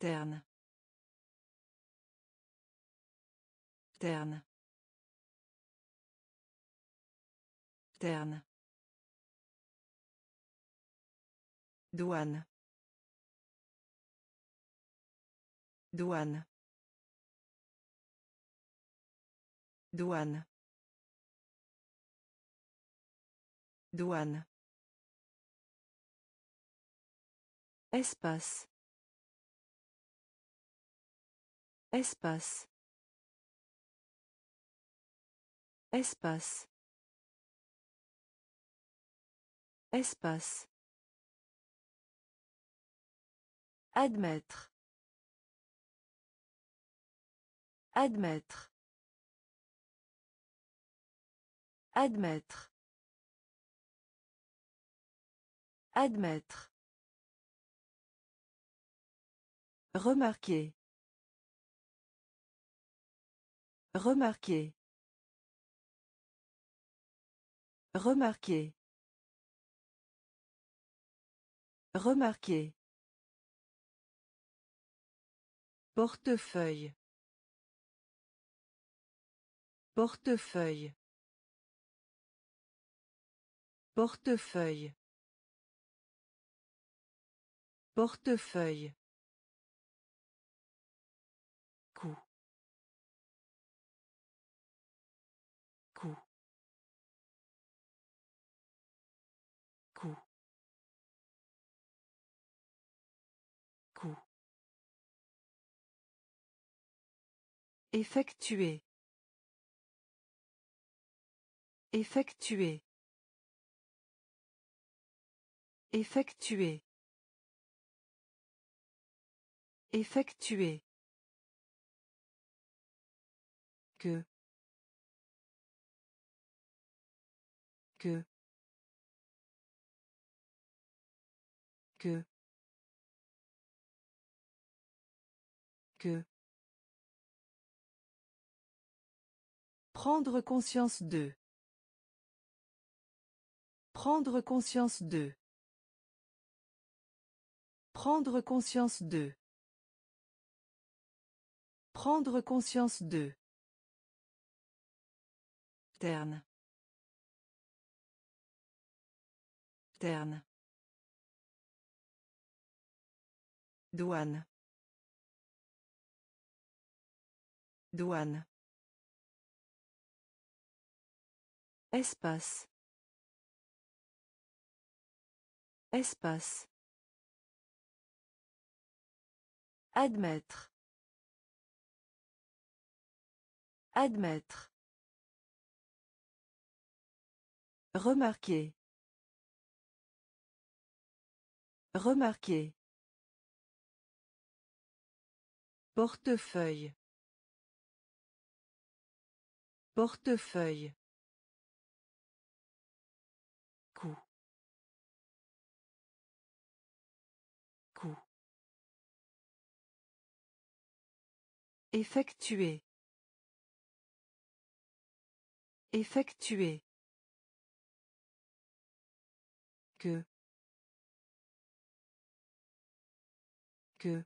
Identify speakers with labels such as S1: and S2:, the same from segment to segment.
S1: Terne. Terne. Terne. Douane. Douane. Douane. Douane. Espace. Espace. Espace. Espace. Admettre. Admettre. Admettre. Admettre. Remarquer. Remarquer. Remarquer. Remarquer. Portefeuille. Portefeuille. Portefeuille. Portefeuille. Effectuer. Effectuer. Effectuer. Effectuer. Que. Que. Que. Que. Prendre conscience de. Prendre conscience de. Prendre conscience de. Prendre conscience de. Terne. Terne. Douane. Douane. Espace. Espace. Admettre. Admettre. Remarquer. Remarquer. Portefeuille. Portefeuille. Effectuer. Effectuer. Que. Que.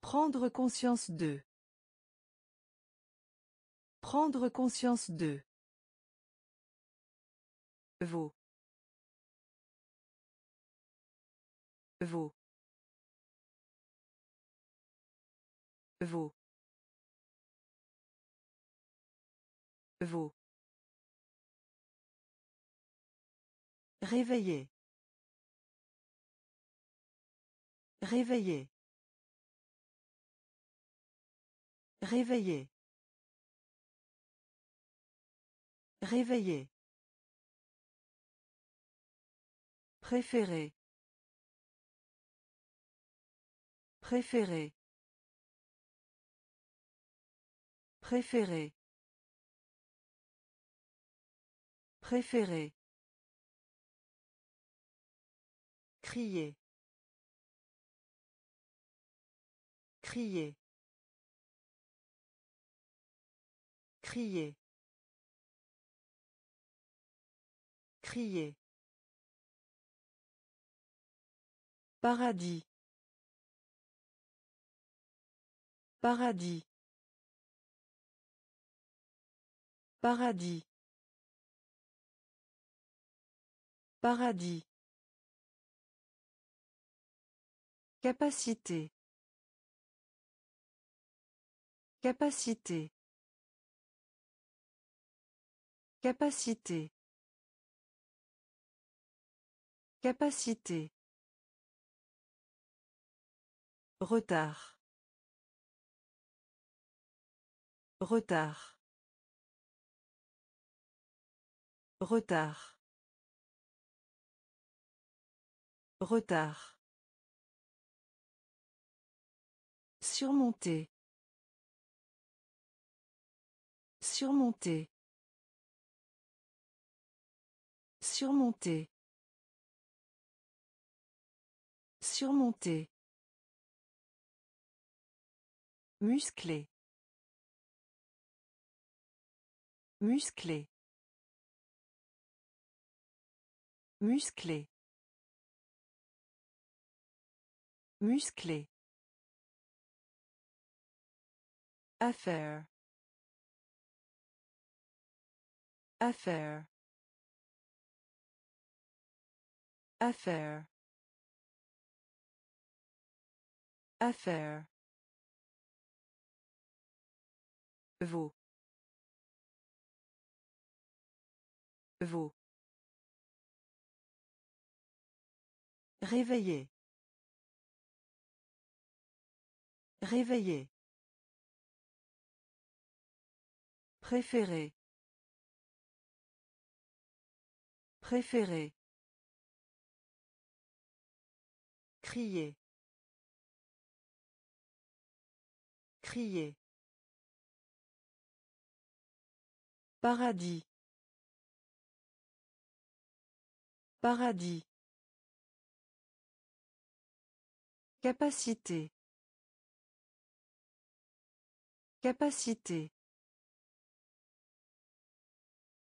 S1: Prendre conscience de. Prendre conscience de. Vos. Vos. Vos. Vos. Réveiller. Réveiller. Réveiller. Réveiller. Préféré. Préféré. Préféré. Préféré. Crier. Crier. Crier. Crier. Paradis. Paradis. Paradis. Paradis. Capacité. Capacité. Capacité. Capacité. Retard. Retard. Retard. Retard. Surmonter. Surmonter. Surmonter. Surmonter. Musclé. Musclé. Musclé. Musclé. Affaire. Affaire. Affaire. Affaire. Vaux. Vaux. Réveiller. Réveiller. Préféré. Préféré. Crier. Crier. Paradis. Paradis. Capacité. Capacité.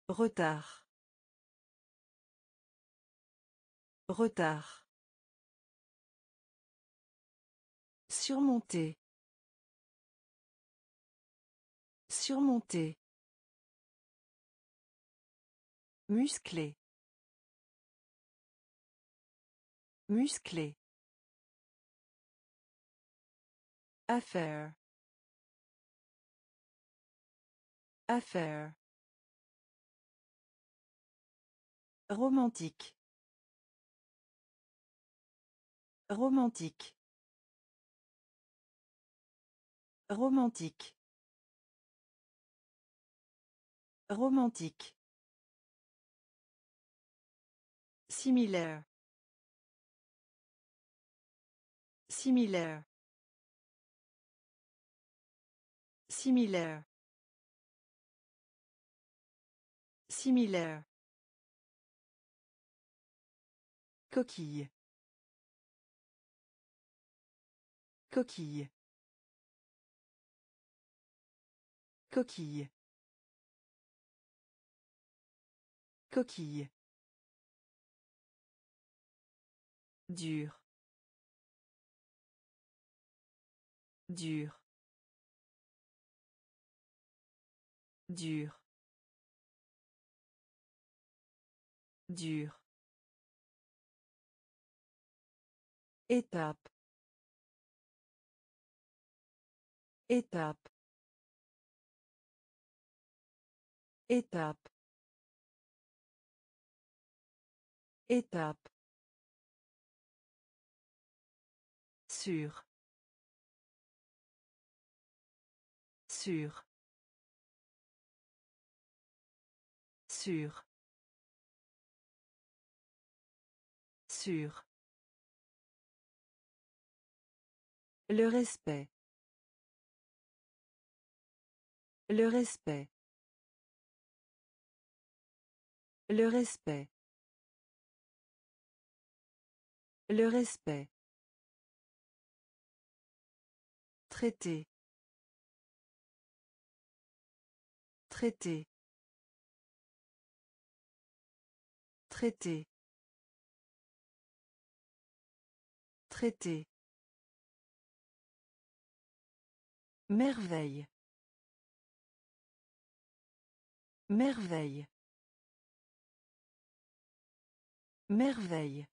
S1: Retard. Retard. Surmonter. Surmonter. Musclé. Musclé. Affaire. Affaire. Romantique. Romantique. Romantique. Romantique. Similaire. Similaire. Similaire. Similaire. Coquille. Coquille. Coquille. Coquille. Dur. Dur. Dur. Dur. Étape. Étape. Étape. Étape. Sûr. Sûr. Sûr. Sûr. Le respect. Le respect. Le respect. Le respect. Traité. Traité. Traité. Traité. Merveille. Merveille. Merveille.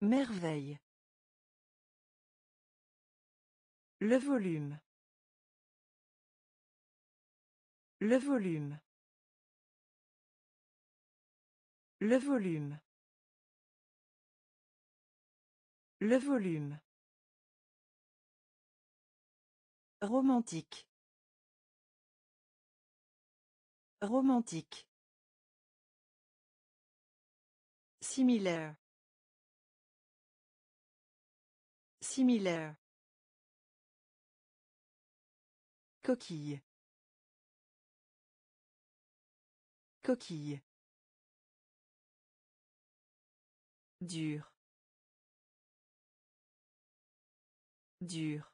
S1: Merveille. Le volume. Le volume. Le volume. Le volume. Romantique. Romantique. Similaire. Similaire. Coquille. Coquille. Dur. Dur.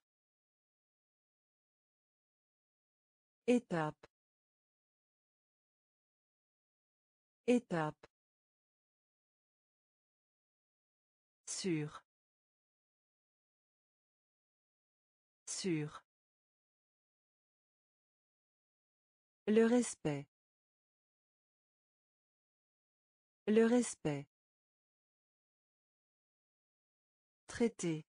S1: Étape. Étape. Sûr. Sûr. Le respect. Le respect. Traité.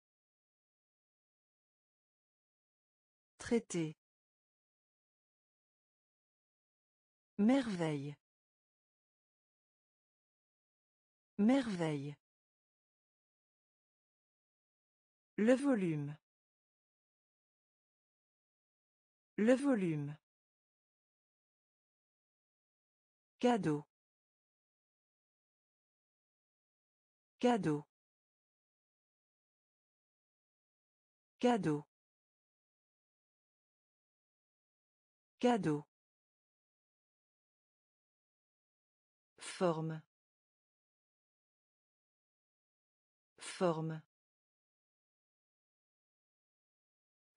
S1: Traité. Merveille. Merveille. Le volume. Le volume. Cadeau. Cadeau. Cadeau. Cadeau. Forme. Forme.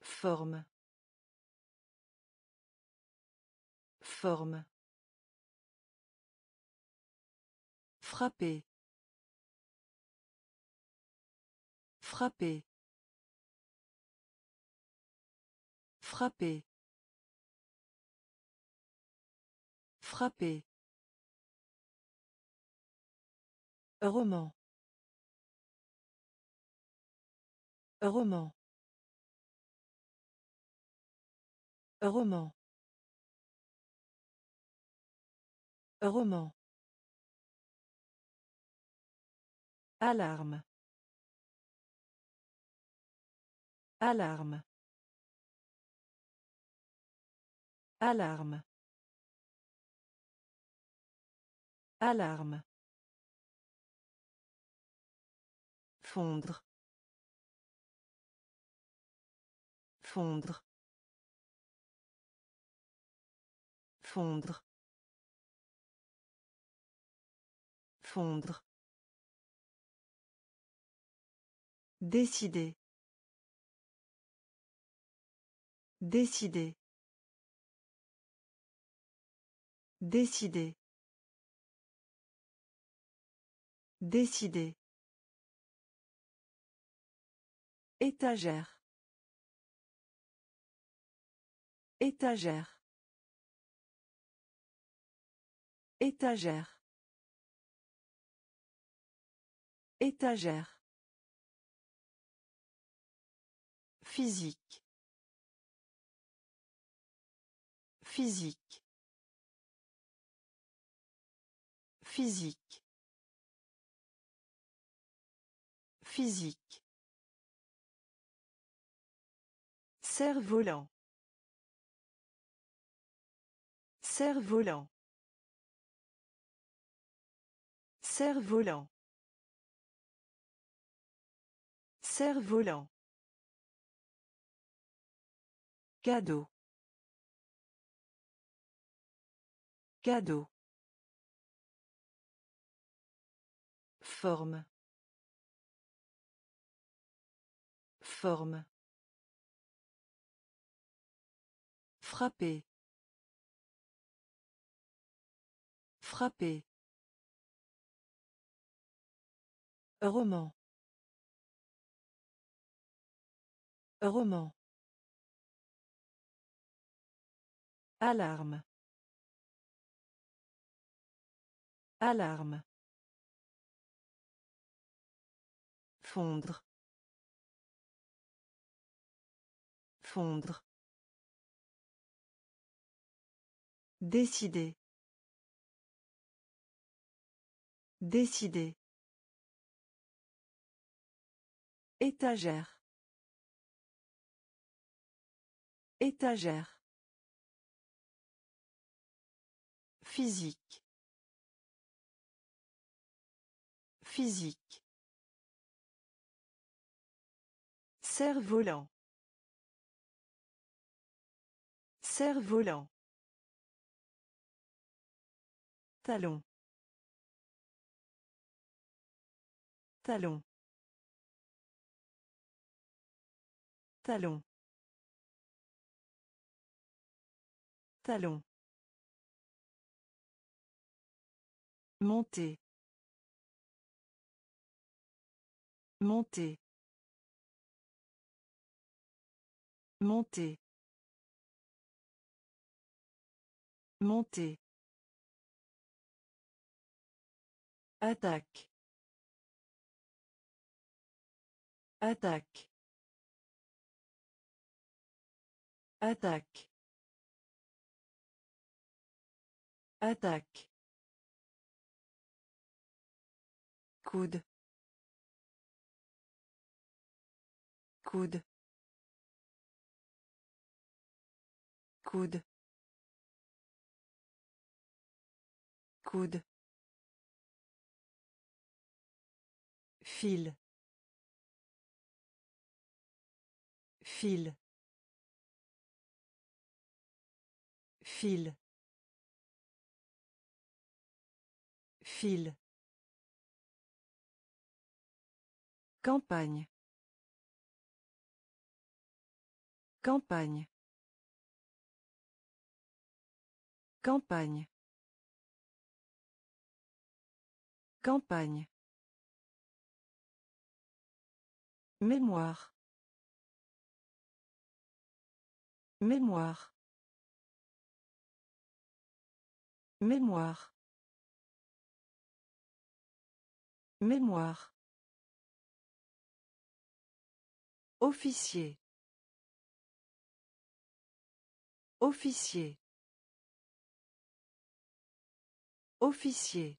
S1: Forme. Forme. Frapper. Frapper. Frapper. Frapper. Roman. Roman. Roman. Roman. Alarme. Alarme. Alarme. Alarme. Fondre. Fondre. Fondre. Fondre. Décider. Décider. Décider. Décider. Étagère. Étagère. Étagère. Étagère. Physique. Physique. Physique. Physique. Cerf-volant. Cerf-volant. Cerf-volant. Cerf-volant. Cadeau. Cadeau. Forme. Forme. Frapper. Frapper. Roman. Roman. Alarme. Alarme. Fondre. Fondre. Décider. Décider. Étagère. Étagère. Physique. Physique. Cerf-volant. Cerf-volant. Talon. Talon. Talon. Talon. Monter. Monter. Monter. Monter. Attaque. Attaque. Attaque. Attaque. Coude. Coude. Coude. Coude. Fil. Fil. Fil. Fil. Campagne. Campagne. Campagne. Campagne. Mémoire. Mémoire. Mémoire. Mémoire. Officier. Officier. Officier.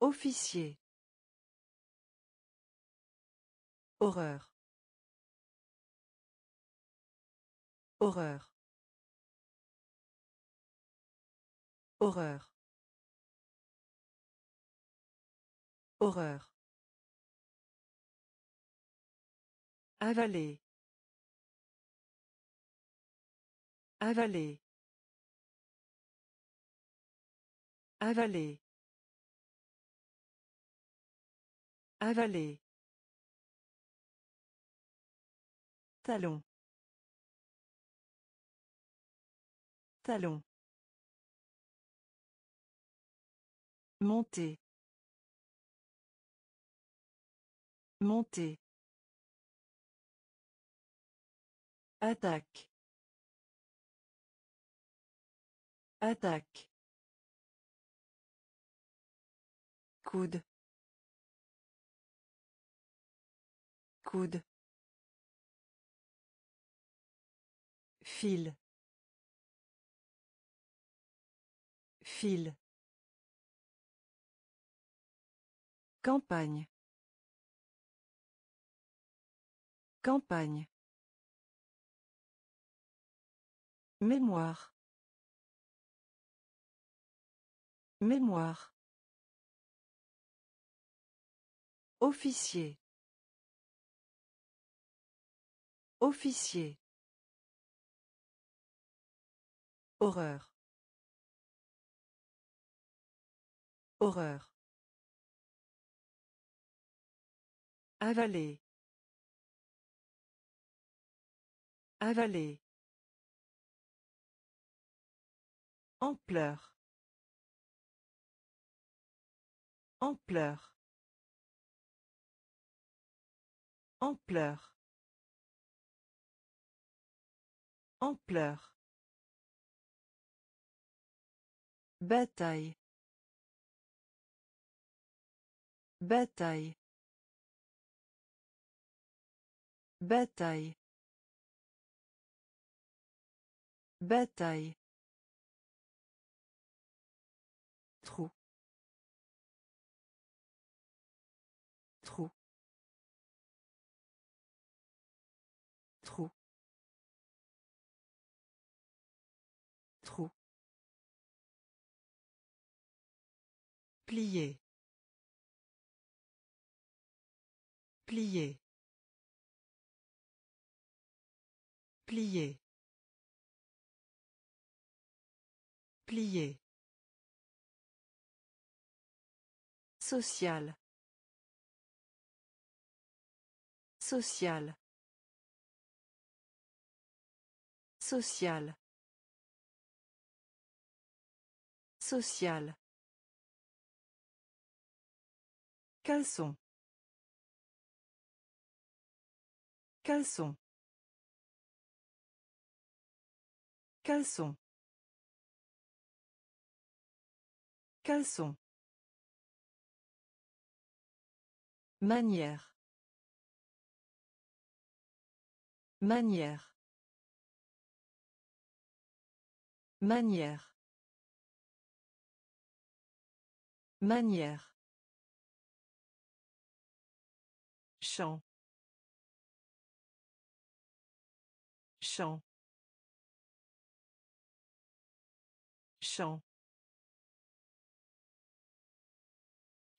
S1: Officier. Horreur. Horreur. Horreur. Horreur. Avaler. Avaler. Avaler. Avaler. Talon. Talon. Monter. Monter. Attaque. Attaque. Coude. Coude. Fil. Fil. Campagne. Campagne. Mémoire. Mémoire. Officier. Officier. Horreur. Horreur. Avaler. Avaler. Ampleur. Ampleur. Ampleur. Ampleur. Bataille. Bataille. Bataille. Bataille. Plier. Plier. Plier. Plier. Social. Social. Social. Social. Caleçon. Caleçon. Caleçon. Caleçon. Manière. Manière. Manière. Manière. Champ. Champ. Champ.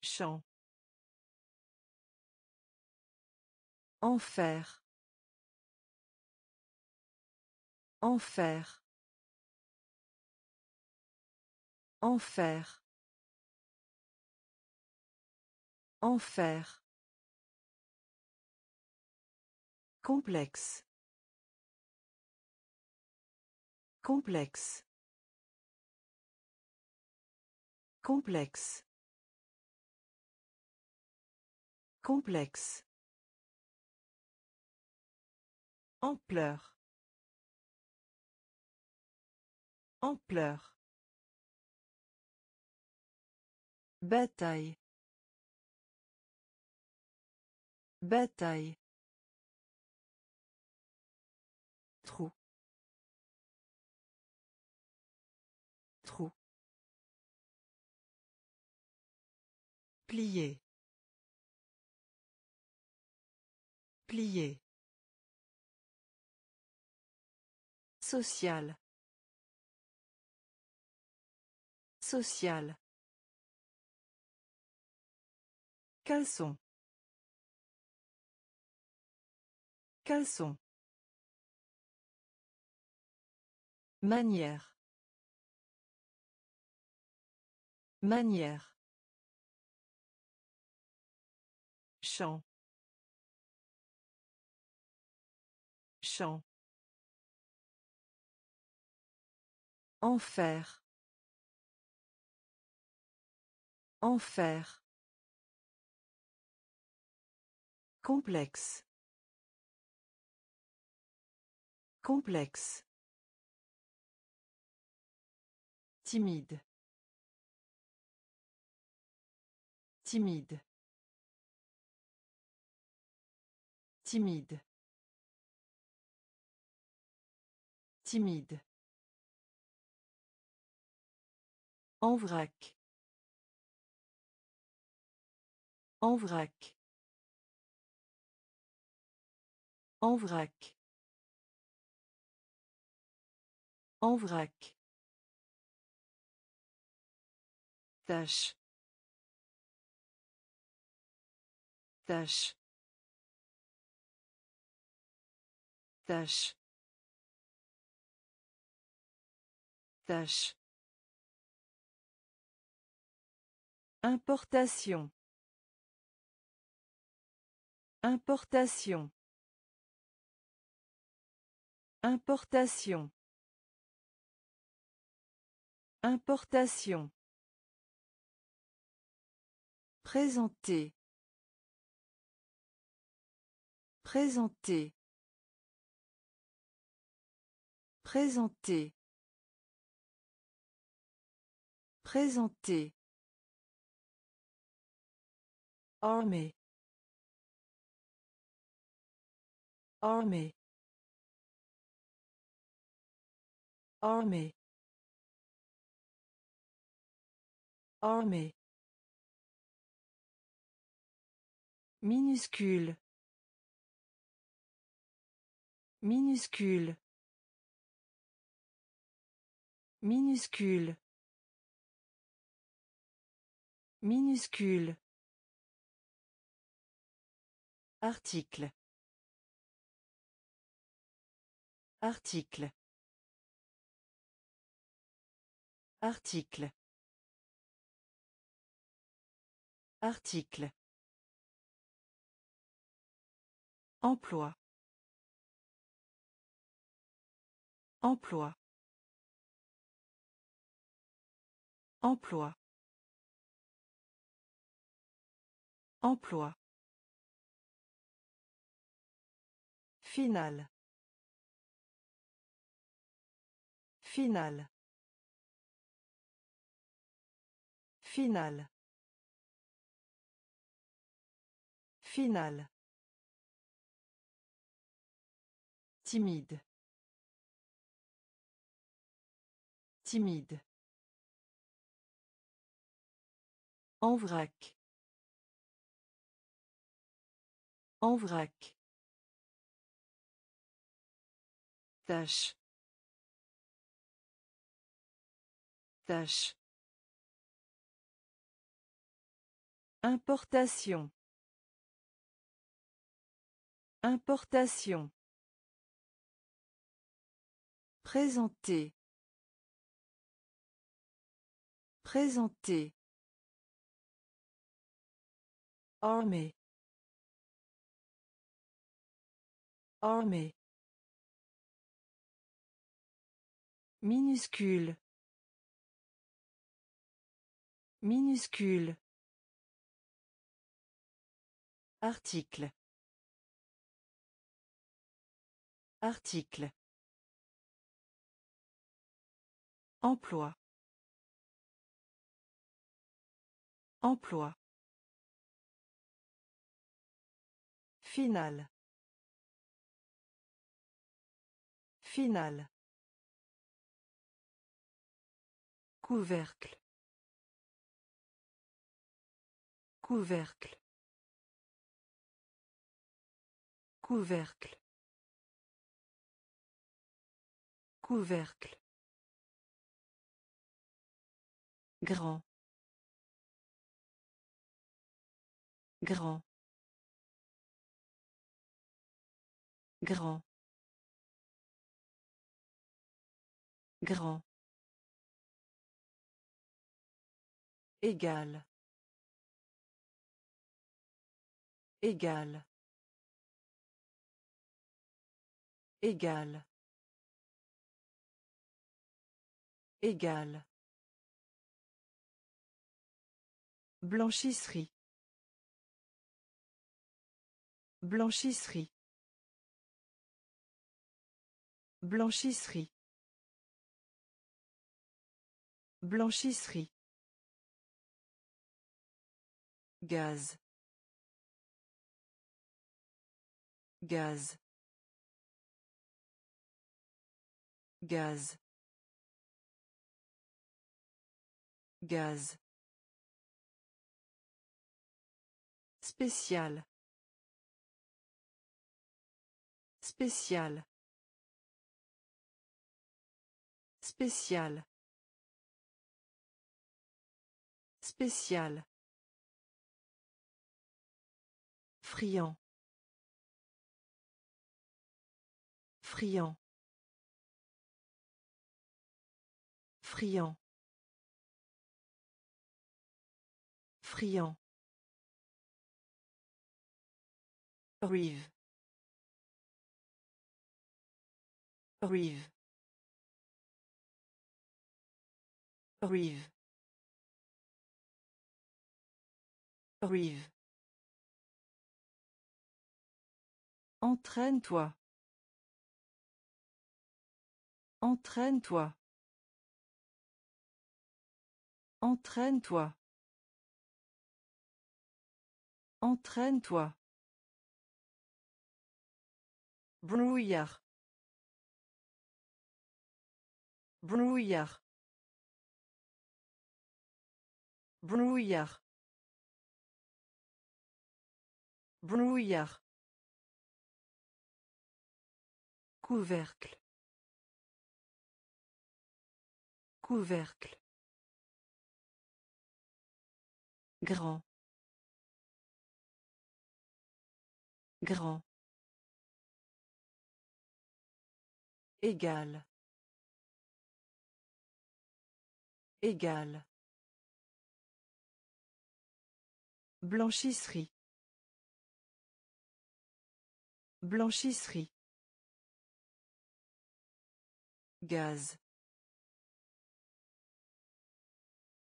S1: Champ. Enfer. Enfer. Enfer. Enfer. Complexe. Complexe. Complexe. Complexe. Ampleur. Ampleur. Bataille. Bataille. Plier. Plier. Social. Social. Caleçon. Caleçon. Manière. Manière. Champ. Champ. Enfer. Enfer. Complexe. Complexe. Timide. Timide. Timide. Timide. En vrac. En vrac. En vrac. En vrac. Tâche. Tâche. Tâche. Tâche. Importation. Importation. Importation. Importation. Présenter. Présenter. Présenter. Présenter. Armée. Armée. Armée. Armée. Minuscule. Minuscule. Minuscule. Minuscule. Article. Article. Article. Article. Emploi. Emploi. Emploi. Emploi. Final. Final. Final. Final. Timide. Timide. En vrac. En vrac. Tâche. Tâche. Importation. Importation. Présenter. Présenter. Armée. Armée. Minuscule. Minuscule. Article. Article. Emploi. Emploi. Final. Final. Couvercle. Couvercle. Couvercle. Couvercle. Grand. Grand. Grand. Grand. Égal. Égal. Égal. Égal. Blanchisserie. Blanchisserie. Blanchisserie. Blanchisserie. Gaz. Gaz. Gaz. Gaz. Spécial. Spécial. Spécial. Spécial. Friand. Friand. Friand. Friand. Rive. Rive. Rive. Rive.
S2: Entraîne-toi. Entraîne-toi. Entraîne-toi. Entraîne-toi.
S1: Brouillard. Brouillard. Brouillard. Brouillard.
S2: Couvercle. Couvercle. Grand. Grand. Égal. Égal. Blanchisserie. Blanchisserie. Gaz.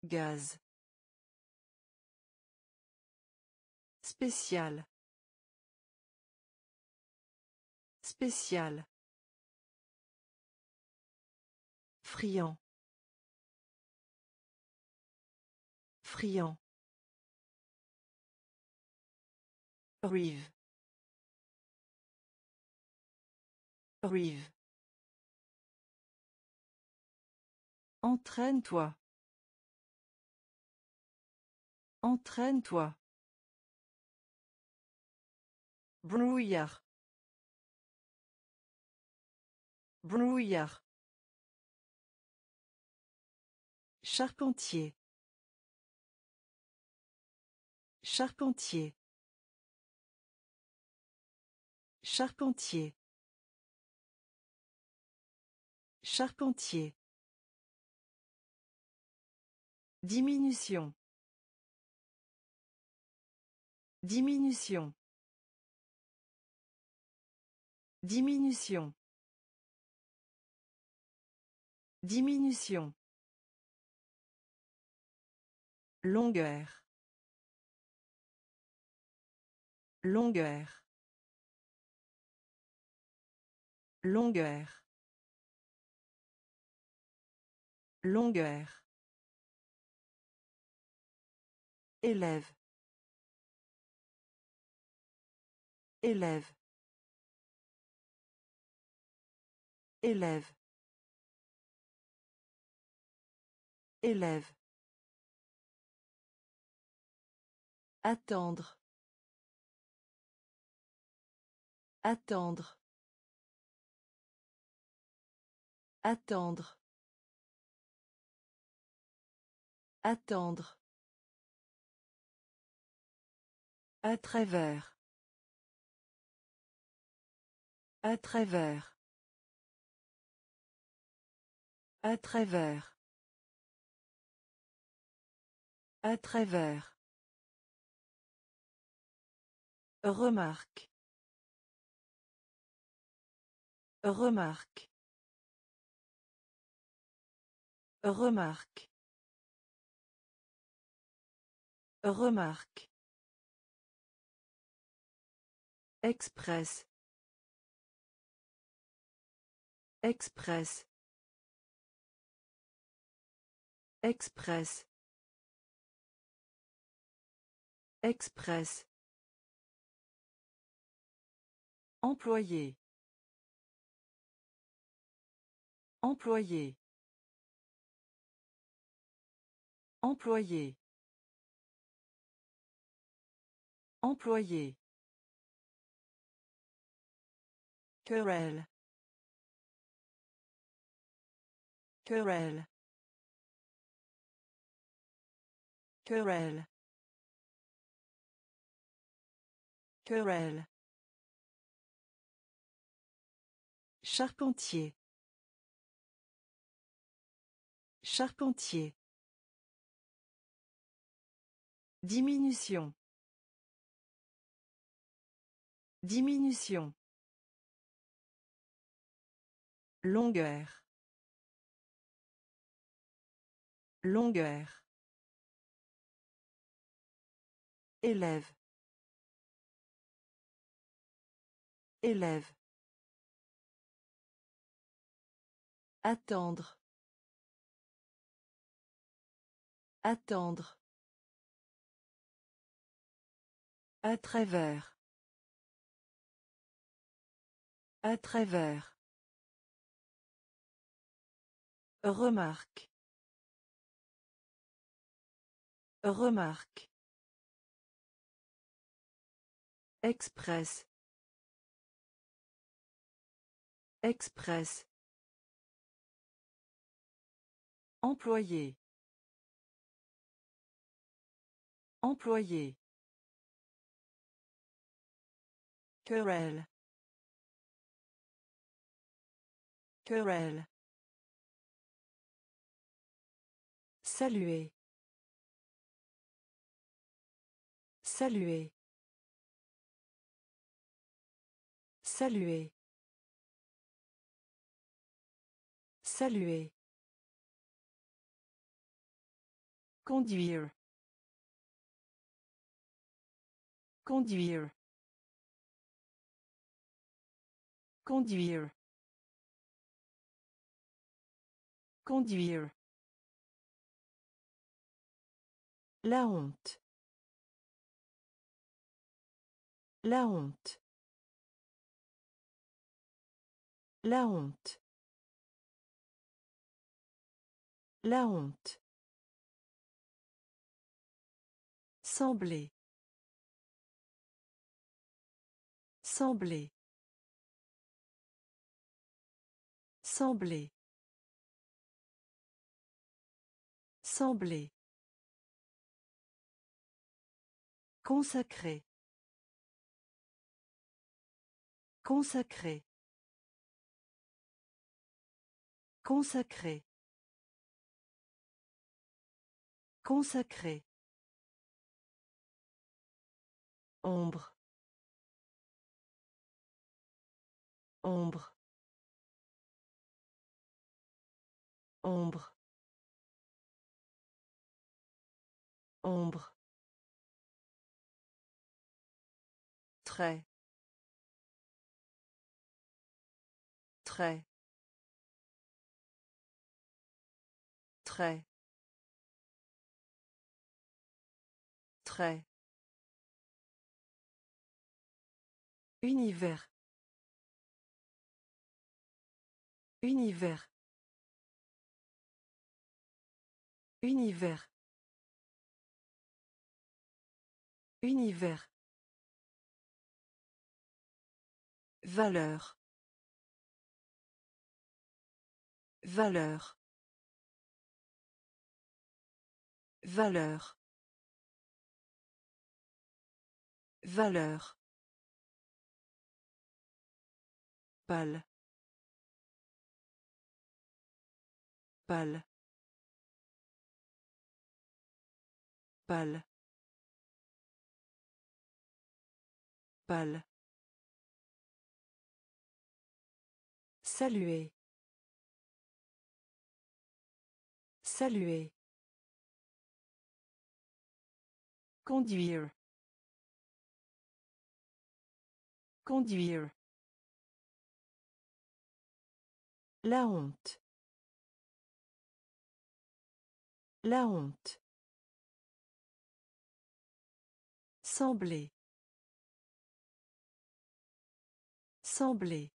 S2: Gaz. Spécial. Spécial. Friand. Friand.
S1: Rive. Rive.
S2: Entraîne-toi. Entraîne-toi.
S1: Brouillard. Brouillard.
S2: Charpentier. Charpentier. Charpentier. Charpentier. Diminution. Diminution. Diminution. Diminution. Longueur. Longueur. Longueur. Longueur. Élève. Élève. Élève. Élève. Attendre. Attendre. Attendre. Attendre. À travers. À travers. À travers. À travers. Remarque. Remarque. Remarque. Remarque. Express. Express. Express. Express. Employé. Employé. Employé. Employé. Querelle. Querelle. Querelle. Querelle. Charpentier. Charpentier. Diminution. Diminution. Longueur. Longueur.
S1: Élève. Élève.
S2: Attendre. Attendre. À travers. À travers. Remarque. Remarque. Express. Express. Employé. Employé. Querelle. Querelle. Saluer. Saluer. Saluer. Saluer. Conduire. Conduire. Conduire. Conduire. La honte. La honte. La honte. La honte. Sembler. Sembler. Sembler. Sembler. Consacré. Consacré. Consacré. Consacré. Ombre. Ombre. Ombre. Ombre. Très. Très. Très. Très. Univers. Univers. Univers. Univers. Valeur. Valeur. Valeur. Valeur. Pâle. Pâle. Pâle. Pâle. Saluer. Saluer. Conduire. Conduire. La honte. La honte. Sembler. Sembler.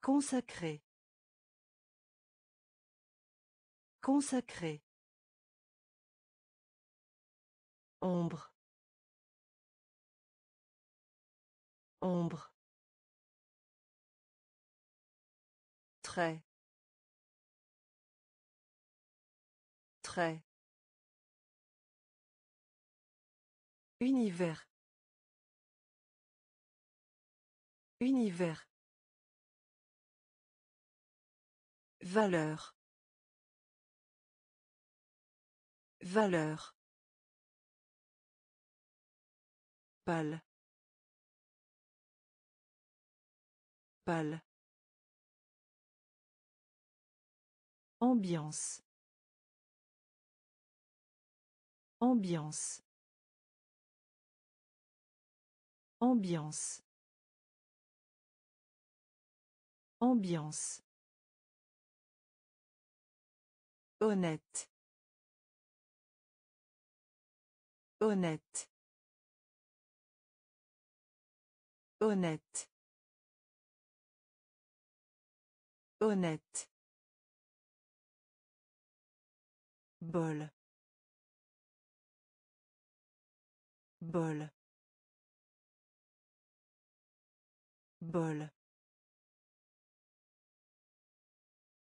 S2: Consacré. Consacré. Ombre. Ombre. Très. Très. Univers. Univers. Valeur. Valeur. Pâle. Pâle. Ambiance. Ambiance. Ambiance. Ambiance. Honnête. Honnête. Honnête. Honnête. Bol. Bol. Bol.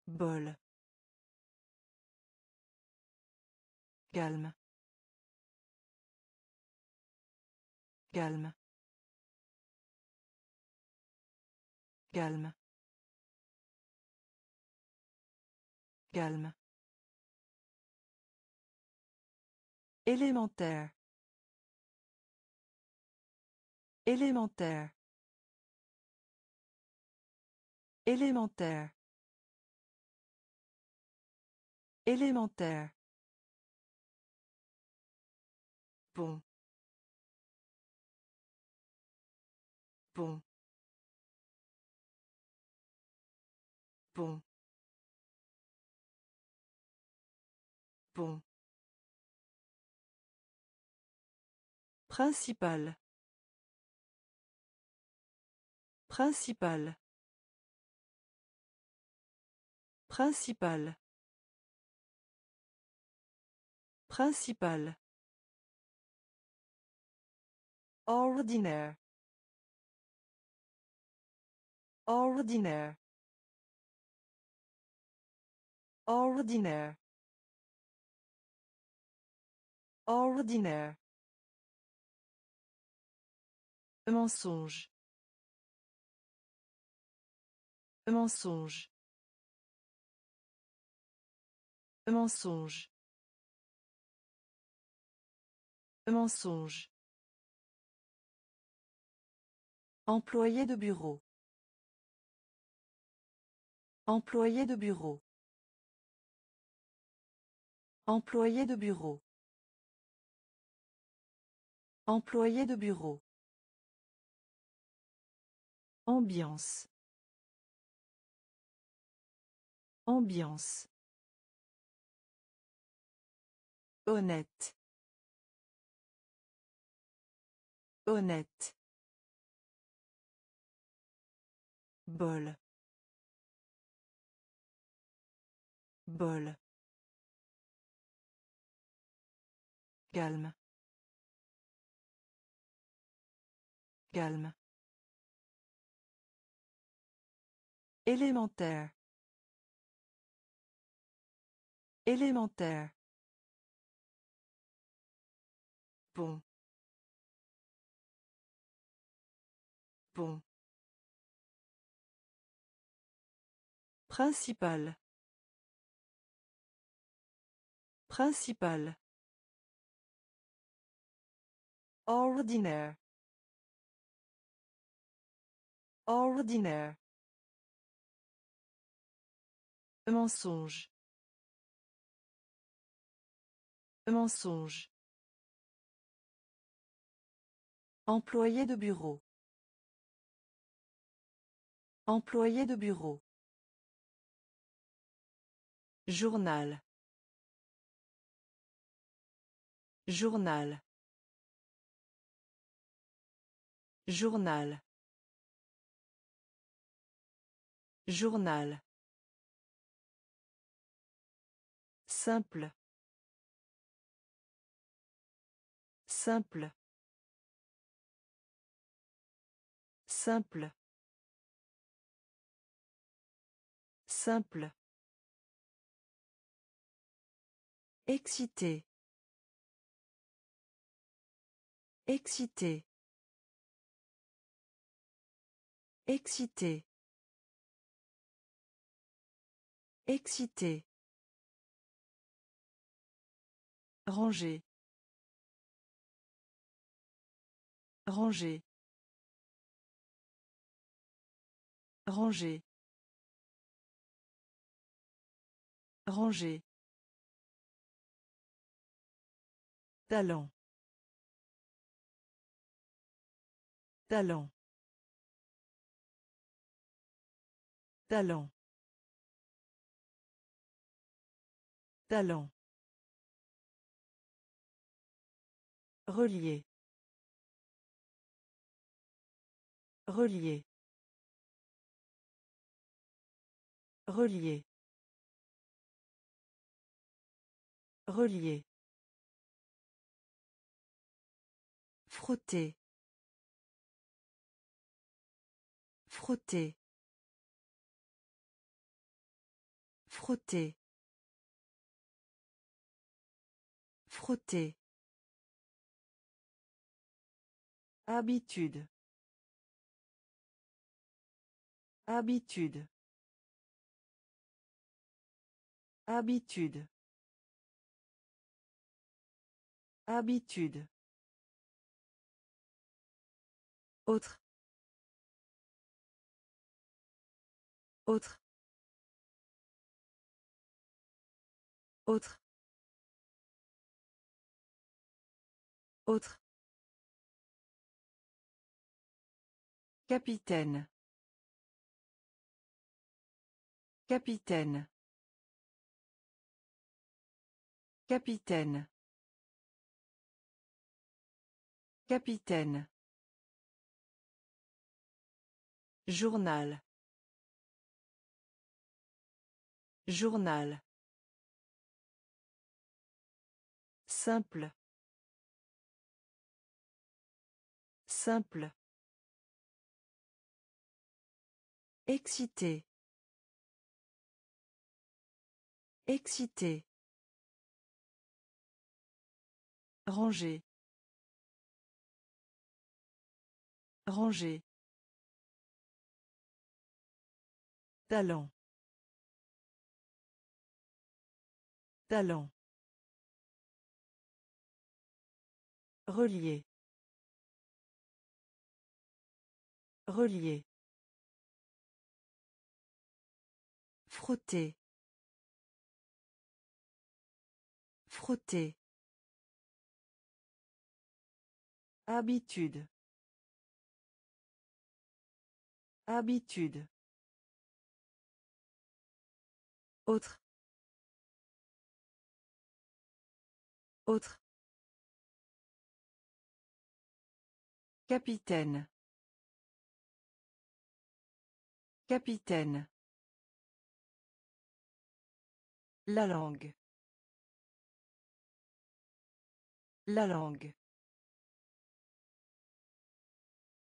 S2: Bol. Calme. Calme. Calme. Calme. Élémentaire. Élémentaire. Élémentaire. Élémentaire. Pont. Pont. Pont. Pont. Principal. Principal. Principal. Principal. Ordinaire. Ordinaire. Ordinaire. Ordinaire. Mensonge. Mensonge. Mensonge. Mensonge. Employé de bureau. Employé de bureau. Employé de bureau. Employé de bureau. Ambiance. Ambiance. Honnête. Honnête. Bol. Bol. Calme. Calme. Élémentaire. Élémentaire. Pont. Pont. Principal. Principal. Ordinaire. Ordinaire. Mensonge. Mensonge. Employé de bureau. Employé de bureau. Journal. Journal. Journal. Journal. Simple. Simple. Simple. Simple. Excité. Excité. Excité. Excité. Ranger. Ranger. Ranger. Ranger. Talent. Talent. Talent. Talent. Relier. Relier. Relier. Relier. Frotter. Frotter. Frotter. Frotter. Habitude. Habitude. Habitude. Habitude. Autre. Autre. Autre. Autre. Capitaine. Capitaine. Capitaine. Capitaine. Journal. Journal. Simple. Simple. Excité. Excité. Ranger. Ranger. Talent. Talent. Relier. Relier. Frotter. Frotter. Habitude. Habitude. Autre. Autre. Capitaine. Capitaine. La langue. La langue.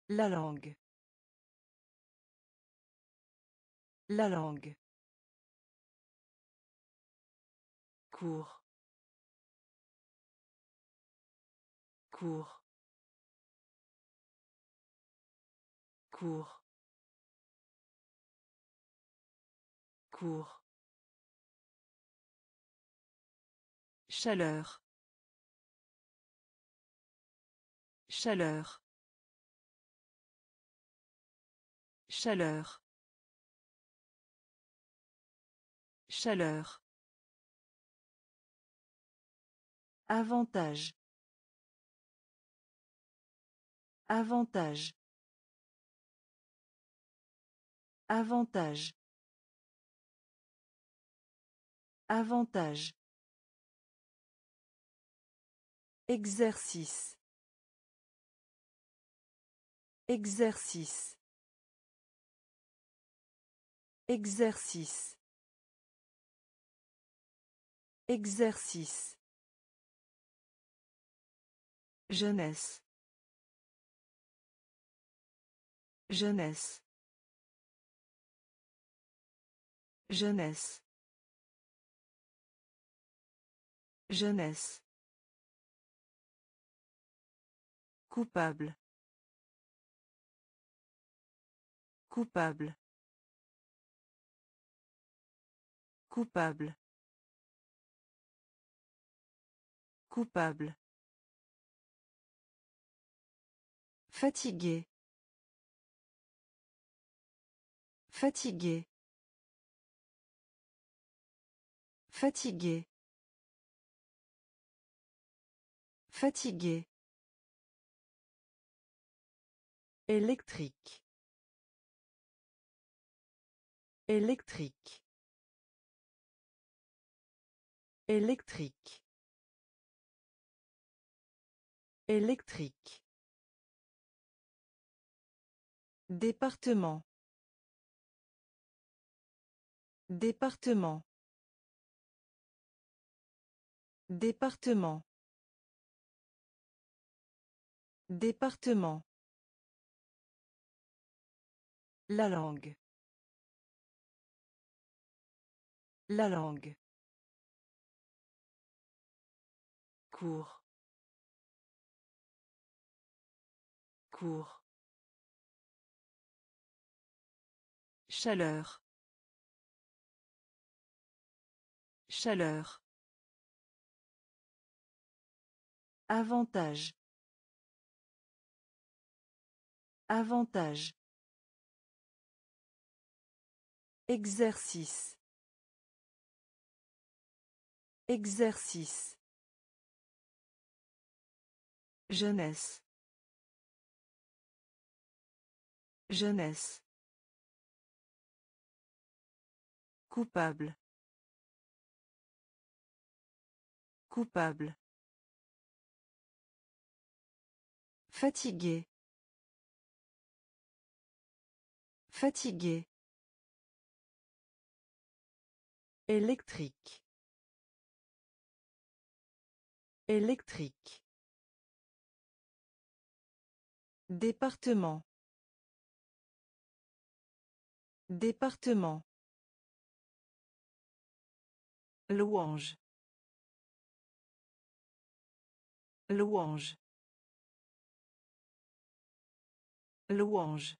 S2: La langue. La langue. Cours. Cours. Cours. Cours. Chaleur. Chaleur. Chaleur. Chaleur. Avantage. Avantage. Avantage. Avantage. Exercice. Exercice. Exercice. Exercice. Jeunesse. Jeunesse. Jeunesse. Jeunesse. Coupable. Coupable. Coupable. Coupable. Fatigué. Fatigué. Fatigué. Fatigué.
S1: Électrique. Électrique. Électrique. Électrique.
S2: Département. Département. Département. Département. La langue. La langue. Cours. Cours. Chaleur. Chaleur. Avantage. Avantage. Exercice. Exercice. Jeunesse. Jeunesse. Coupable. Coupable. Fatigué. Fatigué.
S1: Électrique. Électrique.
S2: Département. Département. Louange. Louange. Louange.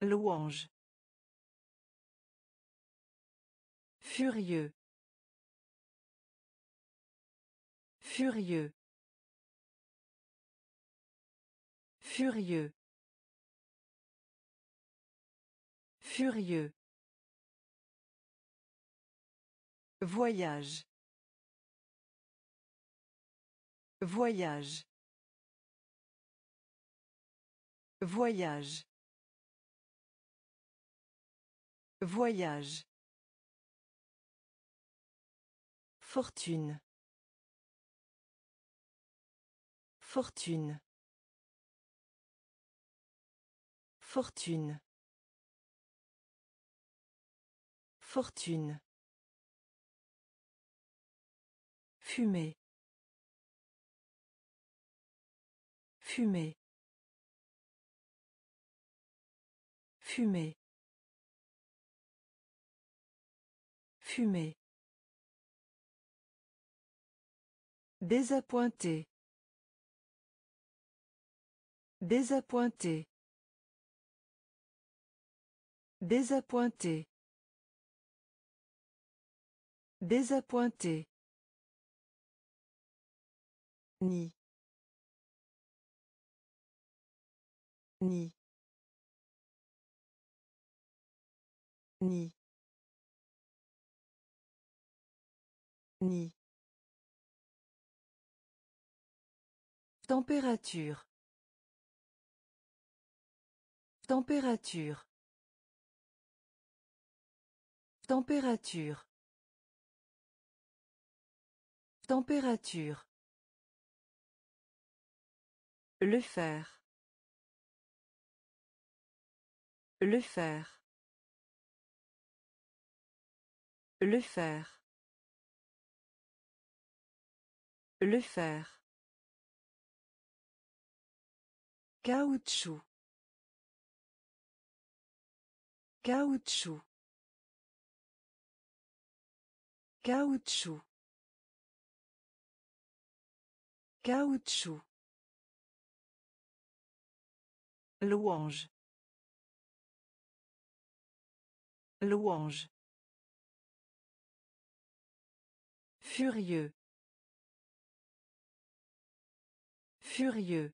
S2: Louange. Furieux. Furieux. Furieux. Furieux. Voyage. Voyage. Voyage. Voyage. Fortune. Fortune. Fortune. Fortune. Fumer. Fumer. Fumer. Fumer. Désappointé. Désappointé. Désappointé. Désappointé. Ni. Ni. Ni. Ni. Température. Température. Température. Température. Le faire. Le faire. Le faire. Le faire. Caoutchouc. Caoutchouc. Caoutchouc. Caoutchouc. Louange. Louange. Furieux. Furieux.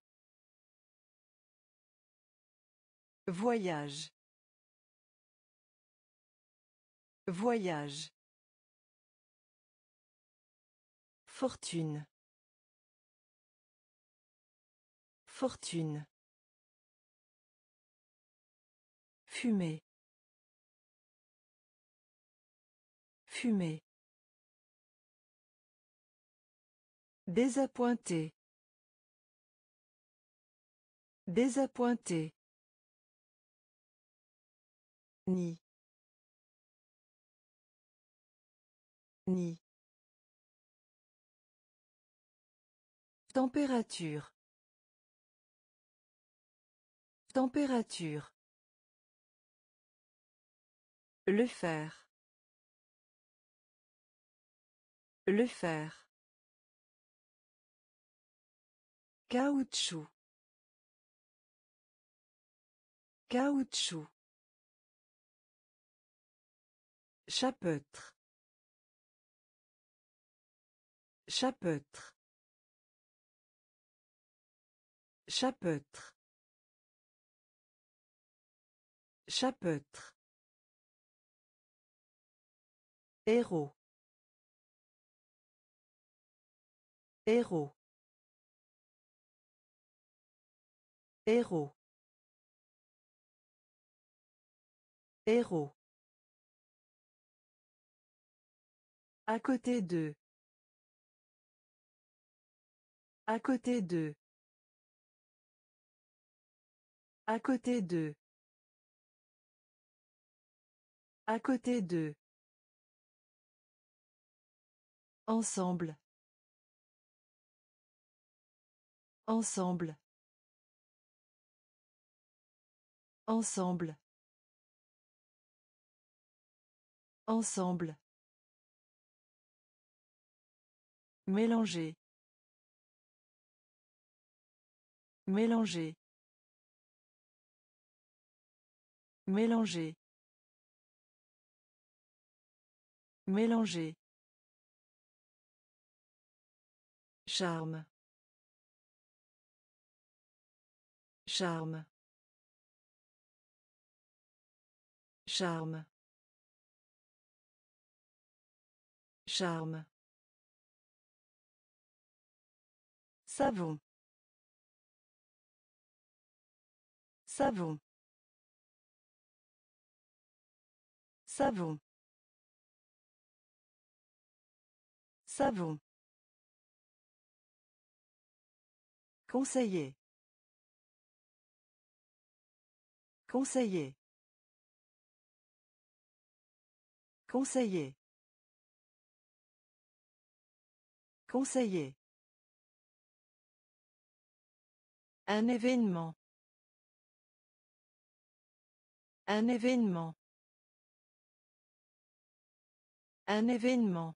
S2: Voyage. Voyage. Fortune. Fortune. Fumer. Fumer. Désappointé. Désappointé. Ni. Ni. Température. Température. Le faire. Le faire. Caoutchouc. Caoutchouc. Chapeautre. Chapeautre. Chapeautre. Chapeautre. Héros. Héros. Héros. Héros. À côté d'eux. À côté d'eux. À côté d'eux. À côté d'eux. Ensemble. Ensemble. Ensemble. Ensemble. Mélanger. Mélanger. Mélanger. Mélanger. Charme. Charme. Charme. Charme. Savon. Savon. Savon. Savon. Conseiller. Conseiller. Conseiller. Conseiller. Un événement. Un événement. Un événement.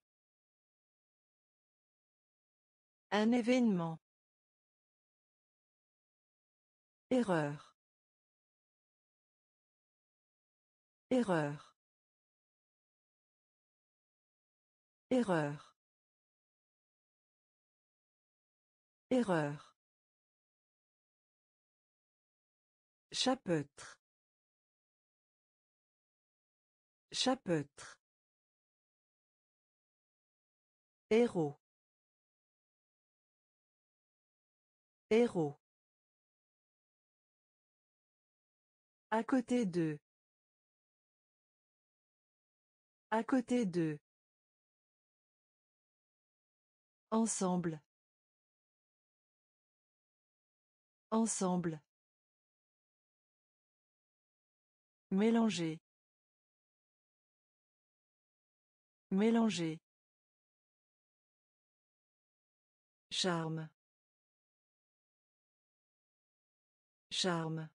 S2: Un événement. Erreur. Erreur. Erreur. Erreur. Chapeautre. Chapeautre. Héros. Héros. À côté d'eux. À côté d'eux. Ensemble. Ensemble. Mélanger. Mélanger. Charme. Charme.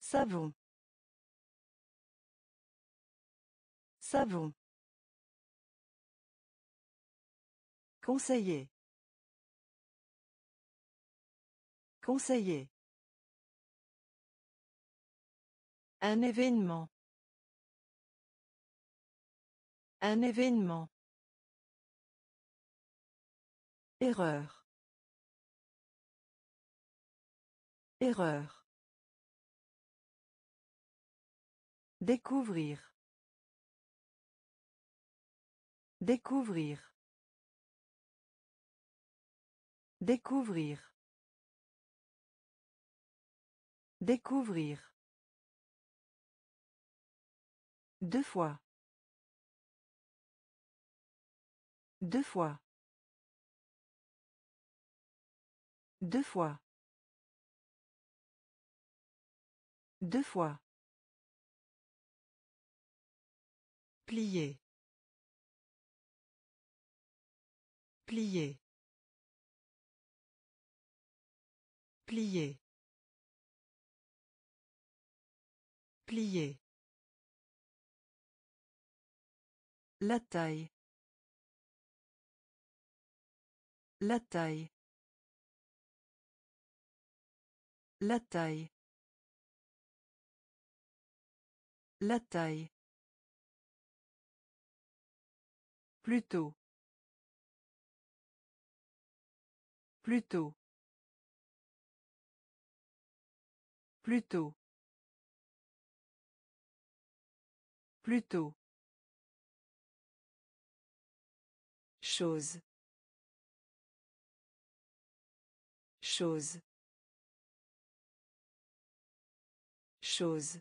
S2: Savon. Savon. Conseiller. Conseiller. Un événement. Un événement. Erreur. Erreur. Découvrir. Découvrir. Découvrir. Découvrir. Deux fois. Deux fois. Deux fois. Deux fois. Plier. Plier. Plier. Plier. La taille. La taille. La taille. La taille. Plutôt. Plutôt. Plutôt. Plutôt. Chose. Chose. Chose.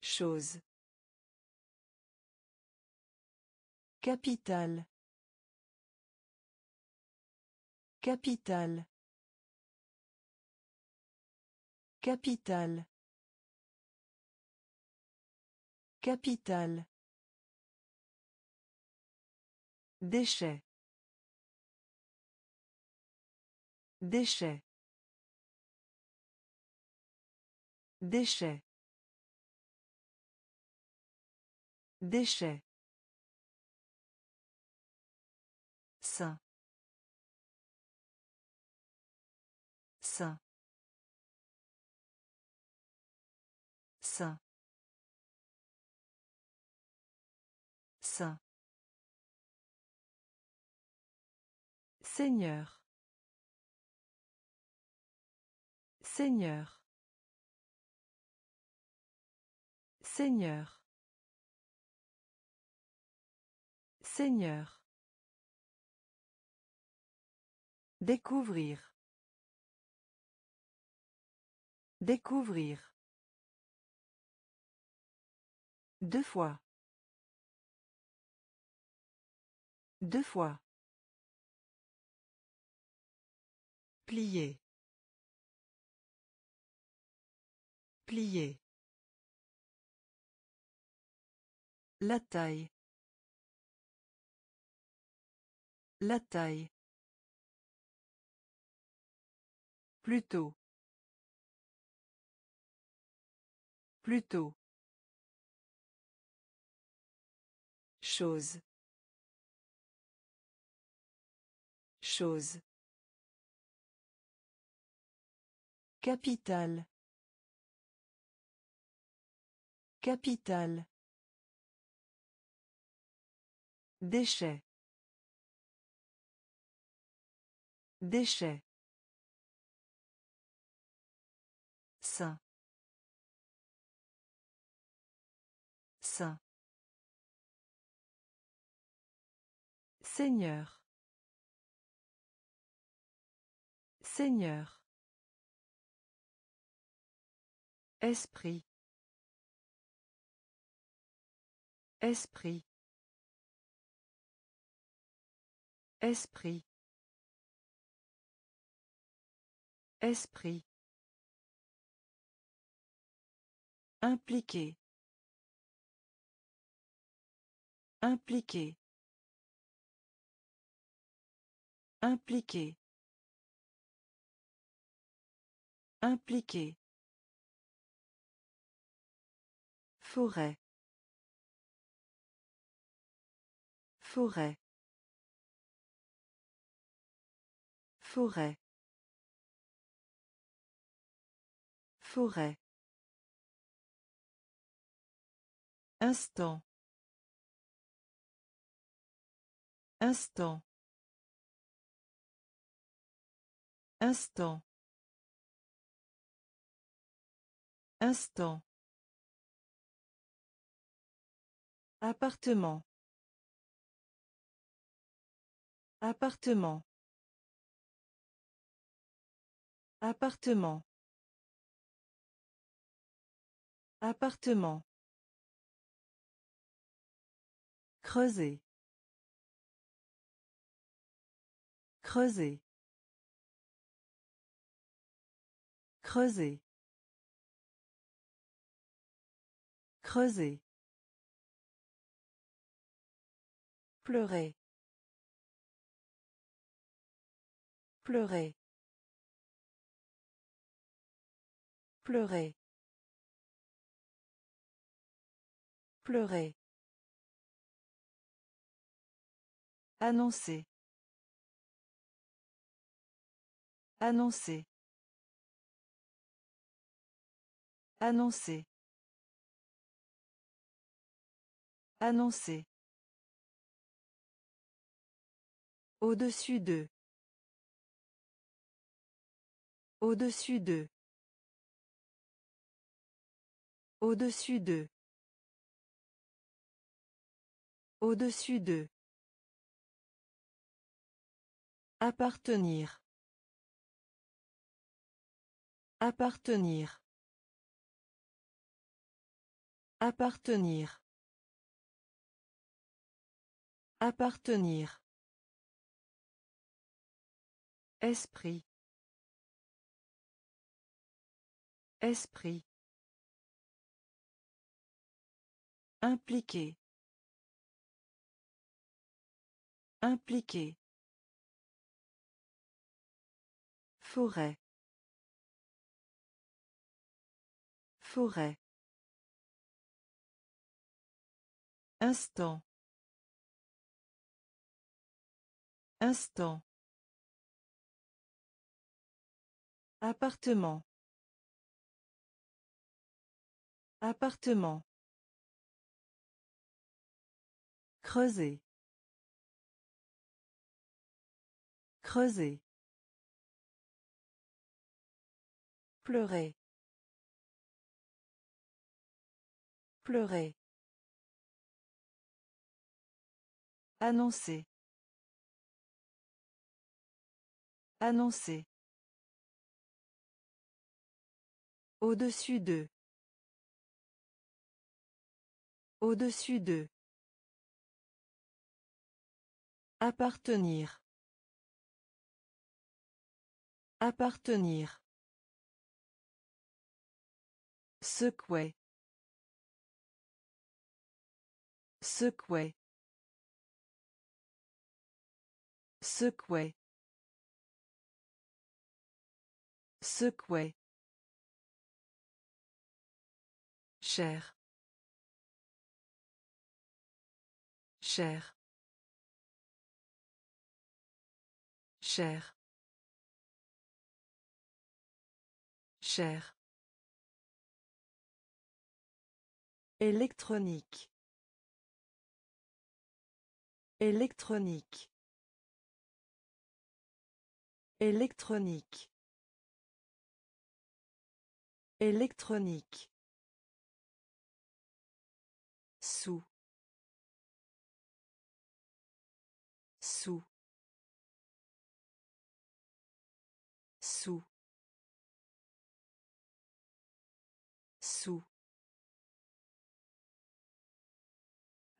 S2: Chose. Capital. Capital. Capital. Capital. Déchets. Déchets. Déchets. Déchets. Saint. Saint. Saint. Saint. Seigneur. Seigneur. Seigneur. Seigneur. Découvrir. Découvrir. Deux fois. Deux fois. Plier. Plier. La taille. La taille. Plutôt. Plutôt. Chose. Chose. Capital. Capital. Déchets. Déchets. Saint. Saint. Seigneur. Seigneur. Esprit. Esprit. Esprit. Esprit. Impliqué. Impliqué. Impliqué. Impliqué. Forêt. Forêt. Forêt. Forêt. Instant. Instant. Instant. Instant. Appartement. Appartement. Appartement. Appartement. Creuser. Creuser. Creuser. Creuser. Pleurer. Pleurer. Pleurer. Pleurer. Annoncer. Annoncer. Annoncer. Annoncer. Au-dessus d'eux. Au-dessus d'eux. Au-dessus d'eux. Au-dessus d'eux. Appartenir. Appartenir. Appartenir. Appartenir. Esprit. Esprit. Impliqué. Impliqué. Forêt. Forêt. Instant. Instant. Appartement. Appartement. Creuser. Creuser. Pleurer. Pleurer. Annoncer. Annoncer. Au-dessus d'eux. Au-dessus d'eux. Appartenir. Appartenir. Secouer. Secouer. Secouer. Secouer. Cher. Cher. Cher. Cher. Électronique. Électronique. Électronique. Électronique. Sous.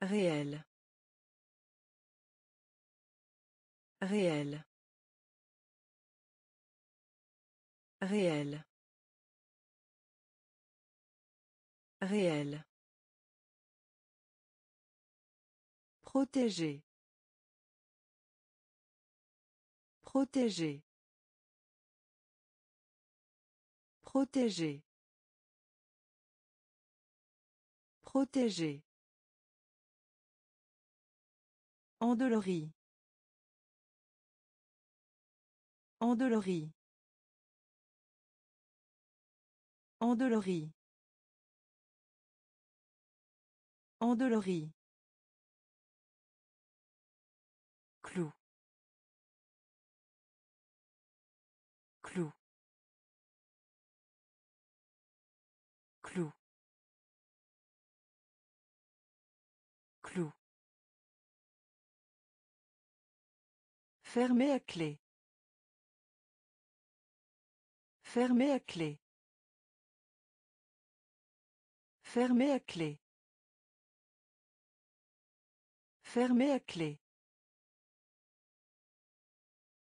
S2: Réel. Réel. Réel. Réel. Protéger. Protéger. Protéger. Protéger. Endolorie. Endolorie. Endolorie. Endolorie. Fermé à clé. Fermé à clé. Fermé à clé. Fermé à clé.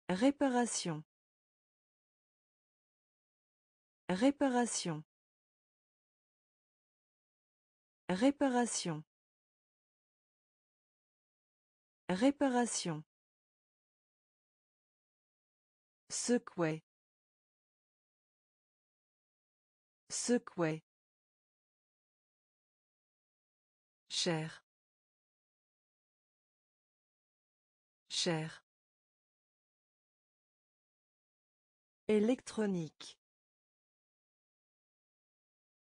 S2: Réparation. Réparation. Réparation. Réparation. Secouer. Secouer. Cher. Cher. Électronique.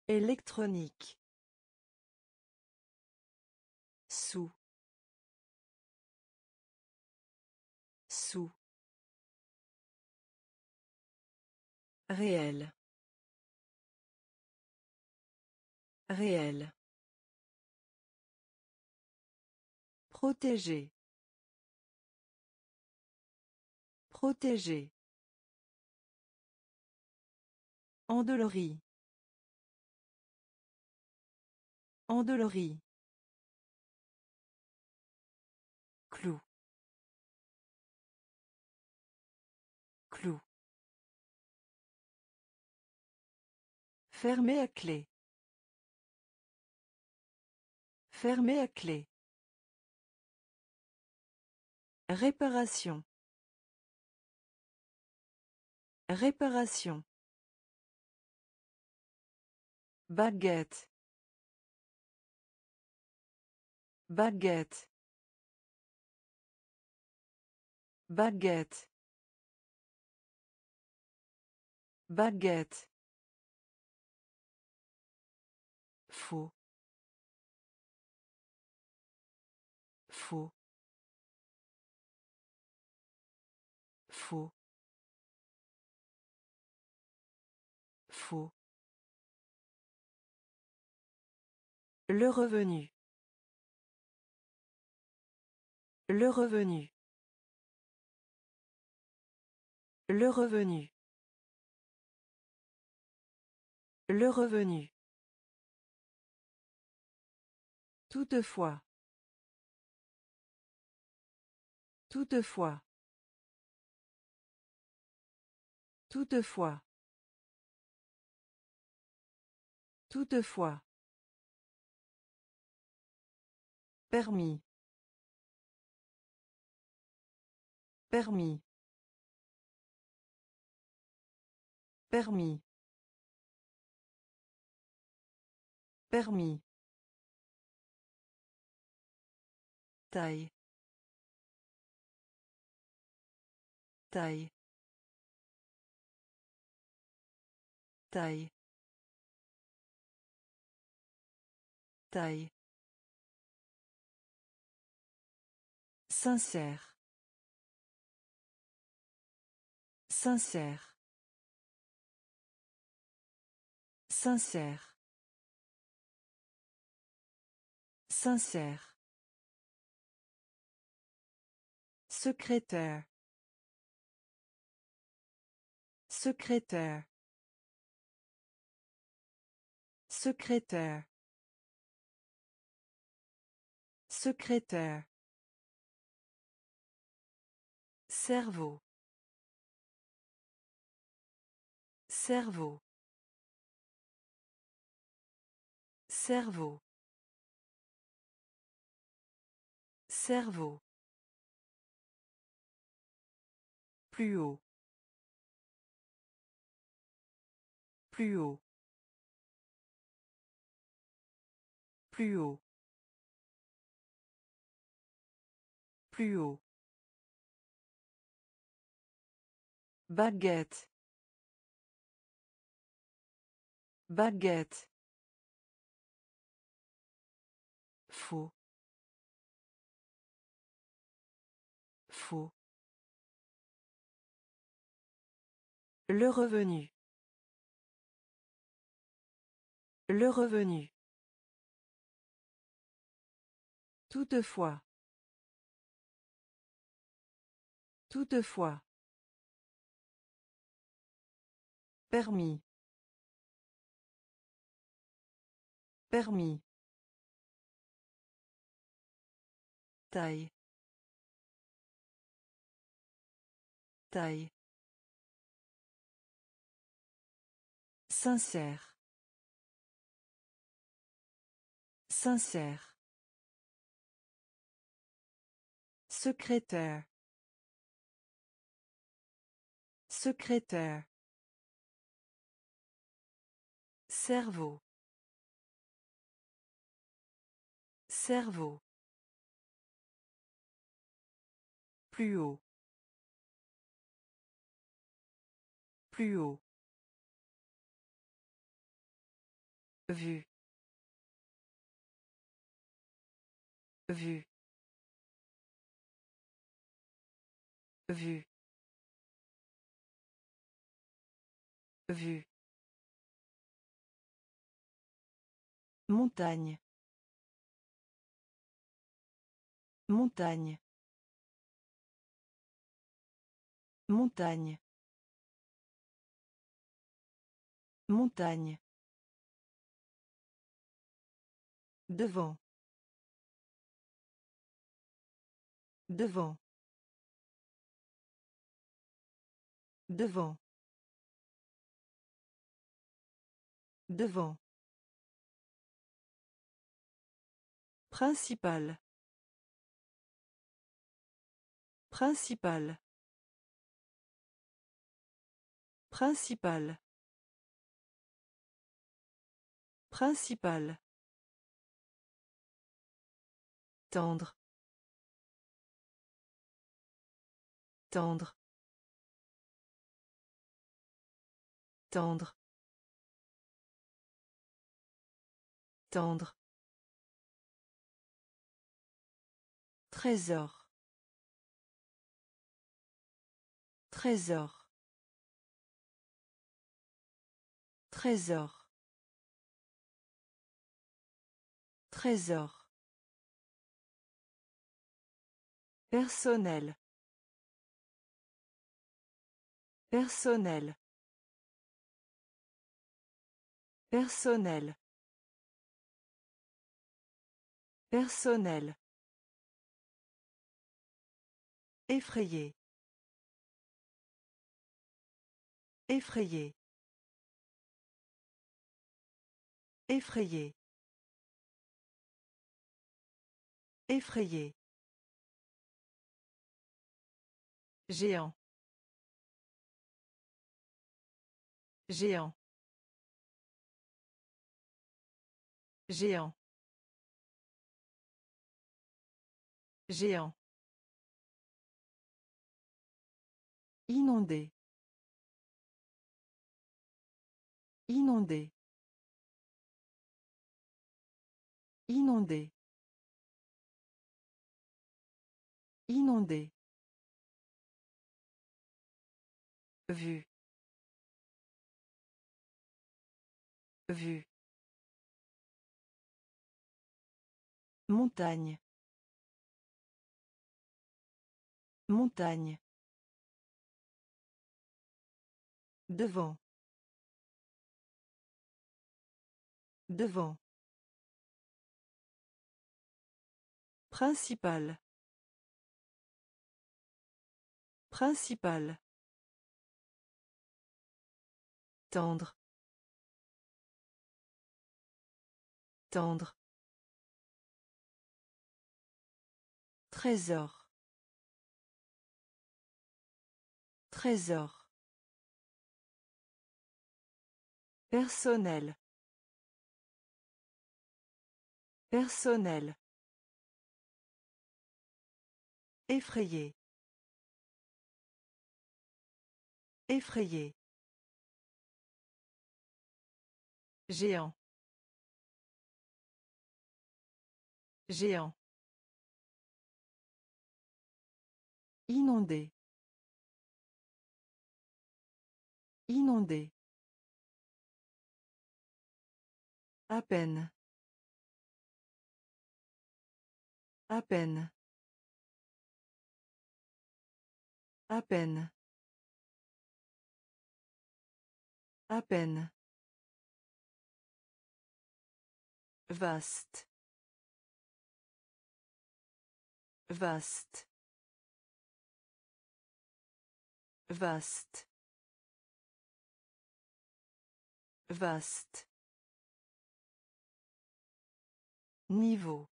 S2: Électronique. Réel. Réel. Protéger. Protéger. Endolorie. Endolorie. Fermé à clé. Fermé à clé. Réparation. Réparation. Baguette. Baguette. Baguette. Baguette. Faux. Faux. Faux. Faux. Le revenu. Le revenu. Le revenu. Le revenu. Toutefois. Toutefois. Toutefois. Toutefois. Permis. Permis. Permis. Permis. Taille. Taille. Taille. Taille. Sincère. Sincère. Sincère. Sincère. Secrétaire. Secrétaire. Secrétaire. Secrétaire. Cerveau. Cerveau. Cerveau. Cerveau. Plus haut. Plus haut. Plus haut. Plus haut. Baguette. Baguette. Faux. Faux. Le revenu. Le revenu. Toutefois.
S1: Toutefois. Permis. Permis. Taille. Taille. Sincère. Sincère. Secrétaire. Secrétaire. Cerveau. Cerveau. Plus haut. Plus haut. Vue. Vue. Vue. Vue. Montagne. Montagne. Montagne. Montagne. Devant. Devant. Devant. Devant. Principal. Principal. Principal. Principal. Tendre. Tendre. Tendre. Tendre. Trésor. Trésor. Trésor. Trésor. Personnel. Personnel. Personnel. Personnel. Effrayé. Effrayé. Effrayé. Effrayé. Géant. Géant. Géant. Géant. Inondé. Inondé. Inondé. Inondé. Vue. Vue. Montagne. Montagne. Devant. Devant. Principal. Principal. Tendre. Tendre. Trésor. Trésor. Personnel. Personnel. Effrayé. Effrayé. Géant. Géant. Inondé. Inondé. À peine. À peine. À peine. À peine. Vaste. Vaste. Vaste. Vaste. Niveau.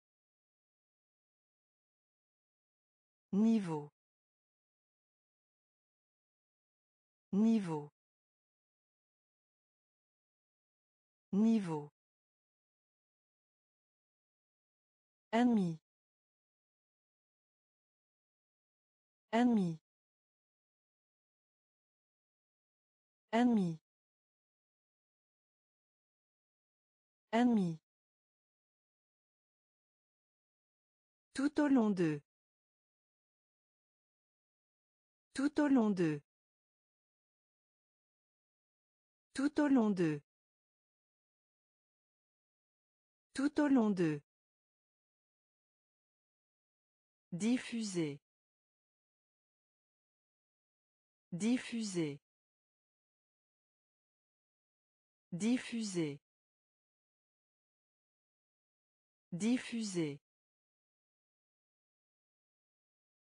S1: Niveau. Niveau. Niveau. Ennemi. Ennemi. Ennemi. Ennemi. Tout au long de. Tout au long de. Tout au long de. Tout au long de. Diffuser. Diffuser. Diffuser. Diffuser.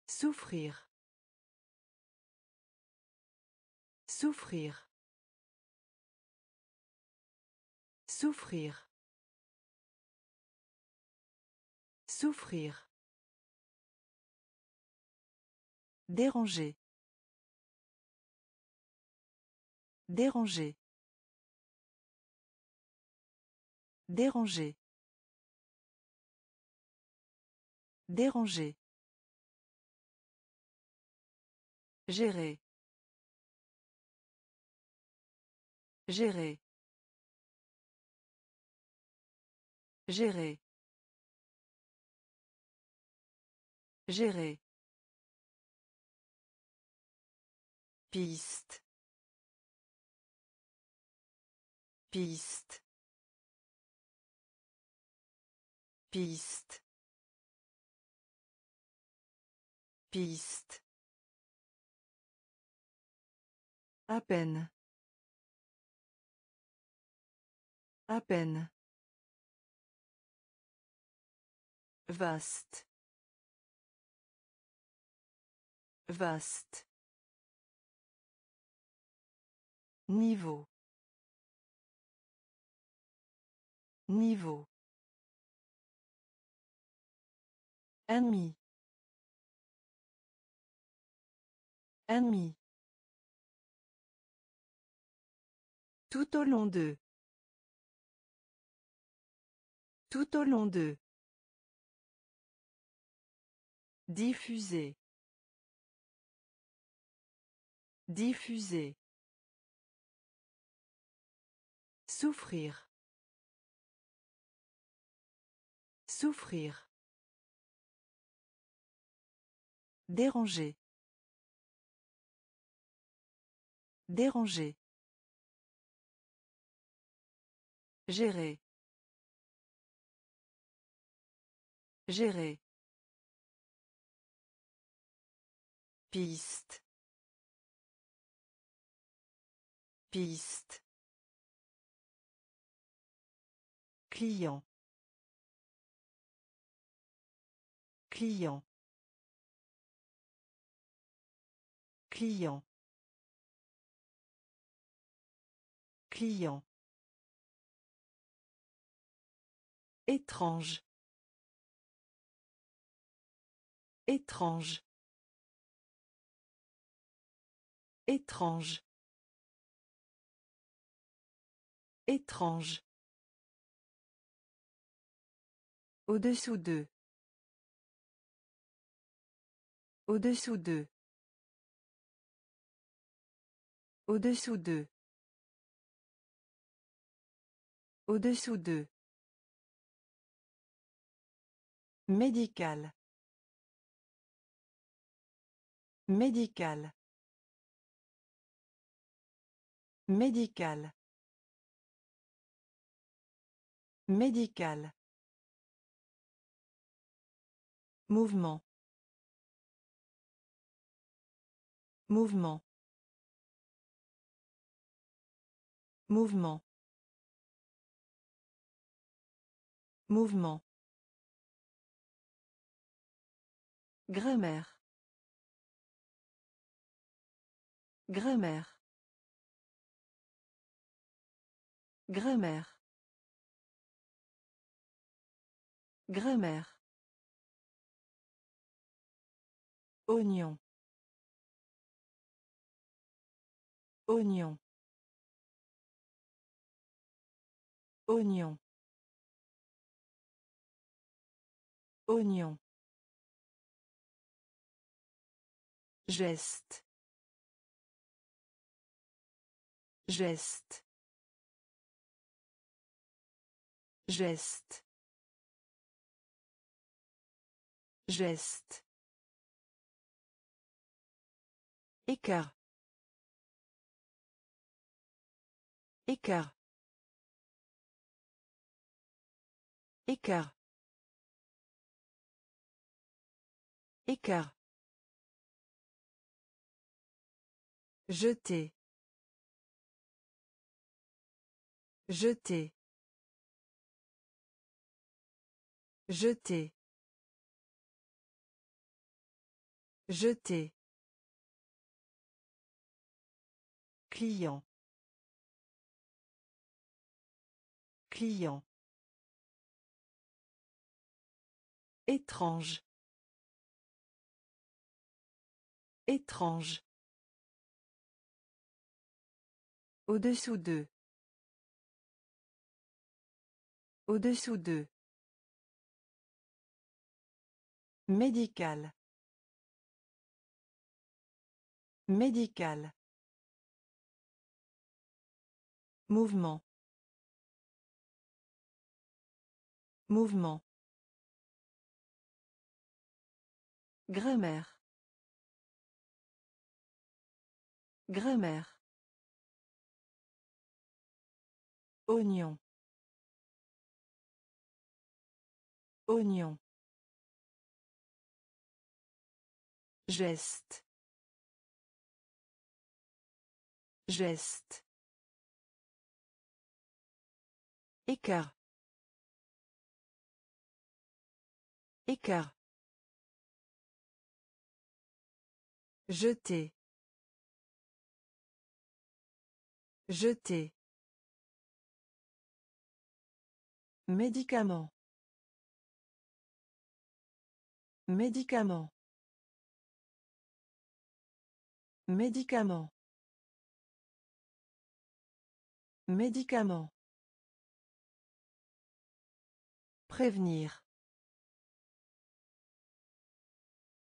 S1: Souffrir. Souffrir. Souffrir. Souffrir. Déranger. Déranger. Déranger. Déranger. Gérer. Gérer. Gérer. Gérer. Piste. Piste. Piste. Piste. À peine. À peine. Vaste. Vaste. Niveau. Niveau. Ennemi. Ennemi. Tout au long de. Tout au long de. Diffuser. Diffuser. Souffrir. Souffrir. Déranger. Déranger. Gérer. Gérer. Piste. Piste. Client. Client. Client. Client. Étrange. Étrange. Étrange. Étrange. Au-dessous d'eux. Au-dessous d'eux. Au-dessous d'eux. Au-dessous d'eux. Médical. Médical. Médical. Médical. Mouvement.
S2: Mouvement. Mouvement. Mouvement. Grammaire. Grammaire. Grammaire. Grammaire. Oignon. Oignon. Oignon. Oignon. Geste. Geste. Geste. Geste. Écart. Écart. Écart. Écart. Jeter. Jeter. Jeter. Jeter. Client. Client. Étrange. Étrange. Au-dessous d'eux. Au-dessous d'eux. Médical. Médical. Mouvement. Mouvement. Grammaire. Grammaire. Oignon. Oignon. Geste. Geste. Écart. Écart. Jeter. Jeter. Médicament. Médicament. Médicament. Médicament. Prévenir.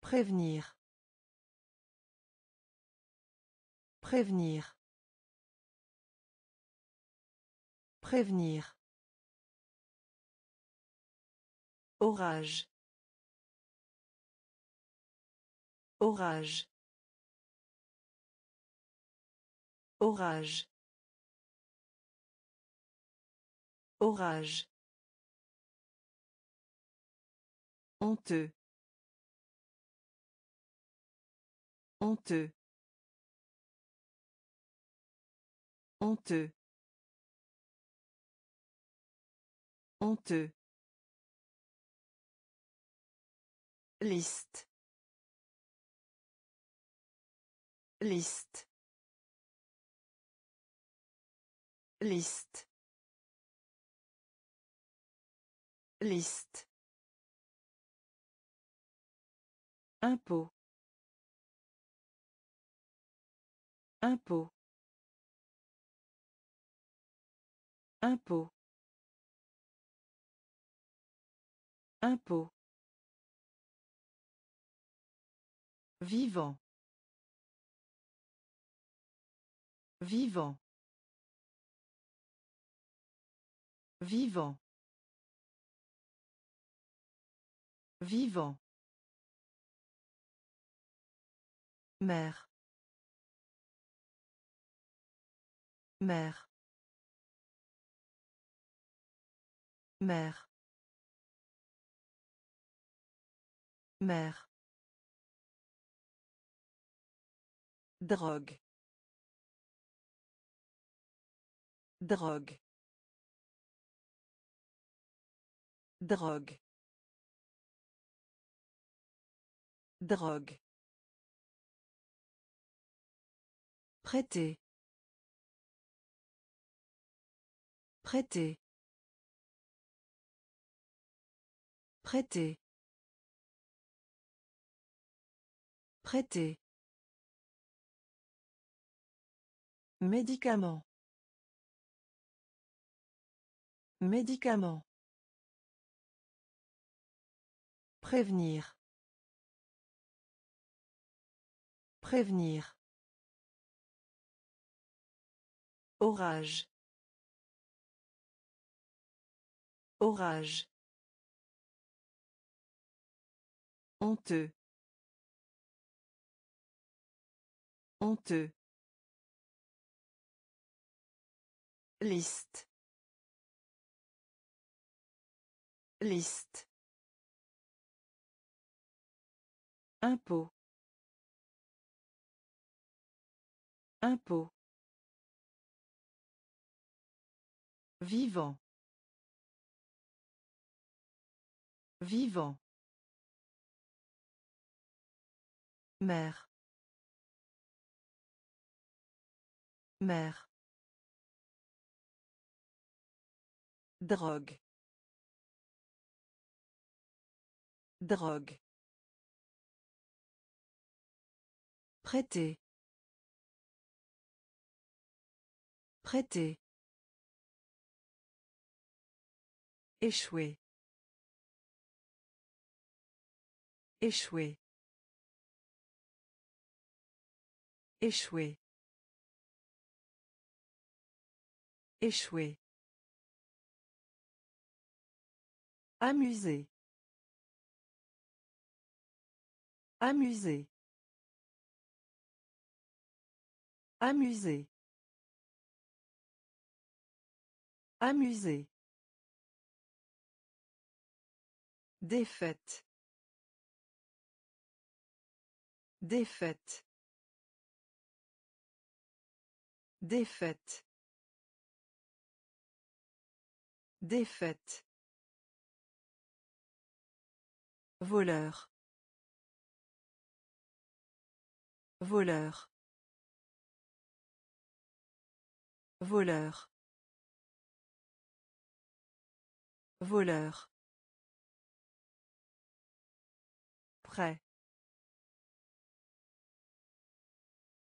S2: Prévenir. Prévenir. Prévenir. Orage. Orage. Orage. Orage. Honteux. Honteux. Honteux. Honteux. Liste. Liste. Liste. Liste. Impôt. Impôt. Impôt. Impôt. Vivant. Vivant. Vivant. Vivant. Mère. Mère. Mère. Mère.
S1: Drogue. Drogue. Drogue. Drogue.
S2: Prêter. Prêter. Prêter. Prêter.
S1: Médicament. Médicament. Prévenir. Prévenir. Orage. Orage. Honteux. Honteux. Liste. Liste. Impôt. Impôt. Vivant. Vivant.
S2: Mère. Mère.
S1: Drogue. Drogue.
S2: Prêter. Prêter.
S1: Échouer. Échouer. Échouer. Échouer. Amuser. Amuser. Amuser. Amuser. Défaite. Défaite. Défaite. Défaite. Voleur. Voleur. Voleur. Voleur. Prêt.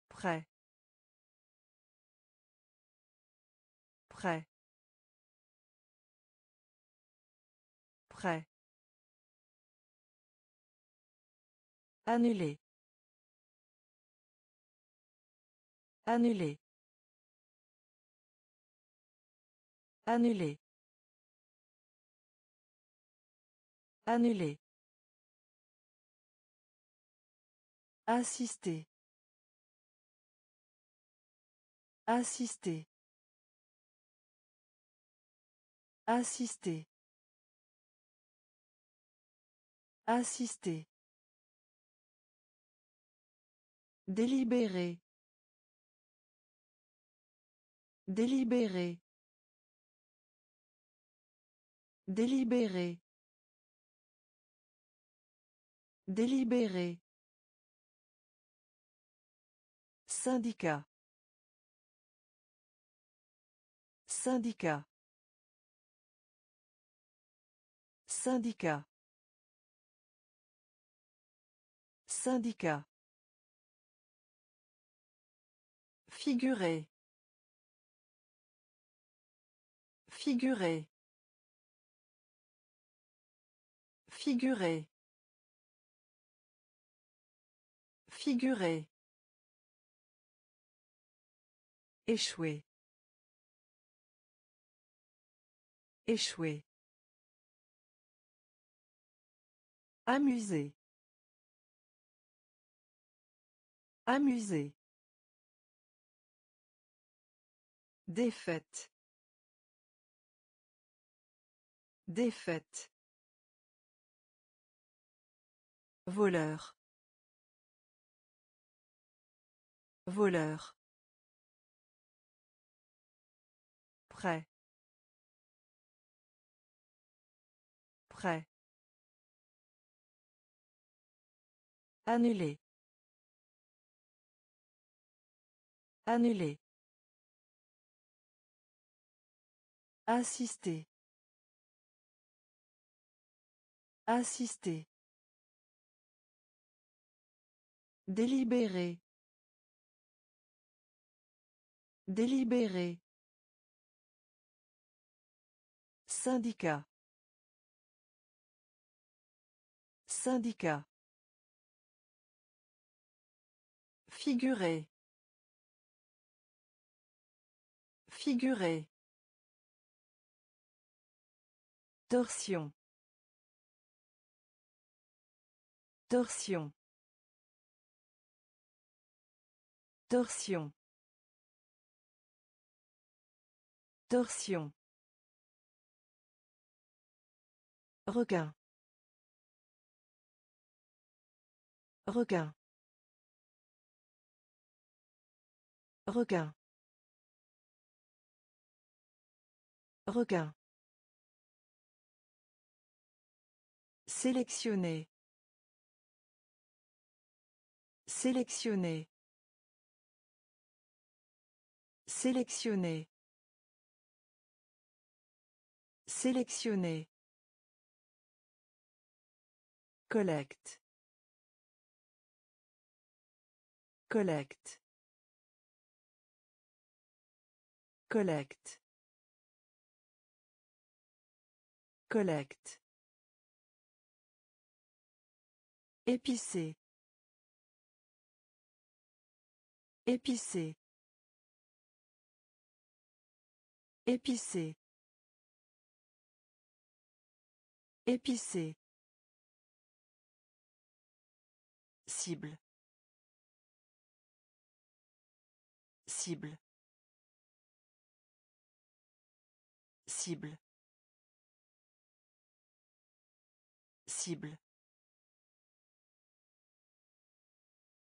S1: Prêt. Prêt. Prêt. Annuler. Annuler. Annuler. Annuler. Assister. Assister. Assister. Assister. Délibérer. Délibérer. Délibérer. Délibérer. Syndicat. Syndicat. Syndicat. Syndicat. Figurer. Figurer. Figurer. Figurer. Échouer. Échouer. Amuser. Amuser. Défaite. Défaite. Voleur. Voleur. Prêt. Prêt. Annuler. Annuler. Assister. Assister. Délibérer. Délibérer. Syndicat. Syndicat. Figurer. Figurer. Torsion. Torsion. Torsion. Torsion. Requin. Requin. Requin. Requin. Sélectionner. Sélectionner. Sélectionner. Sélectionner. Collecte. Collecte. Collecte. Collecte. Épicé. Épicé. Épicé. Épicé. Cible. Cible. Cible. Cible.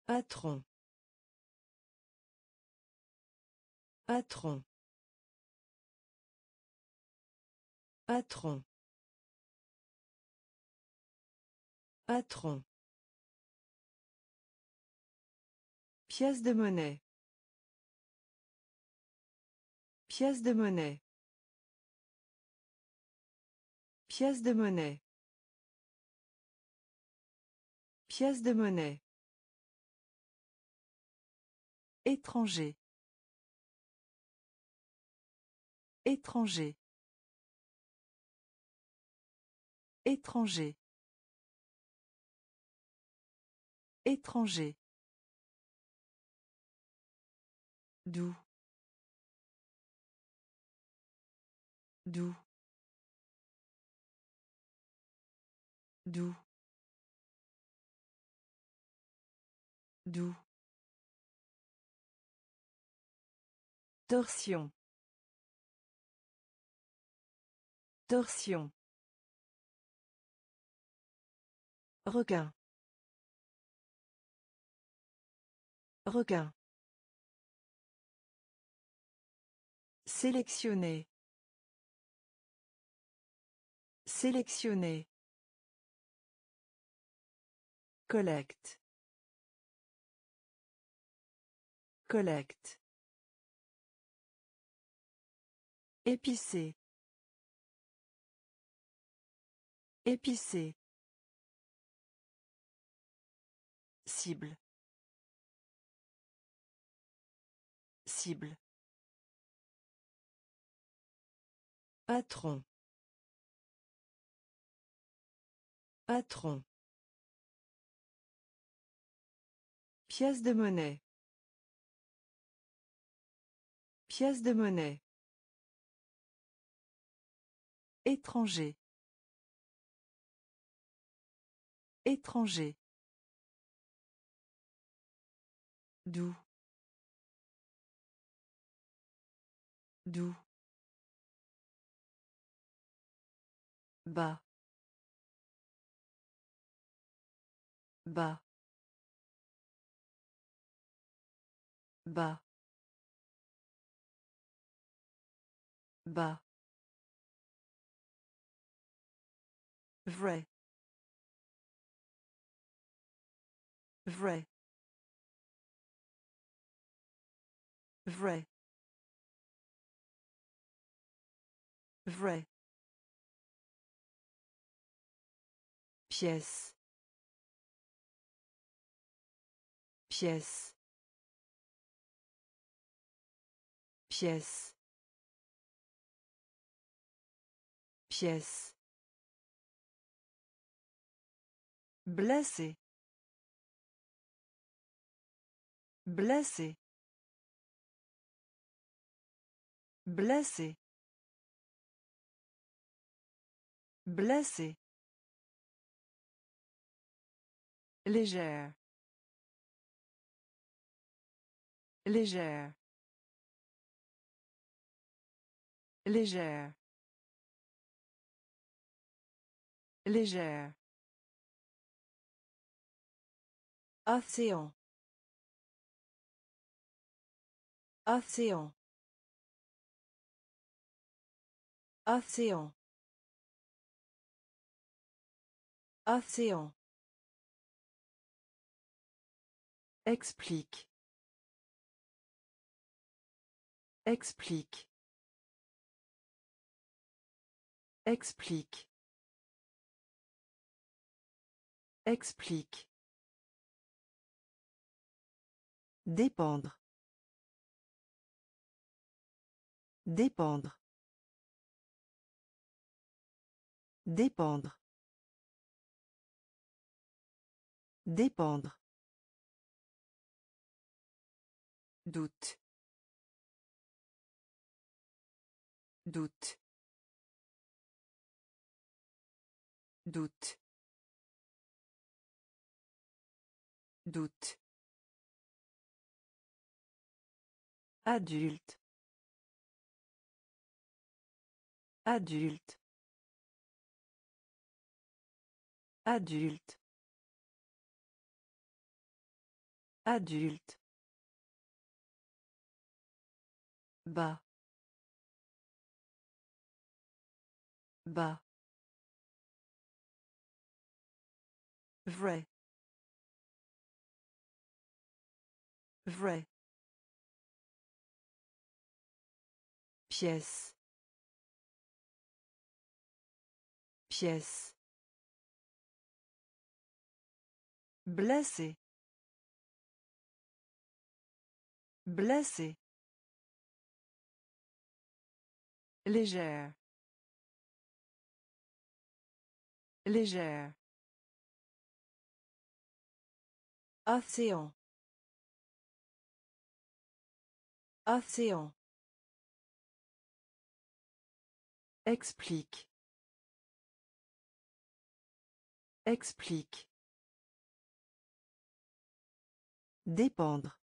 S1: Patron. Patron. Patron. Patron. Pièce de monnaie. Pièce de monnaie. Pièce de monnaie. Pièce de monnaie. Étranger. Étranger. Étranger. Étranger. D'où? D'où? D'où? D'où? Torsion. Torsion. Requin. Requin. Sélectionner. Sélectionner. Collecte. Collecte. Épicé. Épicé. Cible. Cible. Patron. Patron. Pièce de monnaie. Pièce de monnaie. Étranger. Étranger. D'où. D'où. Bas. Bas. bas bas vrai. Vrai. Vrai. Vrai pièce pièce pièce pièce Blessé. Blessé. Blessé. Blessé. Légère. Légère. Légère. Légère. Océan. Océan. Océan. Océan. Explique. Explique. Explique. Explique. Dépendre. Dépendre. Dépendre. Dépendre. Doute. Doute. Doute. Doute. Adulte. Adulte. Adulte. Adulte. Bas. Bas. Vrai. Vrai. Pièce. Pièce. Blessé. Blessé. Légère. Légère. Océan. Océan. Explique. Explique. Dépendre.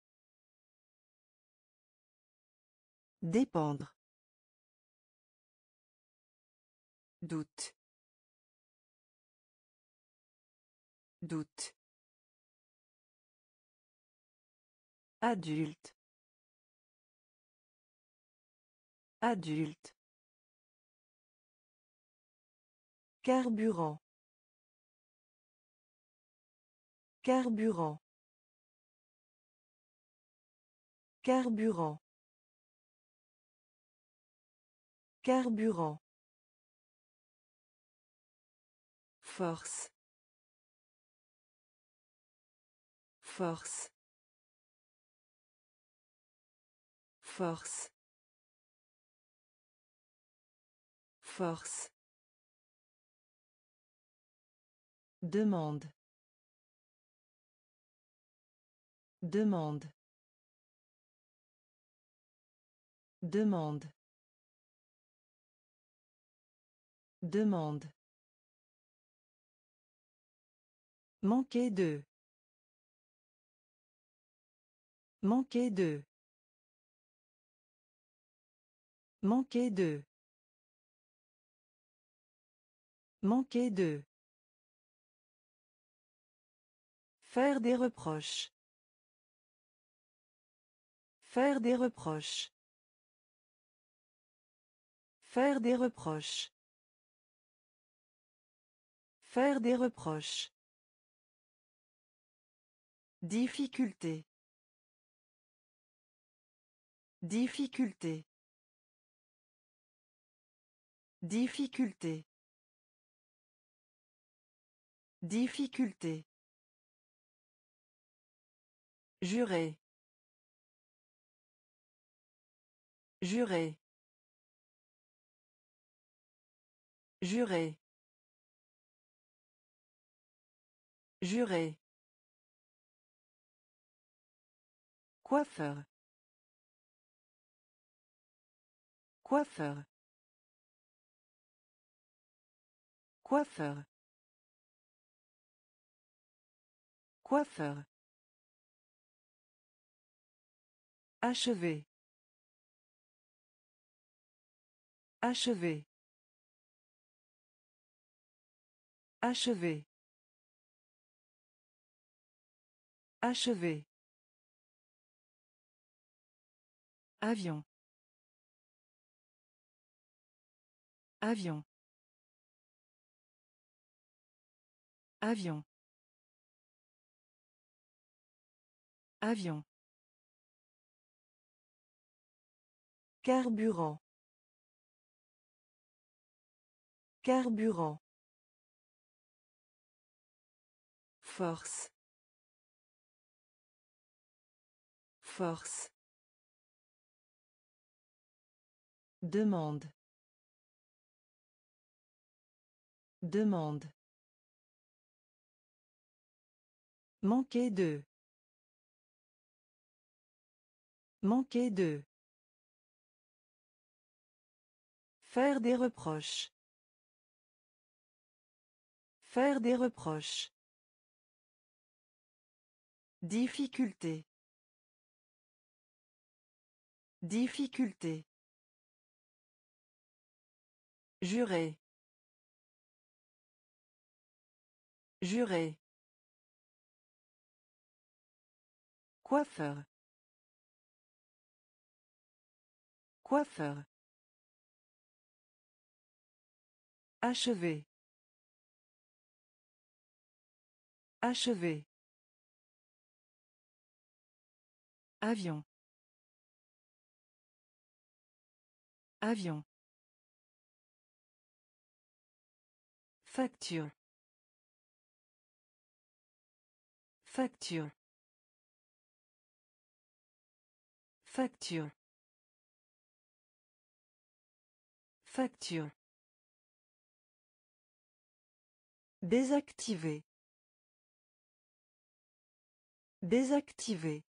S1: Dépendre. Doute. Doute. Adulte. Adulte. Carburant. Carburant. Carburant. Carburant. Force. Force. Force. Force. Demande. Demande. Demande. Demande. Manquer de. Manquer de. Manquer de. Manquer de. Faire des reproches. Faire des reproches. Faire des reproches. Faire des reproches. Difficulté. Difficulté. Difficulté. Difficulté. Jurer. Jurer. Jurer. Jurer. Coiffeur. Coiffeur. Coiffeur. Coiffeur. Achever. Achever. Achever. Achever. Avion. Avion. Avion. Avion. Carburant. Carburant. Force. Force. Demande. Demande. Manquer de. Manquer de. Faire des reproches. Faire des reproches. Difficulté. Difficulté. Jurer. Jurer. Coiffeur. Coiffeur. Achever. Achever. Avion. Avion. Facture. Facture. Facture. Facture. Désactiver. Désactiver.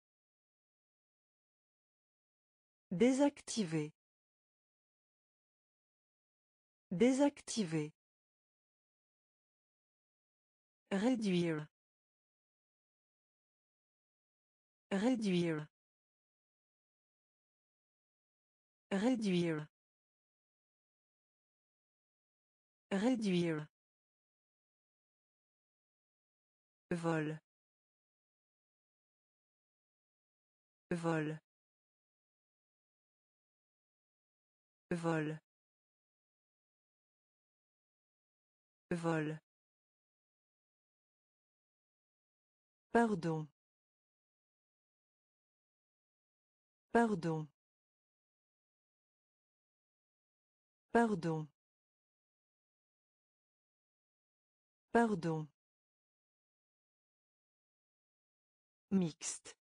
S1: Désactiver. Désactiver. Réduire. Réduire. Réduire. Réduire. Vol. Vol. Vol. Vol. Pardon. Pardon. Pardon. Pardon. Mixte.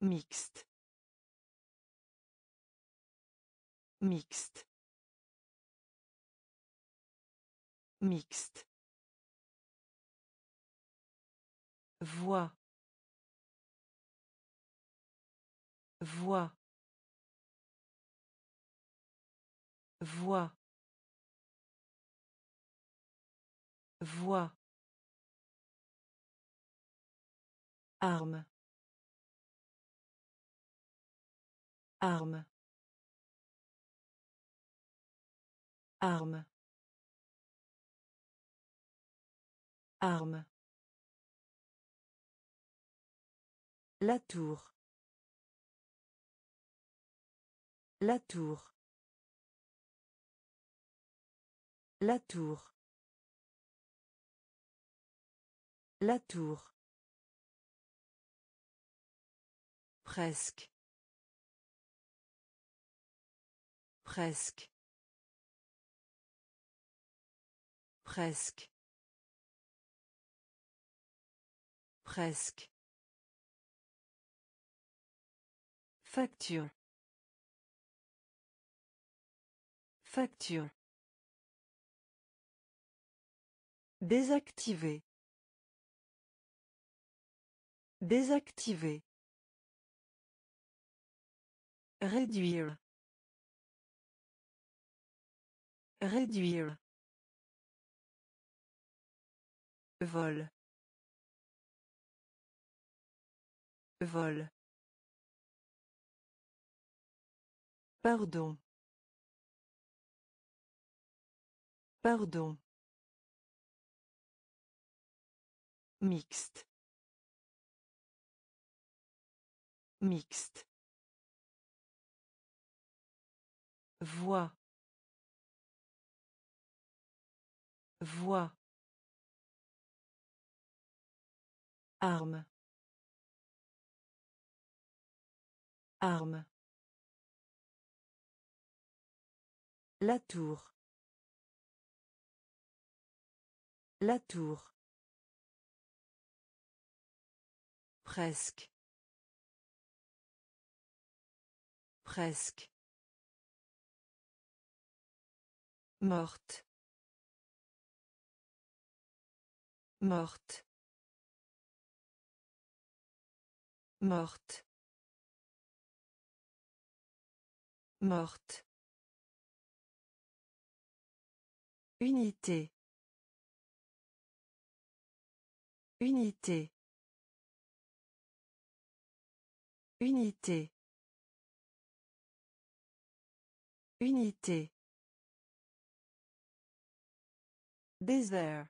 S1: Mixte. Mixte. Mixte. Voix. Voix. Voix. Voix. Arme. Arme. Arme. Arme.
S2: La tour. La tour. La tour. La tour. Presque. Presque. Presque. Presque. Facture. Facture. Désactiver. Désactiver. Réduire. Réduire. Vol. Vol. Pardon. Pardon. Mixte. Mixte. Voix. Voix. Arme. Arme. La tour. La tour. Presque. Presque. Morte. Morte. Morte. Morte. Unité. Unité. Unité. Unité. Désert.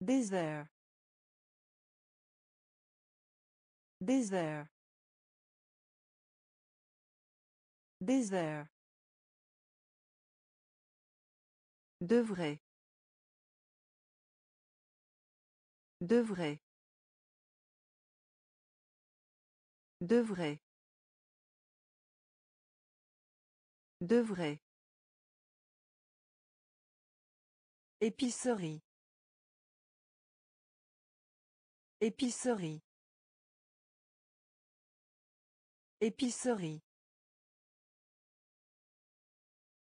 S2: Désert. Désert. Désert. Devrait. Devrait. Devrait. Devrait. Épicerie. Épicerie. Épicerie.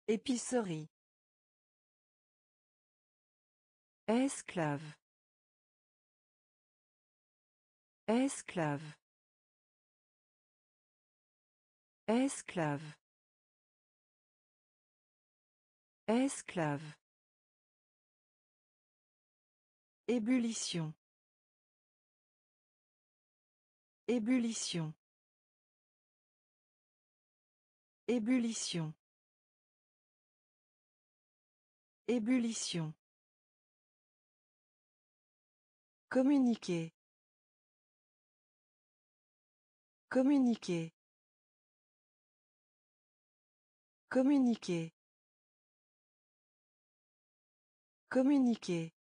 S2: Épicerie. Esclave. Esclave. Esclave. Esclave. Ébullition. Ébullition. Ébullition. Ébullition. Communiquer. Communiquer. Communiquer. Communiquer.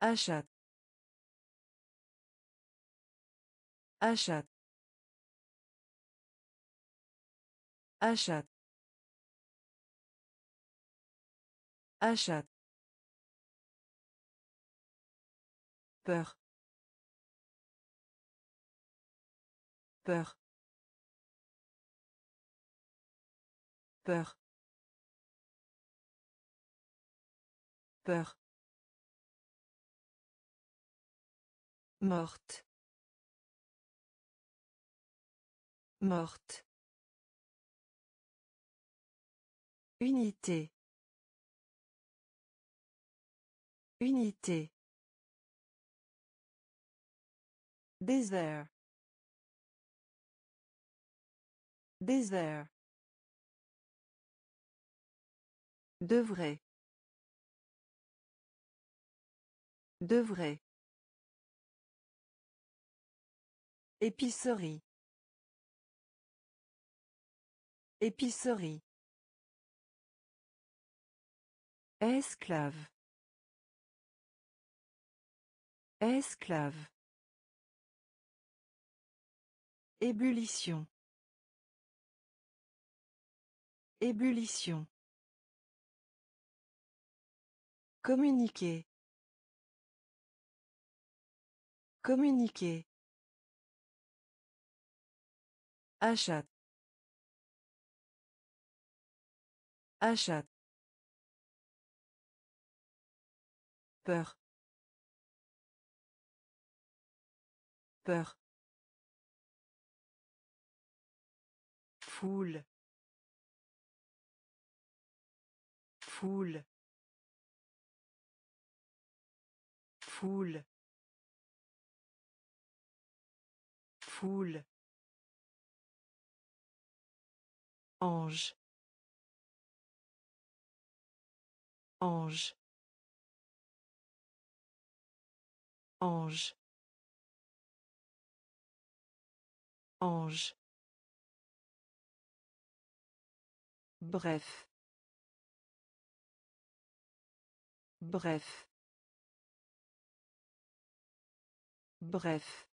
S2: Achat. Achat. Achat. Achat. Peur. Peur. Peur. Peur. Morte. Morte. Unité. Unité. Désert. Désert. Devrait. Devrait. Épicerie. Épicerie. Esclave. Esclave. Ébullition. Ébullition. Communiquer. Communiquer. Achat. Achat. Peur. Peur. Foule. Foule. Foule. Foule. Ange. Ange. Ange. Ange. Bref. Bref. Bref.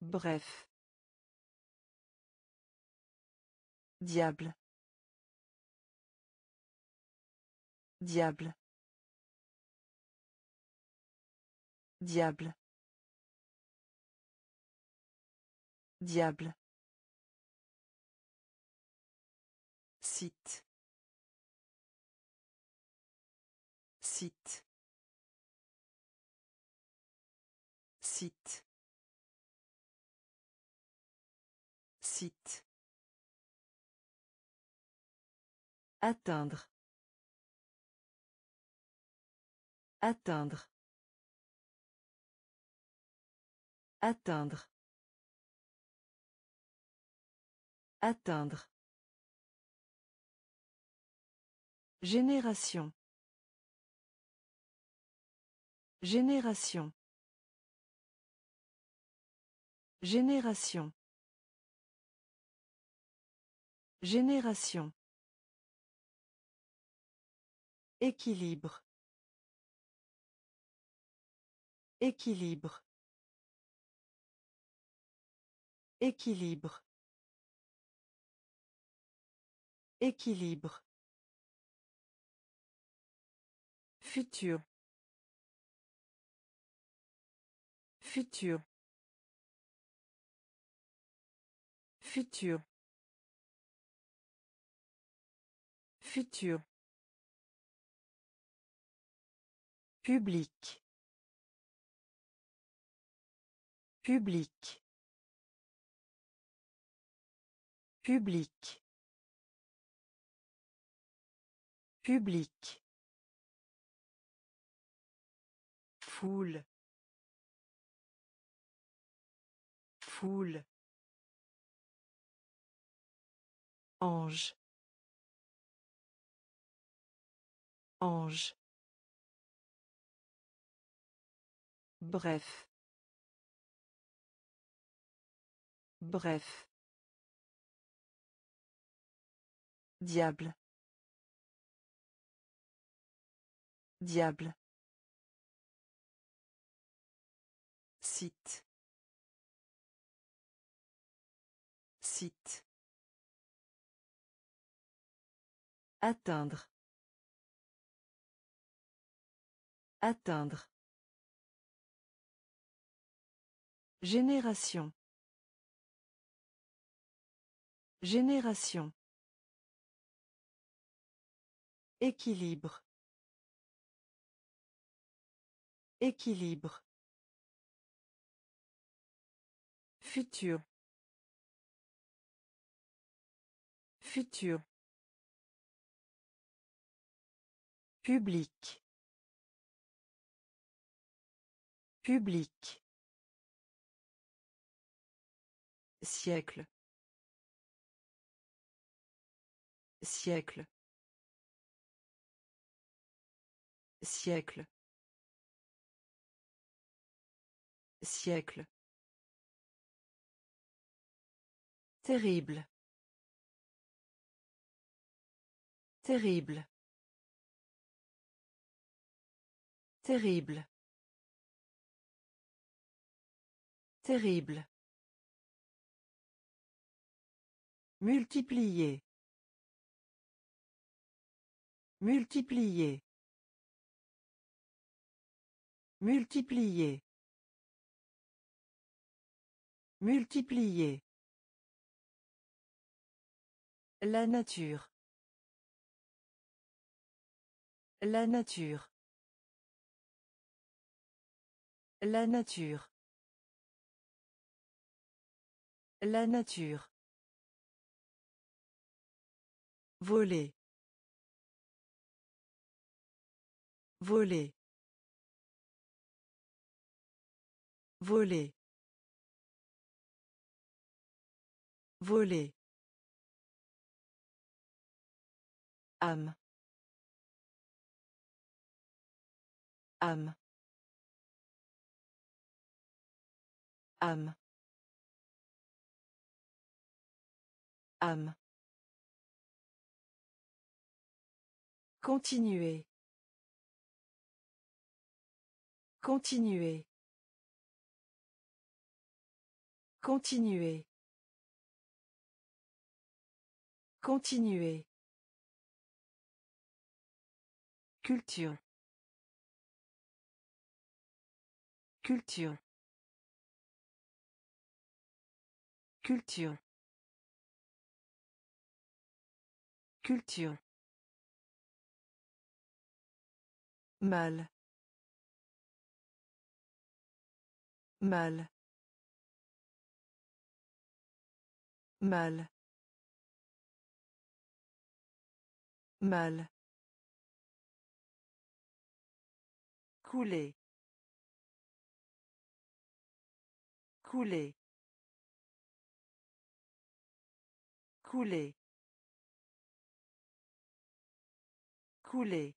S2: Bref. Diable. Diable. Diable. Diable. Site. Site. Site. Site. Atteindre. Atteindre. Atteindre. Atteindre. Génération. Génération. Génération. Génération. Équilibre. Équilibre. Équilibre. Équilibre. Futur. Futur. Futur. Futur. Public. Public. Public. Public. Foule. Foule. Ange. Ange. Bref. Bref. Diable. Diable. Site. Site. Atteindre. Atteindre. Génération. Génération. Équilibre. Équilibre. Futur. Futur. Public. Public. Siècle. Siècle.
S1: Siècle. Siècle. Terrible. Terrible. Terrible. Terrible. Multiplier. Multiplier. Multiplier. Multiplier. La nature. La nature. La nature. La nature. Voler. Voler. Voler. Voler. Âme âme âme âme Continuer. Continuer. Continuer. Continuer. Culture. Culture. Culture. Culture. Mal. Mal. Mal. Mal. Couler. Couler. Couler. Couler.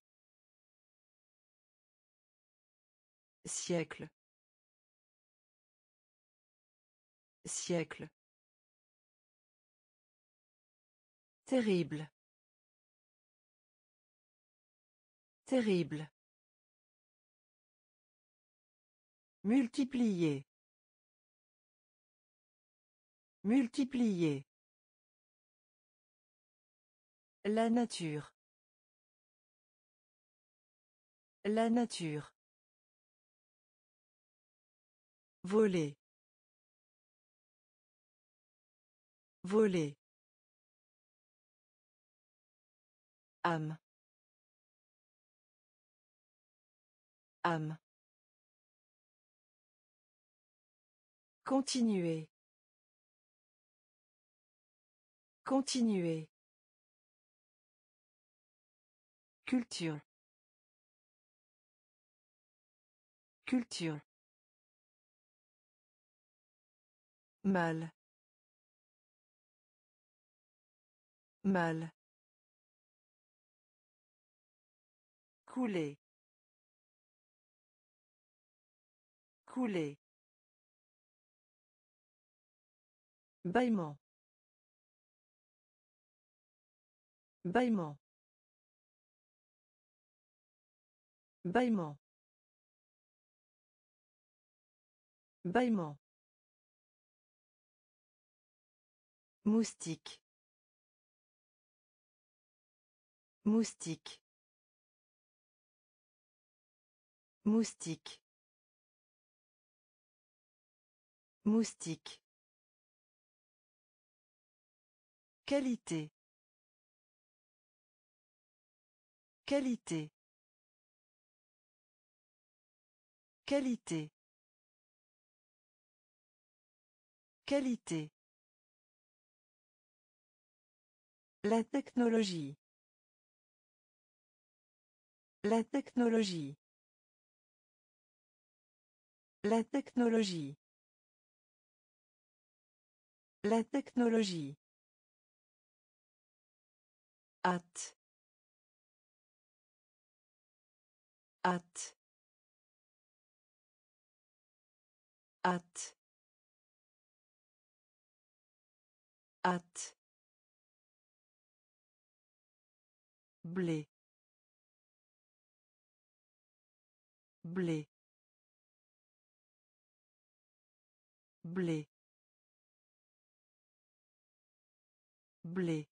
S1: Siècle. Siècle. Terrible. Terrible. Multiplier. Multiplier. La nature. La nature. Voler. Voler. âme âme Continuer. Continuer. Culture. Culture. Mal. Mal. Couler. Couler. Bâillement. Bâillement. Bâillement. Bâillement. Moustique. Moustique. Moustique. Moustique. Qualité. Qualité. Qualité. Qualité. La technologie. La technologie. La technologie. La technologie. Hâte.
S2: hâte. Hâte. Hâte. Blé. Blé. Blé. Blé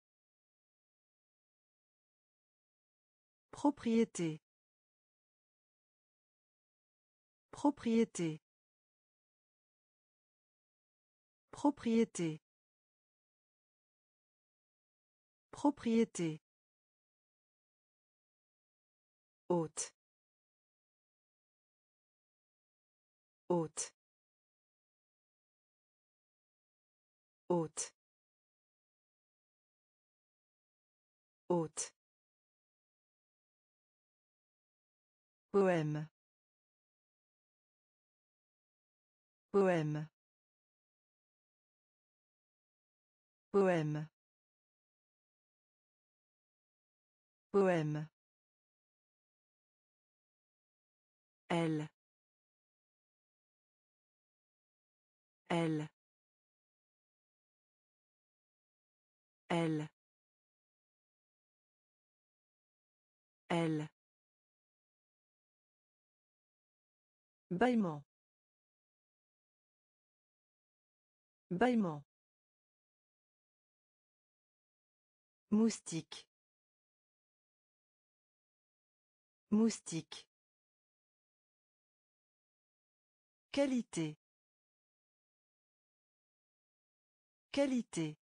S2: Propriété. Propriété. Propriété. Propriété. Haute. Haute. Haute. Haute. Poème. Poème. Poème. Poème. Elle. Elle. Elle. Elle. Bâillement. Bâillement. Moustique. Moustique. Qualité. Qualité.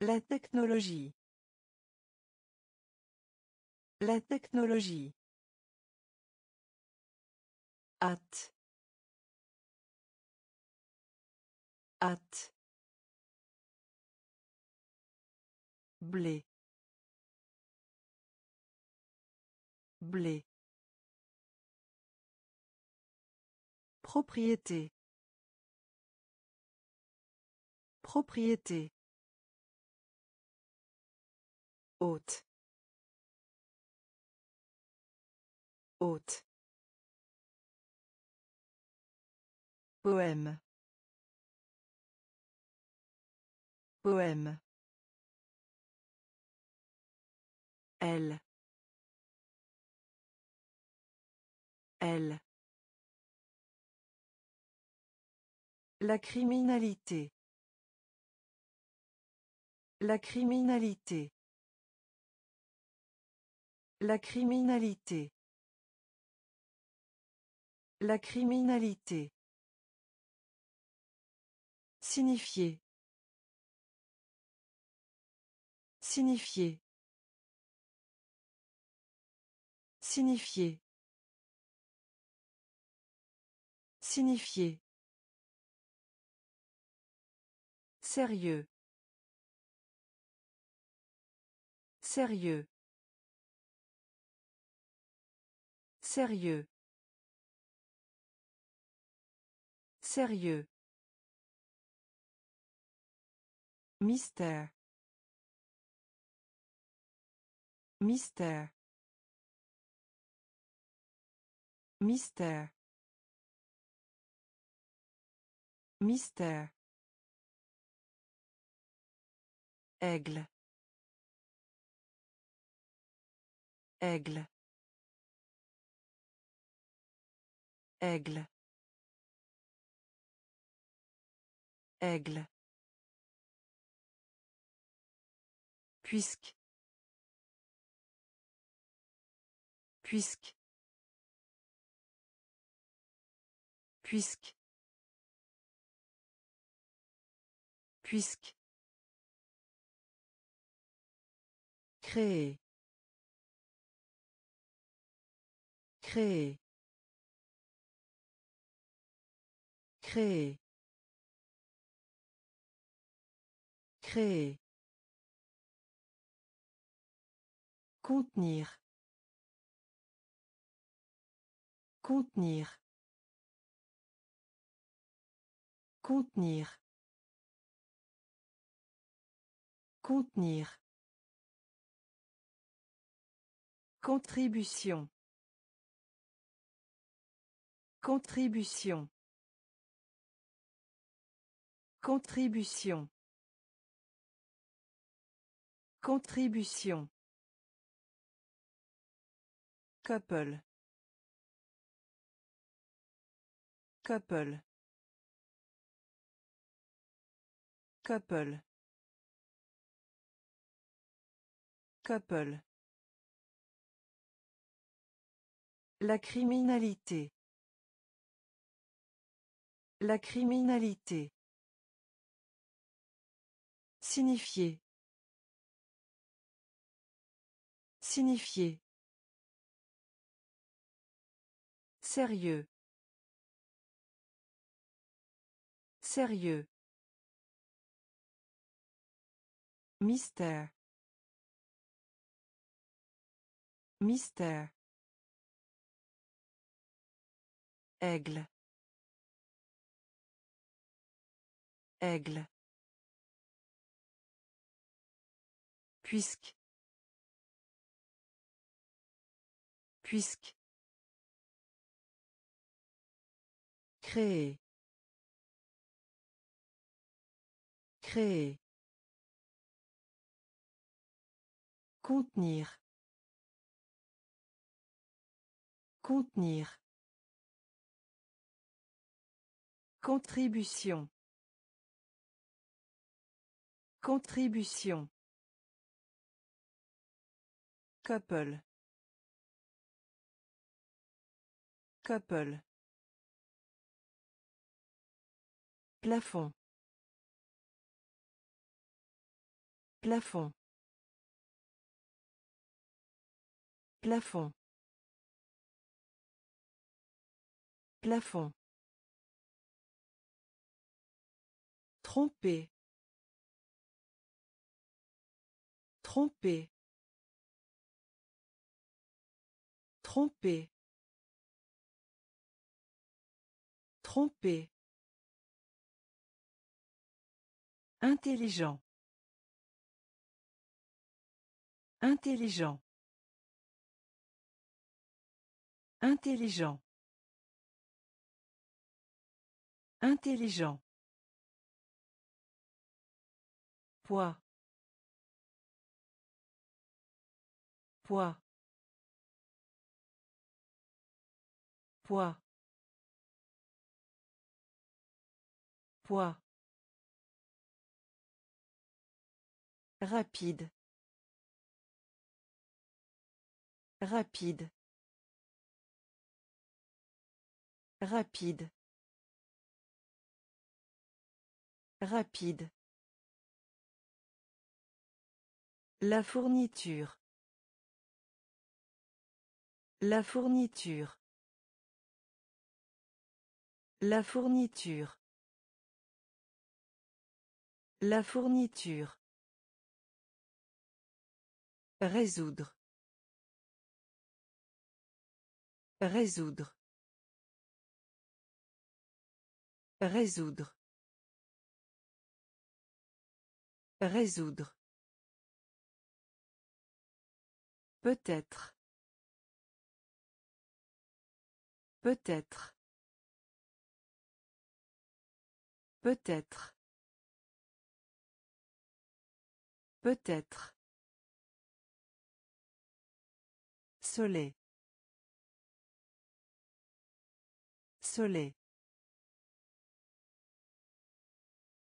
S2: La technologie. La technologie. Hâte. Hâte. Blé. Blé. Propriété. Propriété. Haute. Haute. Poème. Poème. Elle. Elle. La criminalité. La criminalité. La criminalité. La criminalité. Signifier. Signifier. Signifier. Signifier. Sérieux. Sérieux. Sérieux. Sérieux. Mystère. Mystère. Mystère. Mystère. Aigle. Aigle. Aigle. Aigle. Puisque. Puisque. Puisque. Puisque. Créer. Créer. Créer. Créer. Contenir. Contenir. Contenir. Contenir. Contribution. Contribution. Contribution. Contribution. Couple. Couple. Couple. Couple. La criminalité. La criminalité. Signifier. Signifier. Sérieux. Sérieux. Mystère. Mystère. Aigle. Aigle. Puisque. Puisque. Créer. Créer. Contenir. Contenir. Contribution. Contribution. Couple. Couple. Plafond. Plafond. Plafond. Plafond. Tromper. Tromper. Tromper. Tromper. Intelligent. Intelligent. Intelligent. Intelligent. Poids. Poids. Poids. Poids. Rapide. Rapide. Rapide. Rapide. La fourniture. La fourniture. La fourniture. La fourniture. Résoudre. Résoudre. Résoudre. Résoudre. Peut-être. Peut-être. Peut-être. Peut-être. Soleil. Soleil.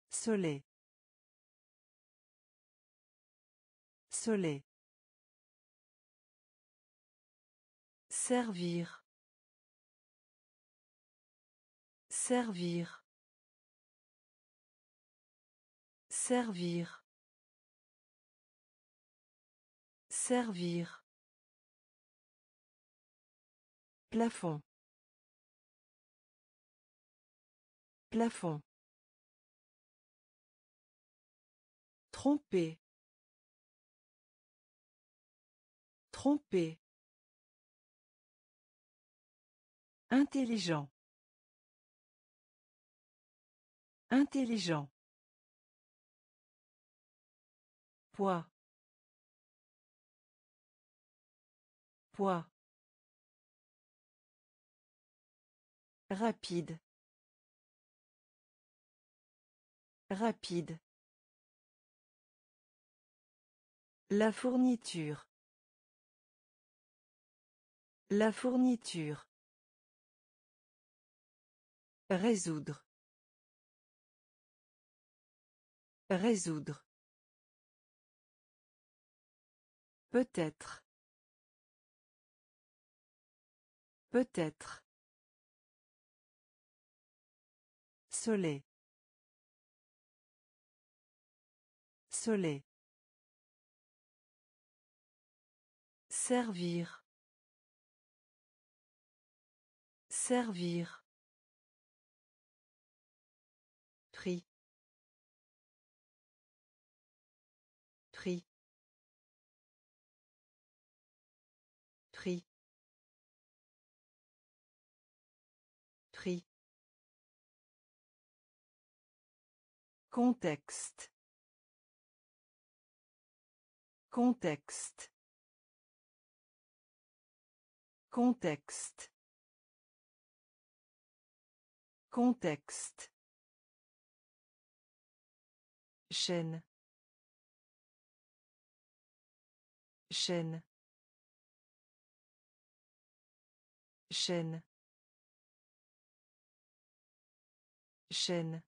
S2: Soleil. Soleil. Servir. Servir. Servir. Servir. Plafond. Plafond. Tromper. Tromper. Intelligent. Intelligent. Poids. Poids. Rapide. Rapide. La fourniture. La fourniture. Résoudre. Résoudre. Peut-être. Peut-être. Soleil. Soleil. Servir. Servir. Contexte. Contexte. Contexte. Contexte. Chaîne. Chaîne. Chaîne. Chaîne.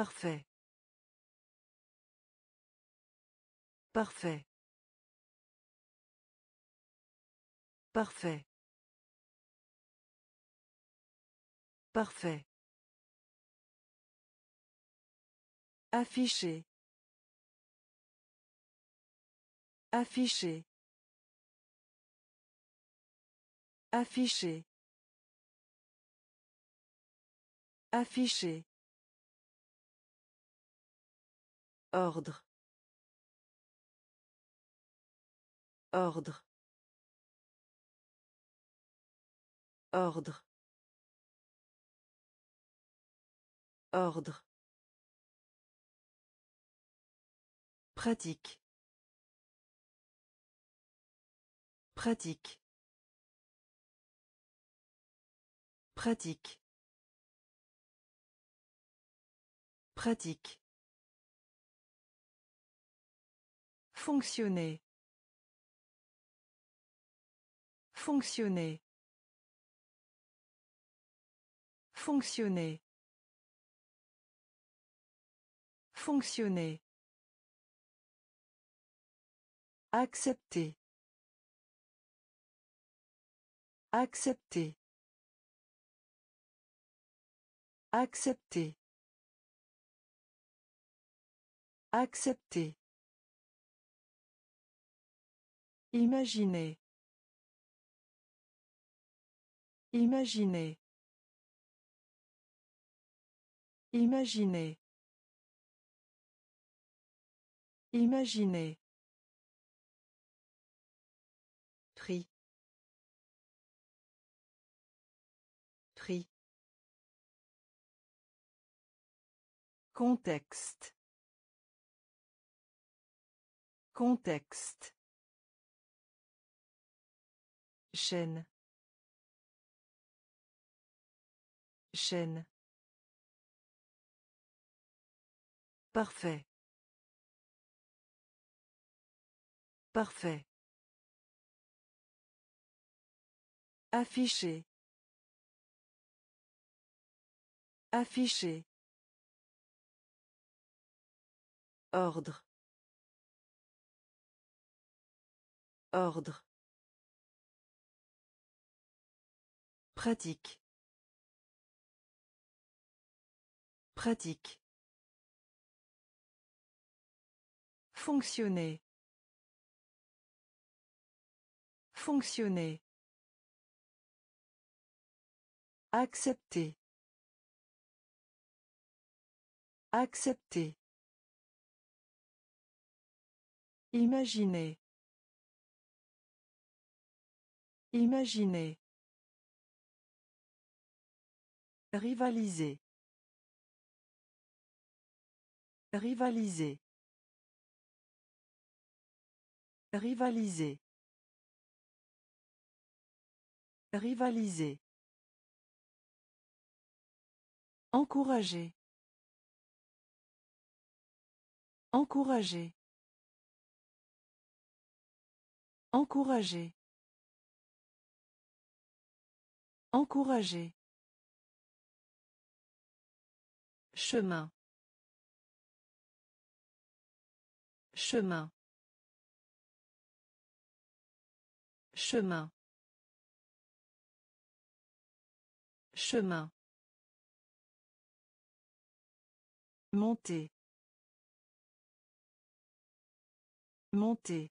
S2: Parfait. Parfait. Parfait. Parfait. Afficher. Afficher. Afficher. Afficher. Ordre. Ordre. Ordre. Ordre. Pratique. Pratique. Pratique. Pratique. Fonctionner. Fonctionner. Fonctionner. Fonctionner. Accepter. Accepter. Accepter. Accepter. Imaginez. Imaginez. Imaginez. Imaginez. Prix. Prix. Contexte. Contexte. Chaîne. Chaîne. Parfait. Parfait. Afficher. Afficher. Ordre. Ordre. Pratique. Pratique. Fonctionner. Fonctionner. Accepter. Accepter. Imaginez. Imaginez. Rivaliser. Rivaliser. Rivaliser. Rivaliser. Encourager. Encourager. Encourager. Encourager. Chemin. Chemin. Chemin. Chemin. Monter. Monter.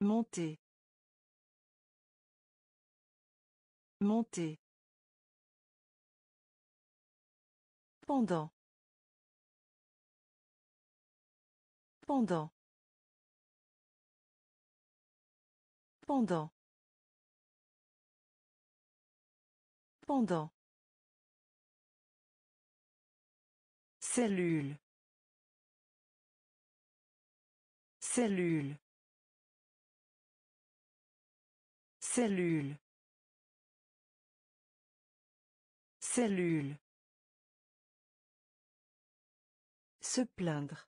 S2: Monter. Monter. Pendant. Pendant. Pendant. Pendant. Cellule. Cellule. Cellule. Cellule. Se plaindre.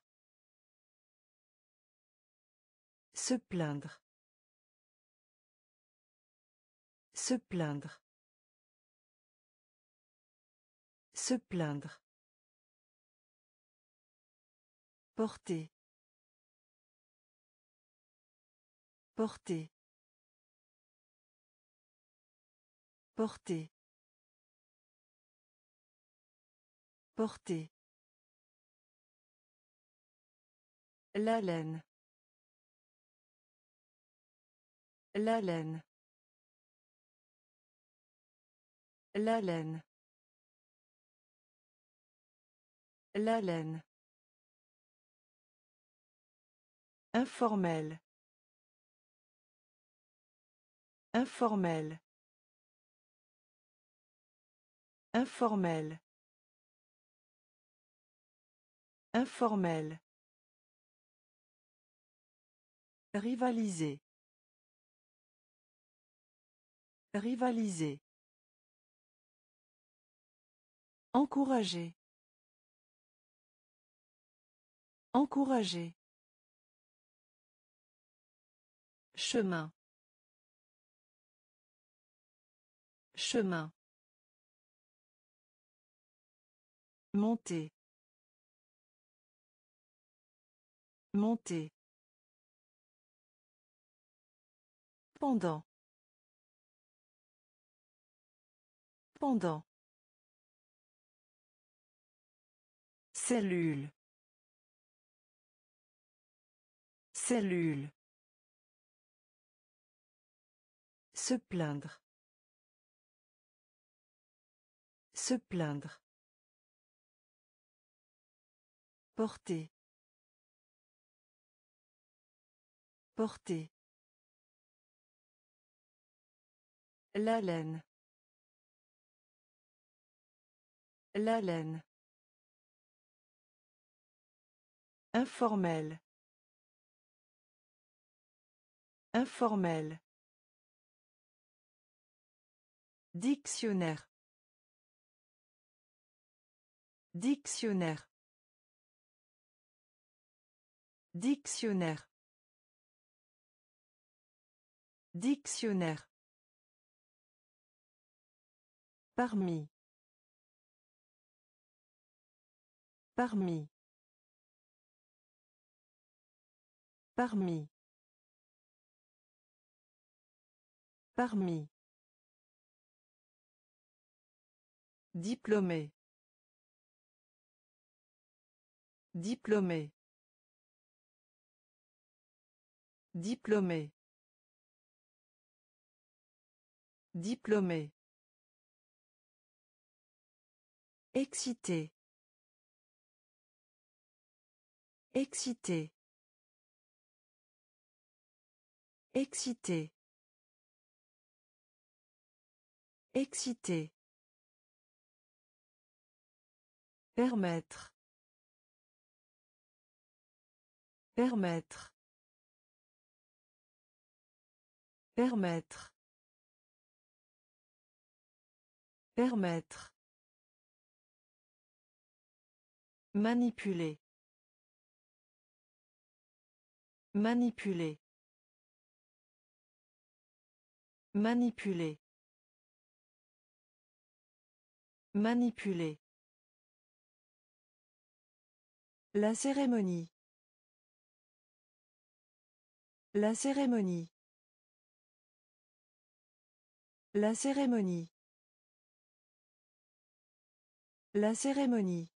S2: Se plaindre. Se plaindre. Se plaindre. Porter. Porter. Porter. Porter. La laine. La laine. La laine. La laine. Informel. Informel. Informel. Informel. Rivaliser. Rivaliser. Encourager. Encourager. Chemin. Chemin. Monter. Monter. Pendant. Pendant. Cellule. Cellule. Se plaindre. Se plaindre. Porter. Porter. La laine. La laine. Informel. Informel. Dictionnaire. Dictionnaire. Dictionnaire. Dictionnaire. Parmi. Parmi. Parmi. Parmi. Diplômé. Diplômé. Diplômé. Diplômé. Excité. Excité. Excité. Excité. Permettre. Permettre. Permettre. Permettre. Manipuler. Manipuler. Manipuler. Manipuler. La cérémonie. La cérémonie. La cérémonie. La cérémonie.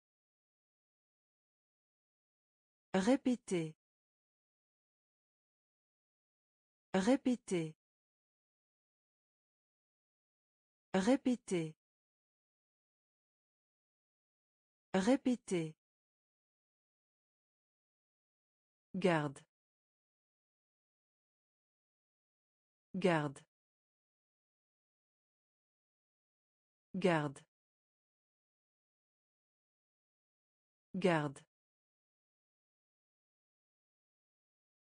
S2: Répétez. Répétez. Répétez. Répétez. Garde. Garde. Garde. Garde.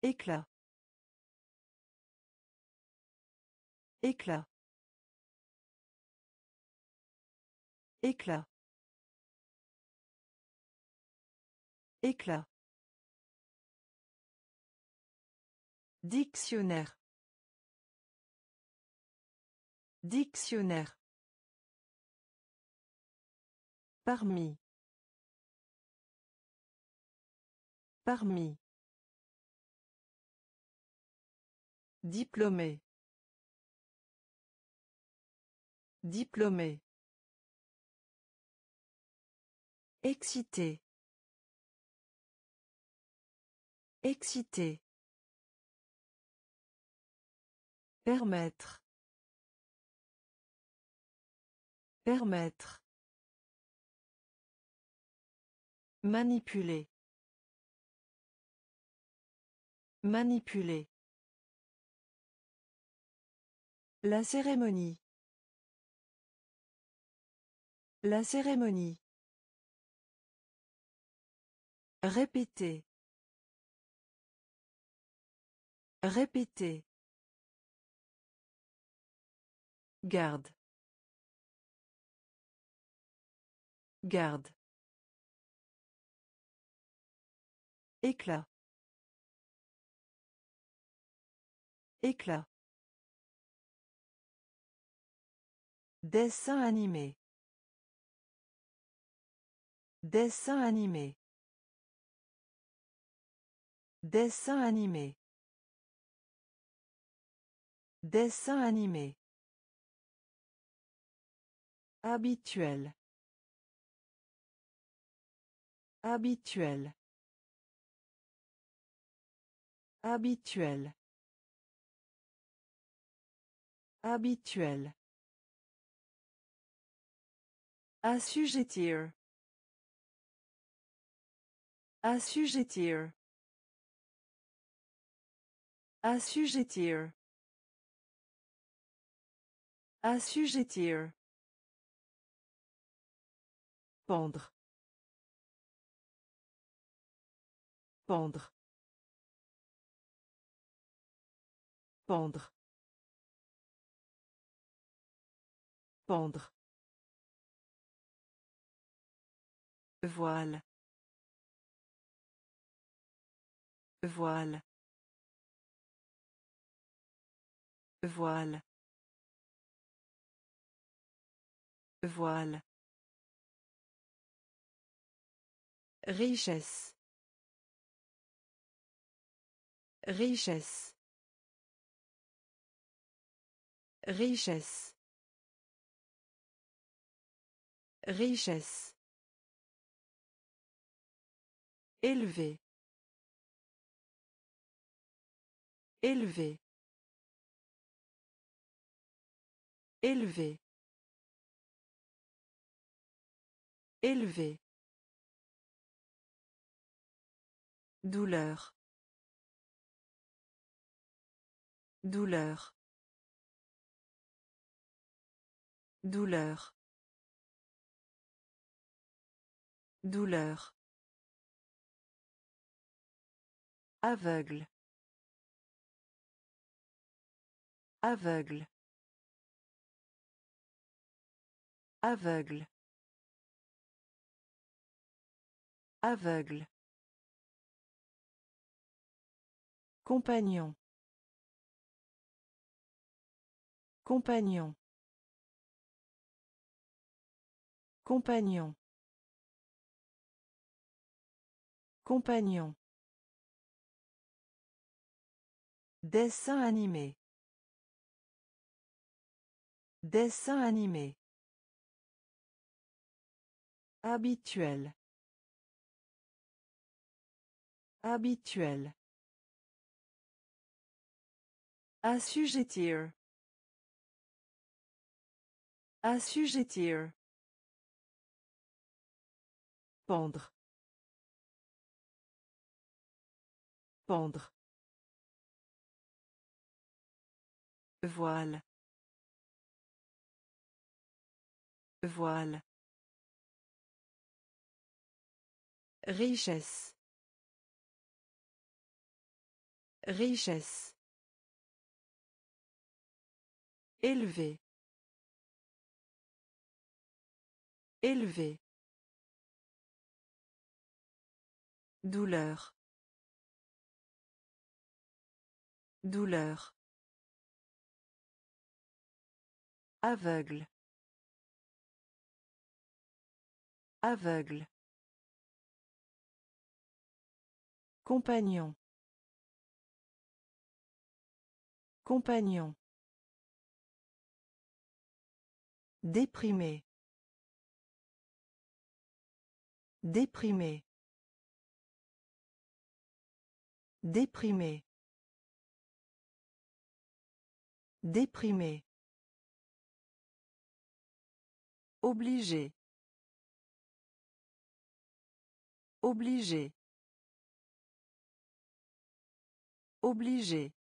S2: Éclat. Éclat. Éclat. Éclat. Dictionnaire. Dictionnaire. Parmi. Parmi. Diplômé. Diplômé. Excité. Excité. Permettre. Permettre. Manipuler. Manipuler. La cérémonie. La cérémonie. Répétez. Répétez. Garde. Garde. Éclat. Éclat. Dessin animé. Dessin animé. Dessin animé. Dessin animé. Habituel. Habituel. Habituel. Habituel. Assujettir. Assujettir. Assujettir. Assujettir. Pendre. Pendre. Pendre. Pendre. Voile. Voile. Voile. Voile. Richesse. Richesse. Richesse. Richesse. Élevé. Élevé. Élevé. Élevé. Douleur. Douleur. Douleur. Douleur. Aveugle. Aveugle. Aveugle. Aveugle. Compagnon. Compagnon. Compagnon. Compagnon. Dessin animé. Dessin animé. Habituel. Habituel. Assujettir. Assujettir. Pendre. Pendre. Voile. Voile. Richesse. Richesse. Élevé. Élevé. Douleur. Douleur. Aveugle. Aveugle. Compagnon. Compagnon. Déprimé. Déprimé. Déprimé. Déprimé. Obligé. Obligé. Obligé.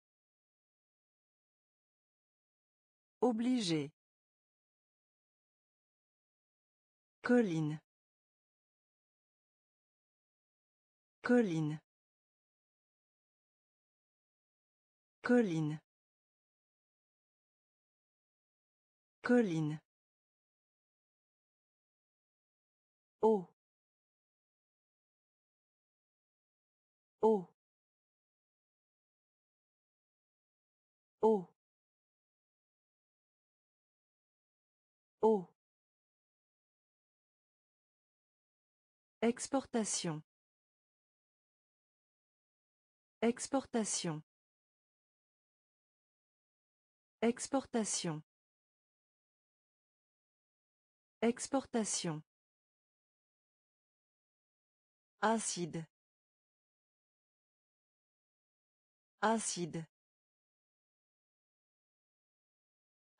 S2: Obligé. Colline. Colline. Colline. Colline. Oh. Oh. Oh. Oh. Exportation. Exportation. Exportation. Exportation. Acide. Acide.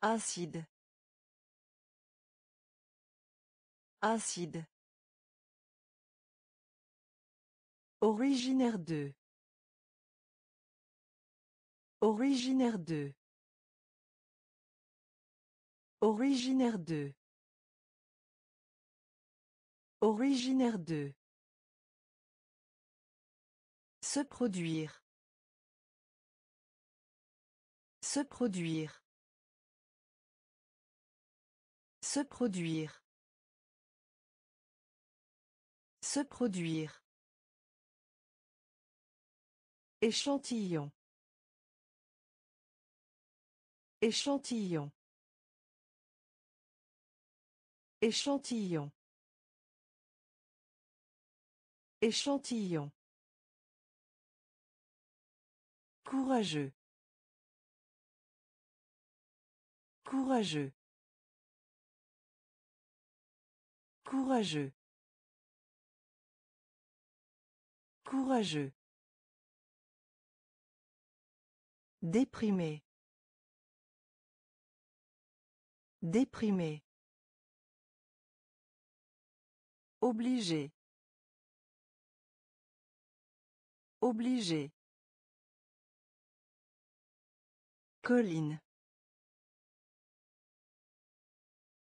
S2: Acide. Acide. Originaire de. Originaire de. Originaire de. Originaire de. Se produire. Se produire. Se produire. Se produire. Échantillon. Échantillon. Échantillon. Échantillon. Courageux. Courageux. Courageux. Courageux. Déprimé. Déprimé. Obligé. Obligé. Colline.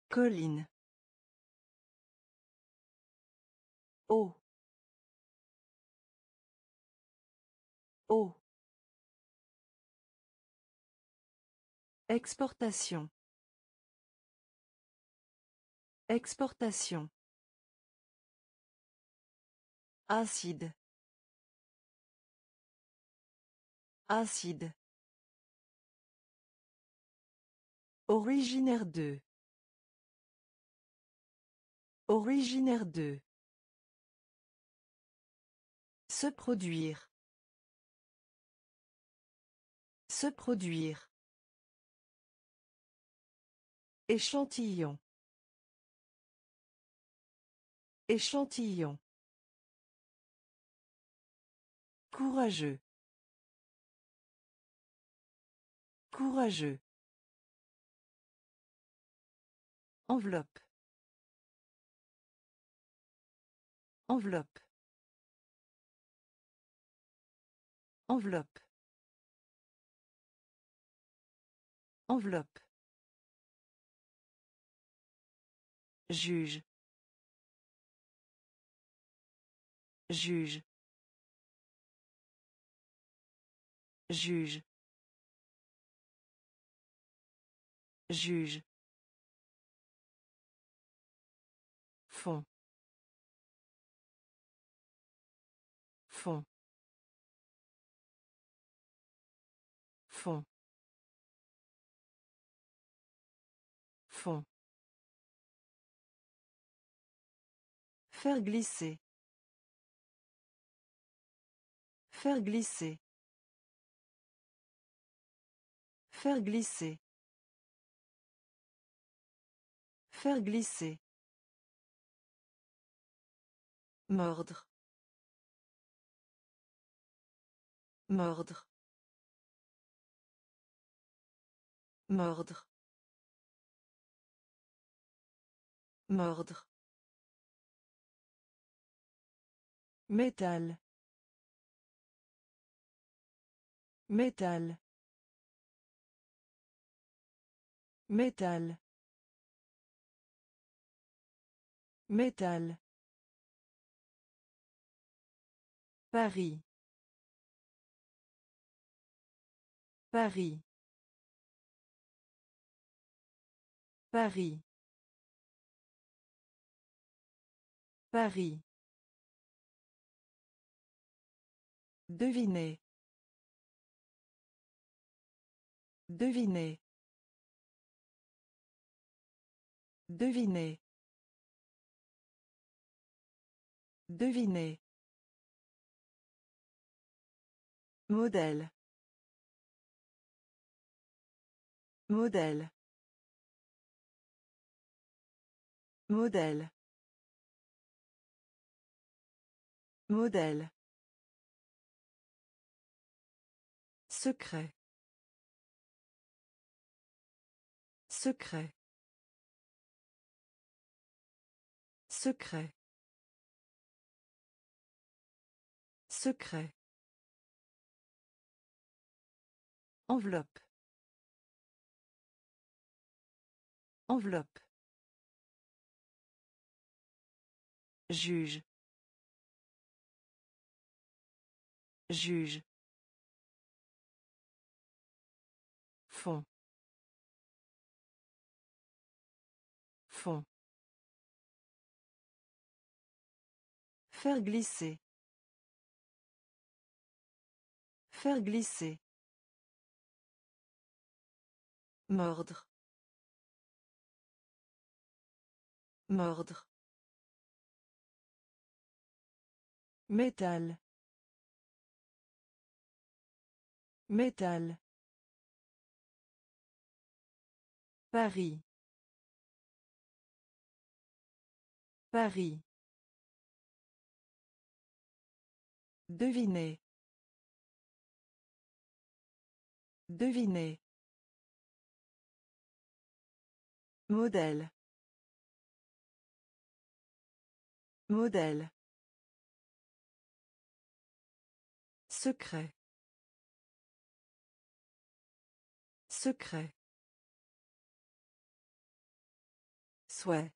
S2: Colline. Oh. Eau. Exportation. Exportation. Acide. Acide. Originaire de. Originaire de. Se produire. Se produire. Échantillon. Échantillon. Courageux. Courageux. Enveloppe. Enveloppe. Enveloppe. Enveloppe. Juge. Juge. Juge. Juge. Faire glisser. Faire glisser. Faire glisser. Faire glisser. Mordre. Mordre. Mordre. Mordre. Métal. Métal. Métal. Métal. Paris. Paris. Paris. Paris. Devinez. Devinez. Devinez. Devinez. Modèle. Modèle. Modèle. Modèle. Secret. Secret. Secret. Secret. Enveloppe. Enveloppe. Juge. Juge. Faire glisser. Faire glisser. Mordre. Mordre. Métal. Métal. Paris. Paris. Devinez. Devinez. Modèle. Modèle. Secret. Secret. Souhait.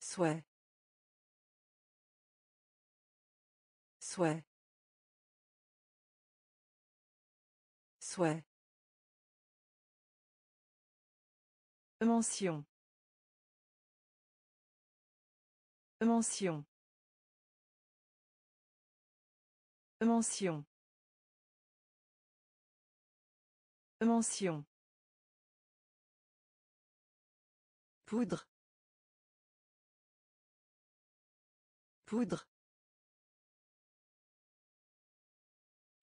S2: Souhait. Souhait. Souhait. Mention. Mention. Mention. Mention. Poudre. Poudre.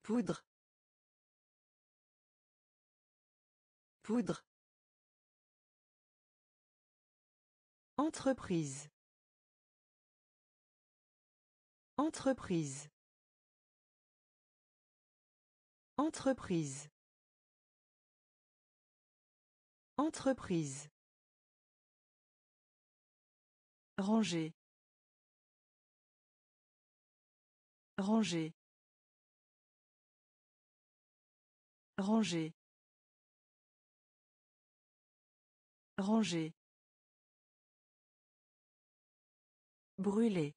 S2: Poudre. Poudre. Entreprise. Entreprise. Entreprise. Entreprise. Ranger. Ranger. Ranger. Ranger. Brûler.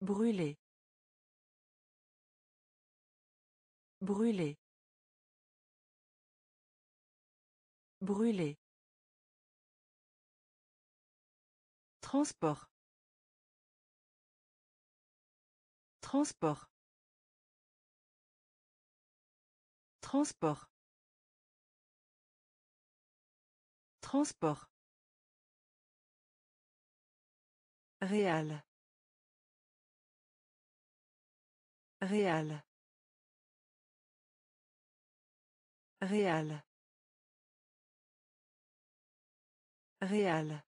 S2: Brûler. Brûler. Brûler. Transport. Transport. Transport. Transport. Réal. Réal. Réal. Réal.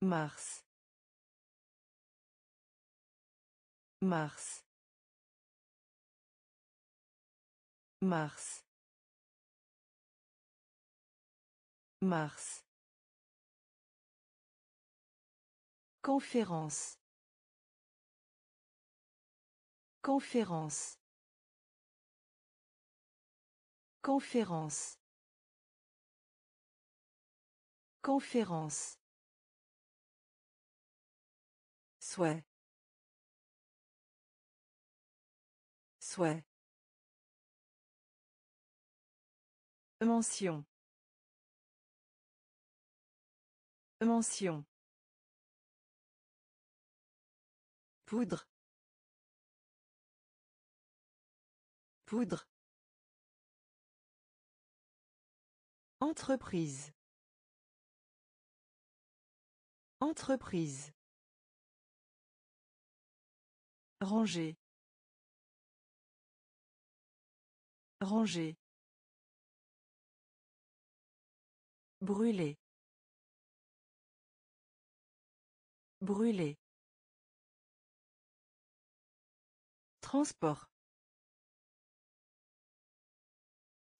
S2: Mars. Mars. Mars. Mars. Conférence. Conférence. Conférence. Conférence. Souhait. Souhait. Mention. Mention. Poudre. Poudre. Entreprise. Entreprise. Ranger. Ranger. Brûler. Brûler. Transport.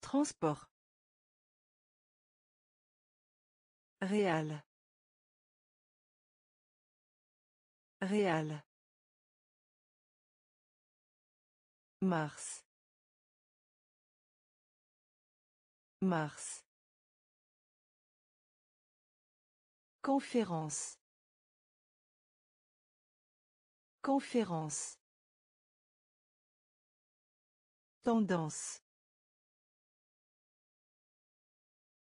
S2: Transport. Réal. Réal. Mars. Mars. Conférence. Conférence. Tendance.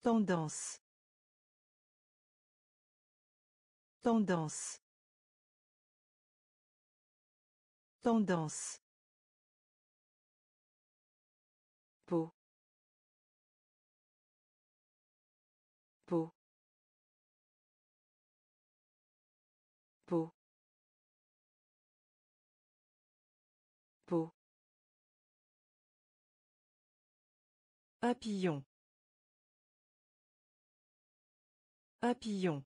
S2: Tendance. Tendance. Tendance. Papillon. Papillon.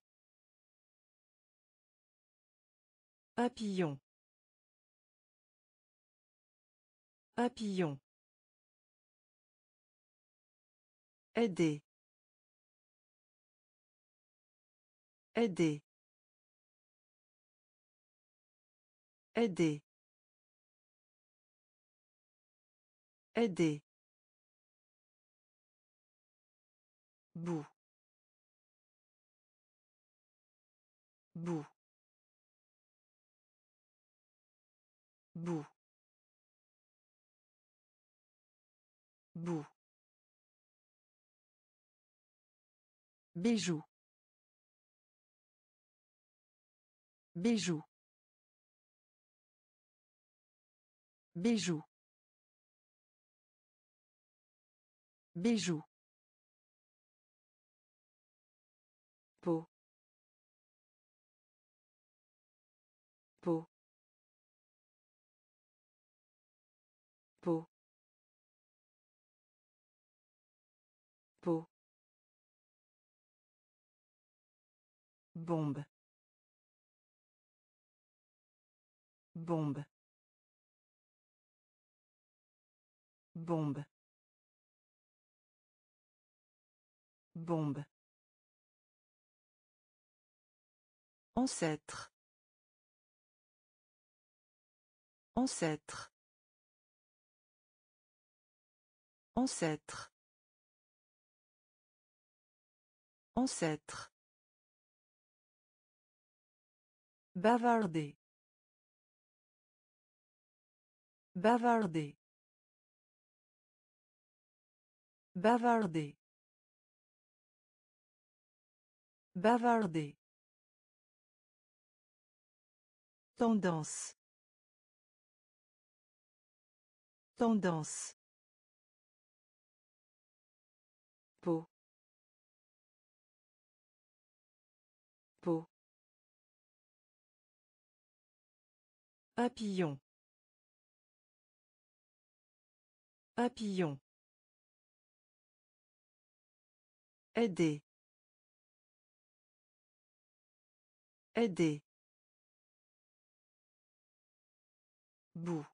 S2: Papillon. Papillon. Aider. Aider. Aider. Aider. Bout. Bout. Bout. Bout. Bijou. Bijou. Bijou. Bijou. Bombe bombe bombe bombe Ancêtre. Ancêtre. Ancêtre. Ancêtre. Bavarder. Bavarder. Bavarder. Bavarder. Tendance. Tendance. Papillon. Papillon. Aider. Aider. Bout.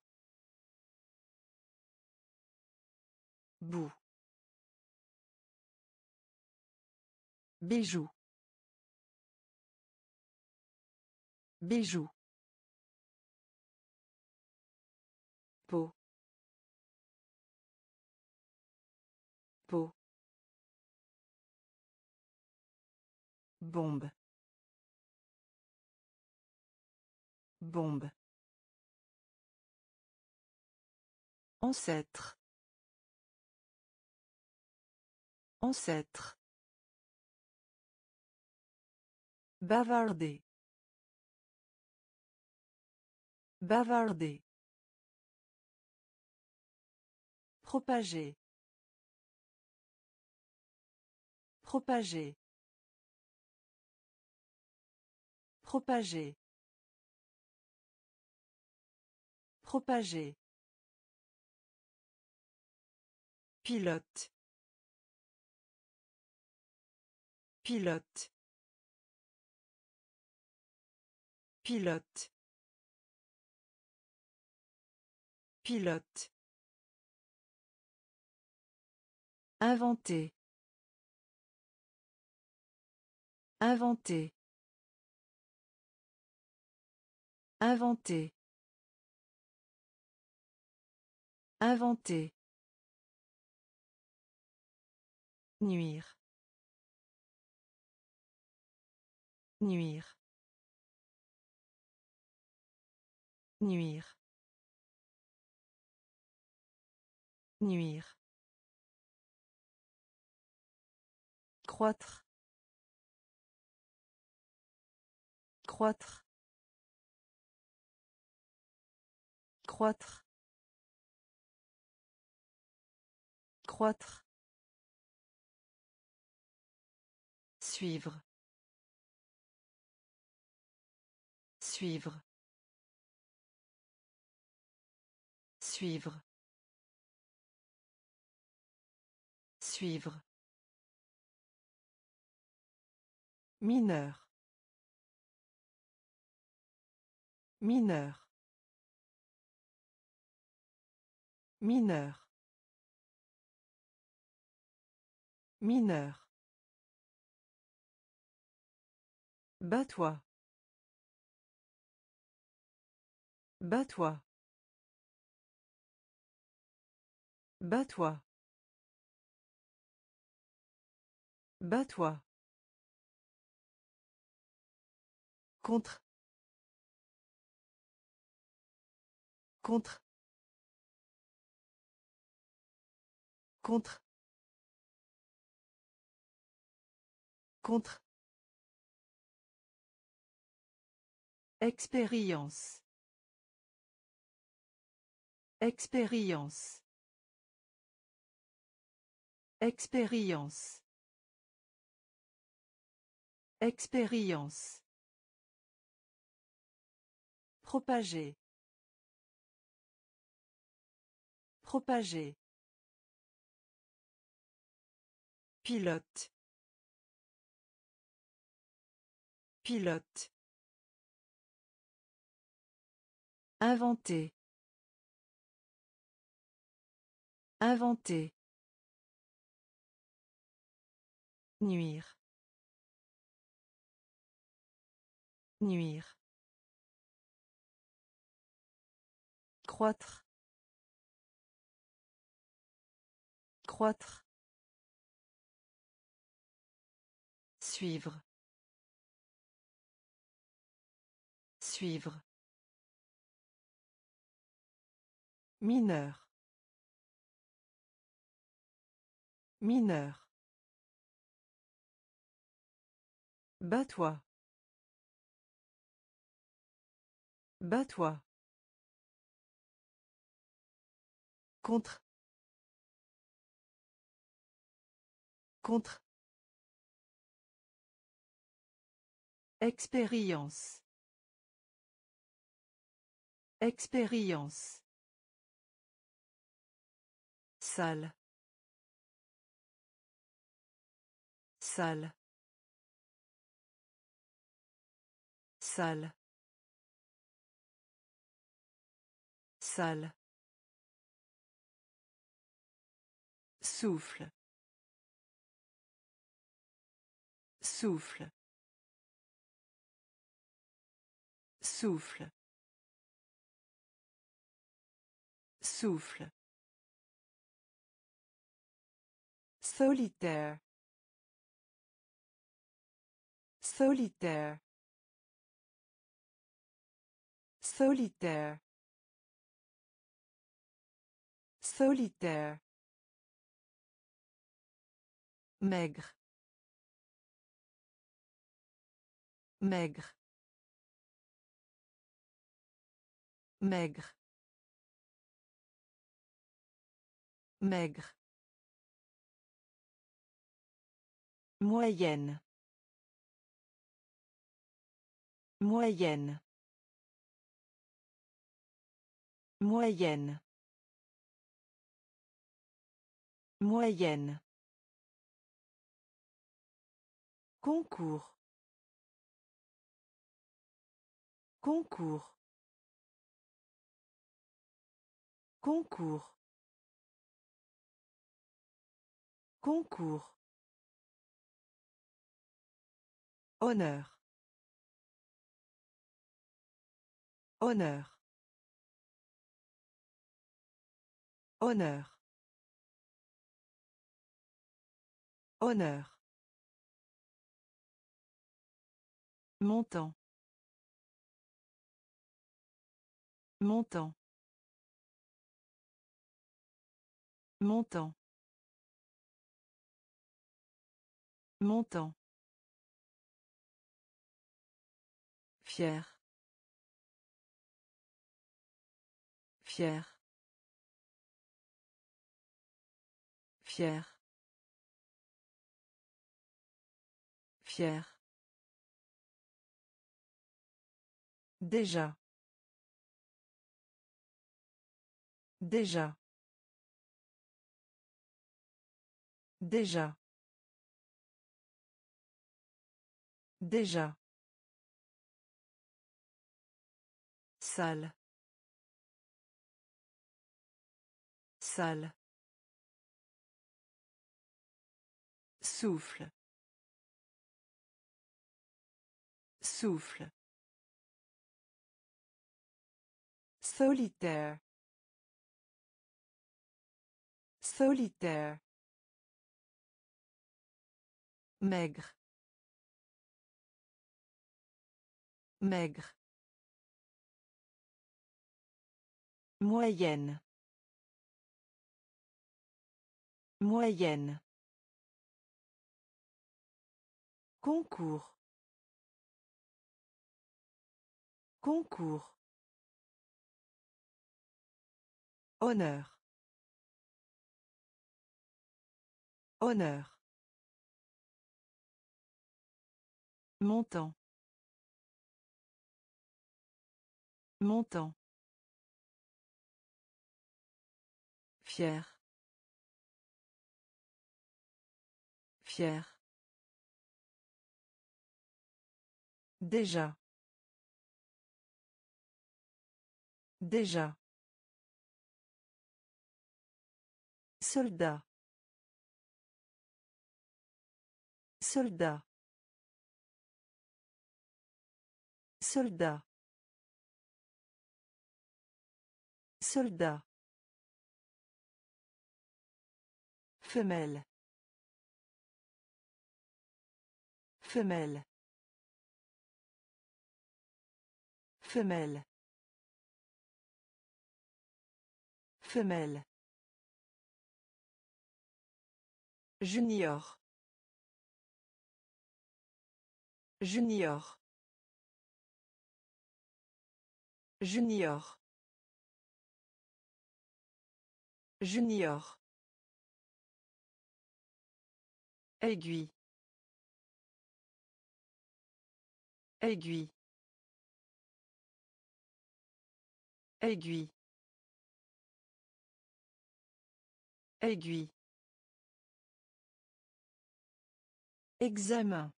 S2: Bout. Bijou. Bijou. Bombe bombe Ancêtre. Ancêtre. Bavarder. Bavarder. Propager. Propager. Propager. Propager. Pilote. Pilote. Pilote. Pilote. Inventer. Inventer. Inventer. Inventer. Nuire. Nuire. Nuire. Nuire. Croître. Croître. Croître. Croître. Suivre. Suivre. Suivre. Suivre. Mineur. Mineur. Mineur. Mineur. Bats-toi. Bats-toi. Bats-toi. Bats-toi. Contre. Contre. Contre. Contre. Expérience. Expérience. Expérience. Expérience. Propager. Propager. Pilote. Pilote. Inventer. Inventer. Nuire. Nuire. Croître. Croître. Suivre. Suivre. Mineur. Mineur. Bats-toi. Bats-toi. Contre. Contre. Expérience. Expérience. Salle. Salle. Salle. Salle. Souffle. Souffle. Souffle. Souffle. Solitaire. Solitaire. Solitaire. Solitaire. Maigre. Maigre. Maigre. Maigre. Moyenne. Moyenne. Moyenne. Moyenne. Concours. Concours. Concours. Concours. Honneur. Honneur. Honneur. Honneur. Montant. Montant. Montant. Montant. Fier. Fier. Fier. Fier. Déjà. Déjà. Déjà. Déjà. Salle. Salle. Souffle. Souffle. Solitaire. Solitaire. Maigre. Maigre. Moyenne. Moyenne. Concours. Concours. Honneur. Honneur. Montant. Montant. Fier. Fier. Déjà. Déjà. Soldat. Soldat. Soldat. Soldat. Femelle. Femelle. Femelle. Femelle. Junior. Junior. Junior. Junior. Aiguille. Aiguille. Aiguille. Aiguille. Examen.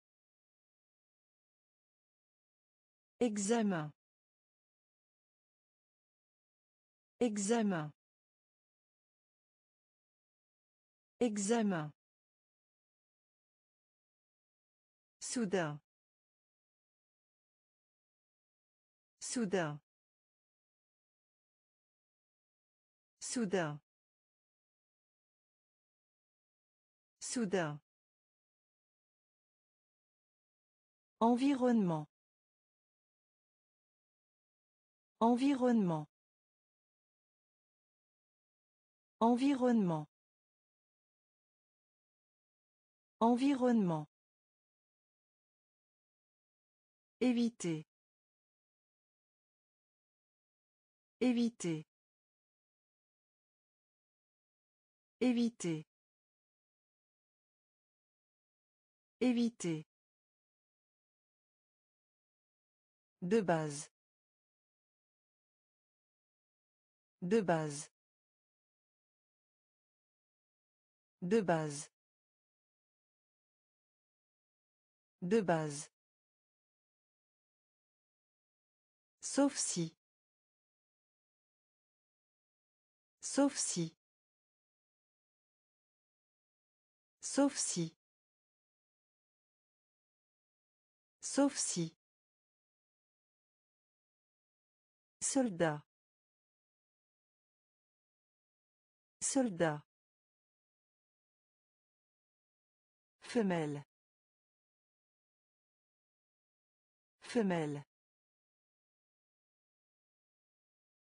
S2: Examen. Examen. Examen. Soudain. Soudain. Soudain. Soudain. Environnement. Environnement. Environnement. Environnement. Éviter. Éviter. Éviter. Éviter. De base. De base. De base. De base. Sauf si. Sauf si. Sauf si. Sauf si. Soldat. Soldat. Femelle. Femelle.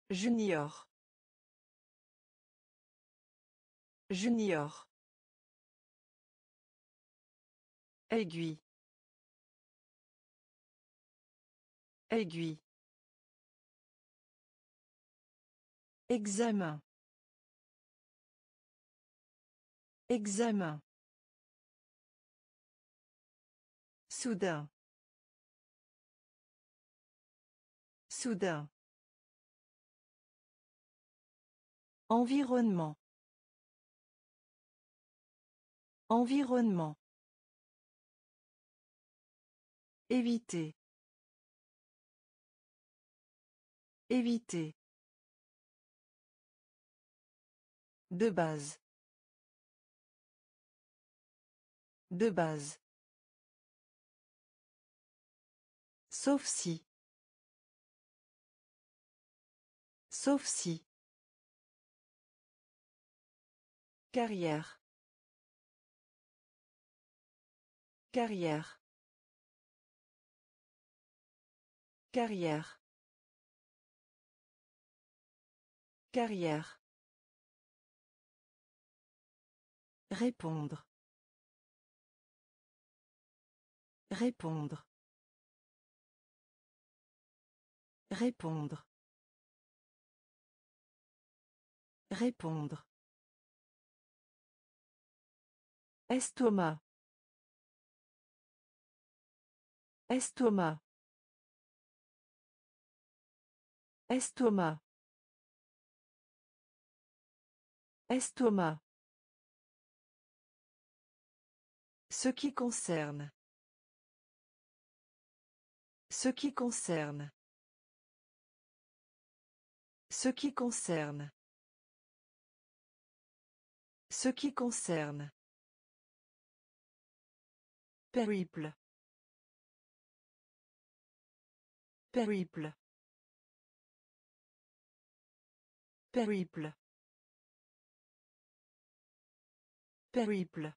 S2: Junior. Junior. Aiguille. Aiguille. Examen. Examen. Soudain. Soudain. Environnement. Environnement. Éviter. Éviter. De base. De base. Sauf si. Sauf si. Carrière. Carrière. Carrière. Carrière. Répondre. Répondre. Répondre. Répondre. Estomac. Estomac. Estomac. Estomac. Ce qui concerne. Ce qui concerne. Ce qui concerne. Ce qui concerne. Périple. Périple. Périple. Périple.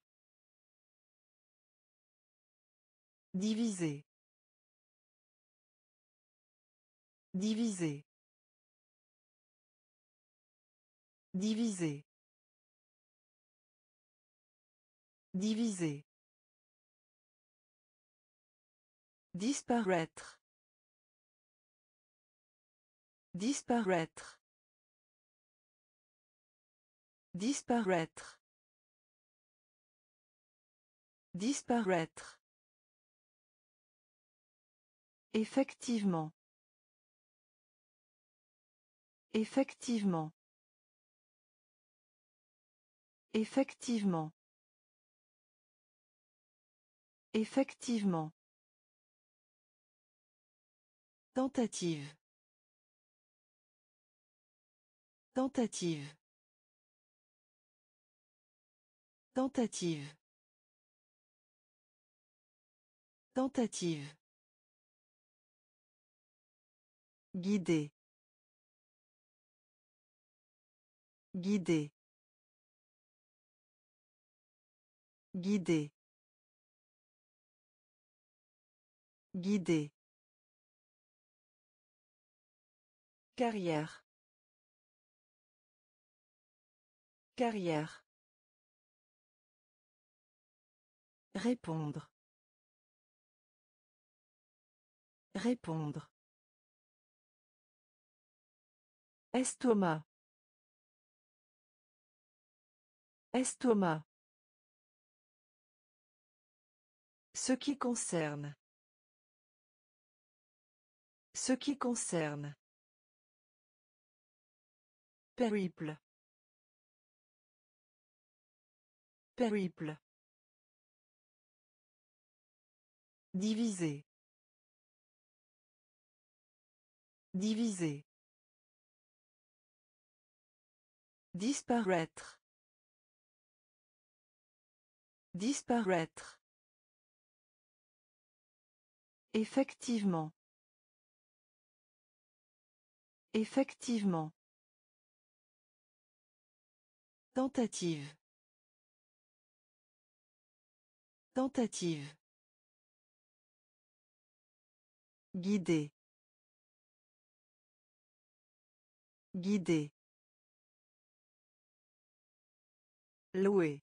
S2: Diviser. Diviser. Diviser. Diviser. Disparaître. Disparaître. Disparaître. Disparaître. Effectivement. Effectivement. Effectivement. Effectivement. Tentative. Tentative. Tentative. Tentative. Guider. Guider. Guider. Guider. Carrière. Carrière. Répondre. Répondre. Estomac. Estomac. Ce qui concerne. Ce qui concerne. Périple. Périple. Diviser. Diviser. Disparaître. Disparaître. Effectivement. Effectivement. Tentative. Tentative. Guider. Guider. Louer.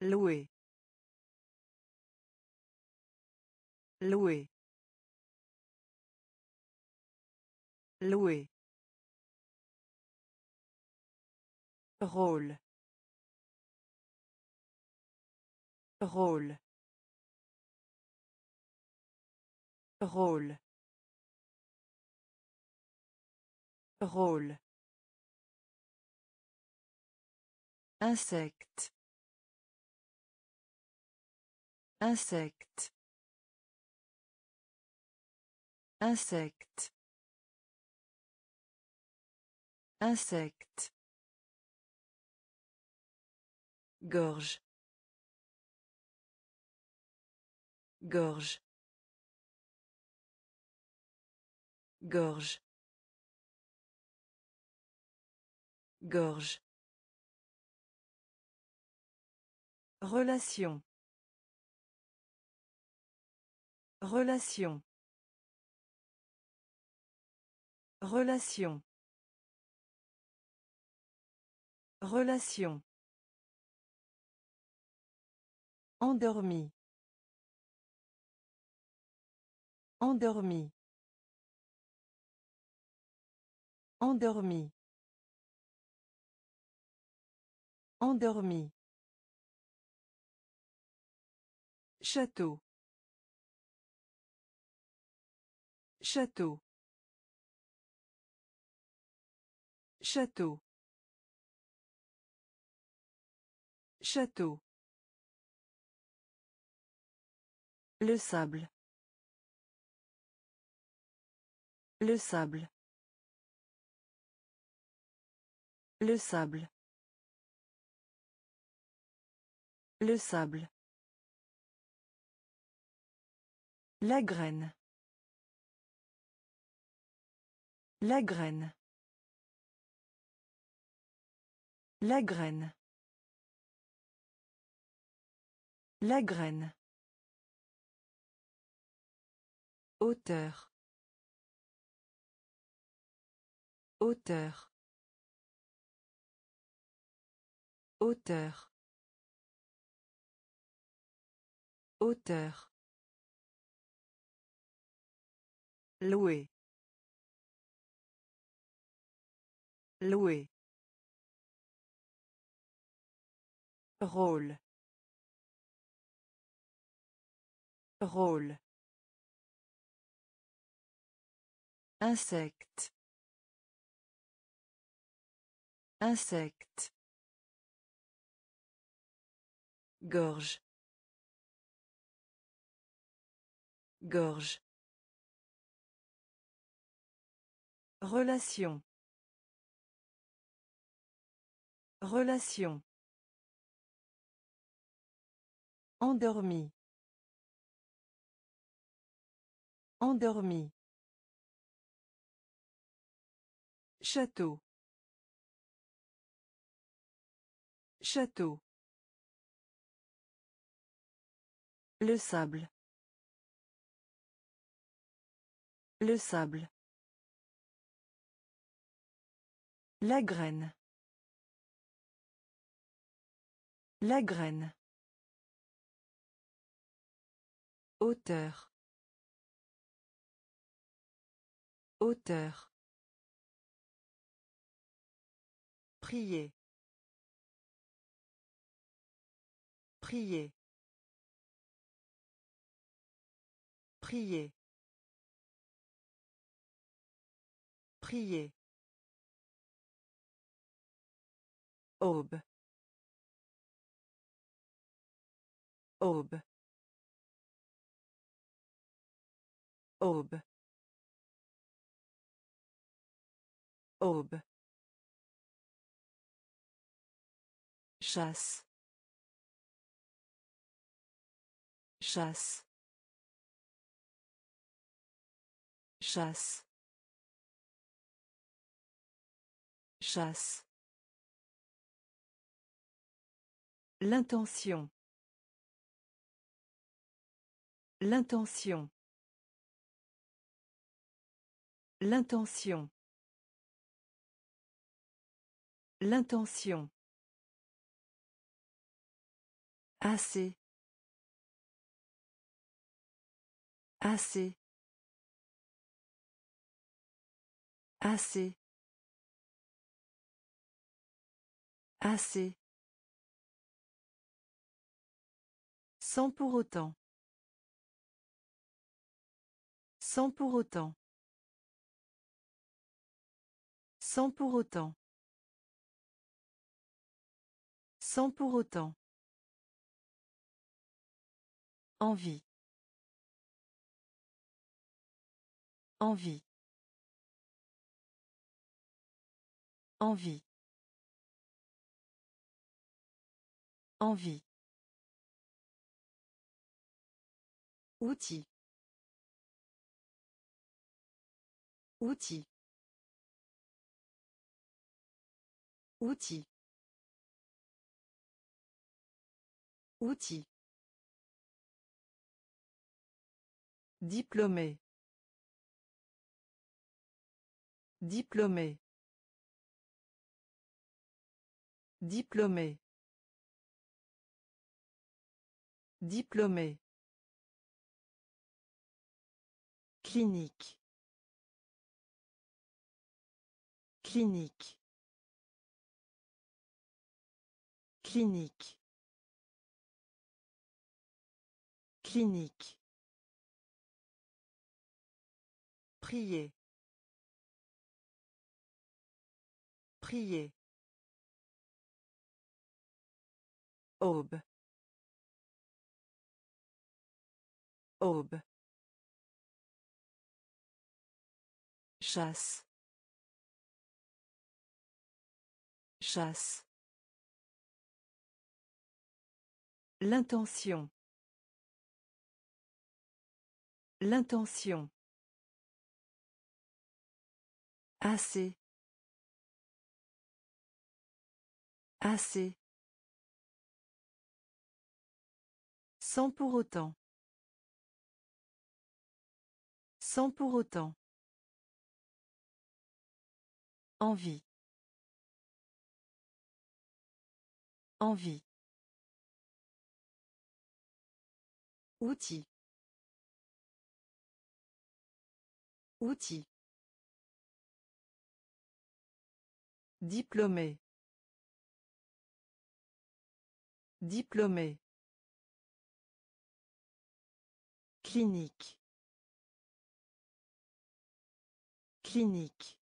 S2: Louer. Louer. Louer. Rôle. Rôle. Rôle. Rôle. Insecte. Insecte. Insecte. Insecte. Gorge. Gorge. Gorge. Gorge. Relation.
S1: Relation. Relation. Relation. Endormi. Endormi. Endormi. Endormi. Château. Château. Château. Château. Le sable. Le sable. Le sable. Le sable. La graine. La graine. La graine. La graine. Auteur. Auteur. Auteur. Auteur. Louer. Louer. Rôle. Rôle. Insecte. Insecte. Gorge. Gorge. Relation. Relation. Endormi. Endormi. Château. Château. Le sable. Le sable. La graine. La graine. Auteur. Auteur. Prier. Prier. Prier. Prier. Aube. Aube. Aube. Aube. Chasse. Chasse. Chasse. Chasse. L'intention. L'intention. L'intention. L'intention. Assez. Assez. Assez. Assez. Sans pour autant. Sans pour autant. Sans pour autant. Sans pour autant. Envie. Envie. Envie. Envie. Outil. Outil. Outil. Outil. Diplômé. Diplômé. Diplômé. Diplômé. Clinique. Clinique. Clinique. Clinique. Prier. Prier. Aube. Aube. Chasse. Chasse. L'intention. L'intention. Assez. Assez. Sans pour autant. Sans pour autant. Envie. Envie. Outil. Outil. Diplômé. Diplômé. Clinique. Clinique.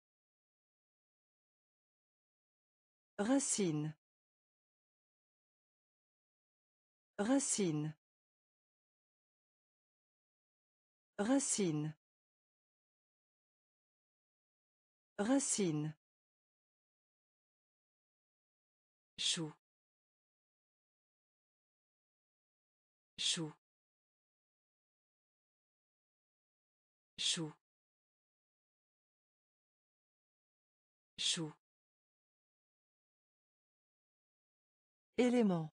S1: Racine. Racine. Racine. Racine. Chou. Chou. Chou. Chou. Élément.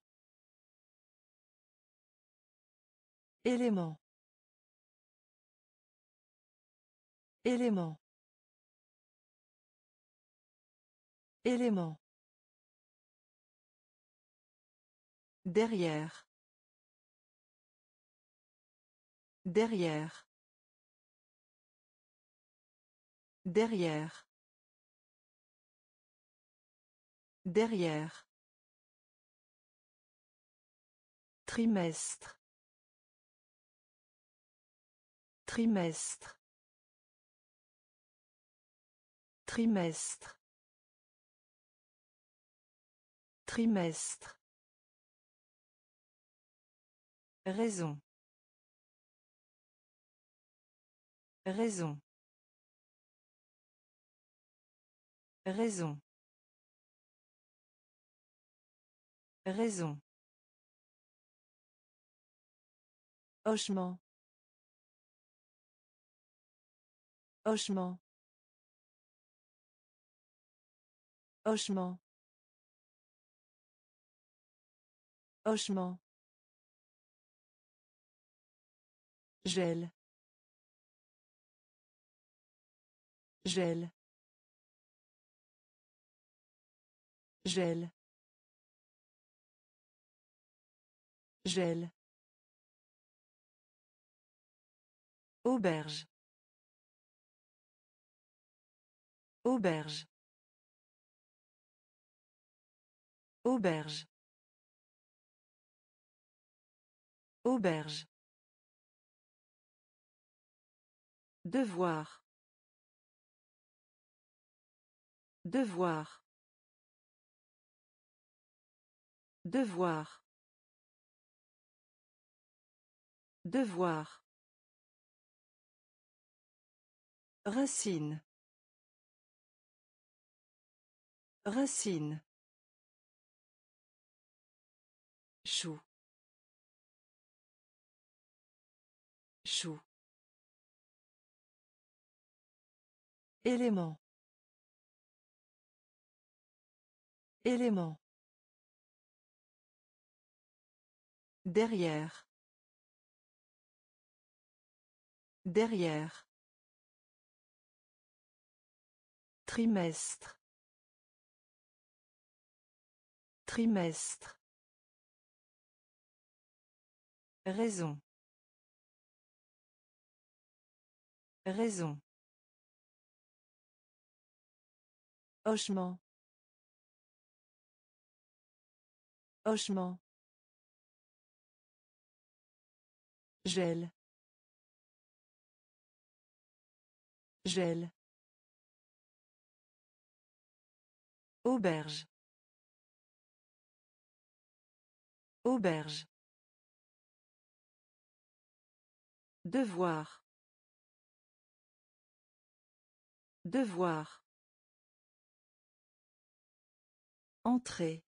S1: Élément. Élément. Élément. Derrière. Derrière. Derrière. Derrière. Trimestre. Trimestre. Trimestre. Trimestre. Raison. Raison. Raison. Raison. Hochement. Hochement. Hochement. Hochement. Gel. Gel. Gel. Gel. Auberge. Auberge. Auberge. Auberge. Devoir. Devoir. Devoir. Devoir. Racine. Racine. Chou. Chou. Élément. Élément. Derrière. Derrière. Trimestre. Trimestre. Raison. Raison. Hochement. Hochement. Gel. Gel. Auberge. Auberge. Devoir. Devoir. Entrée.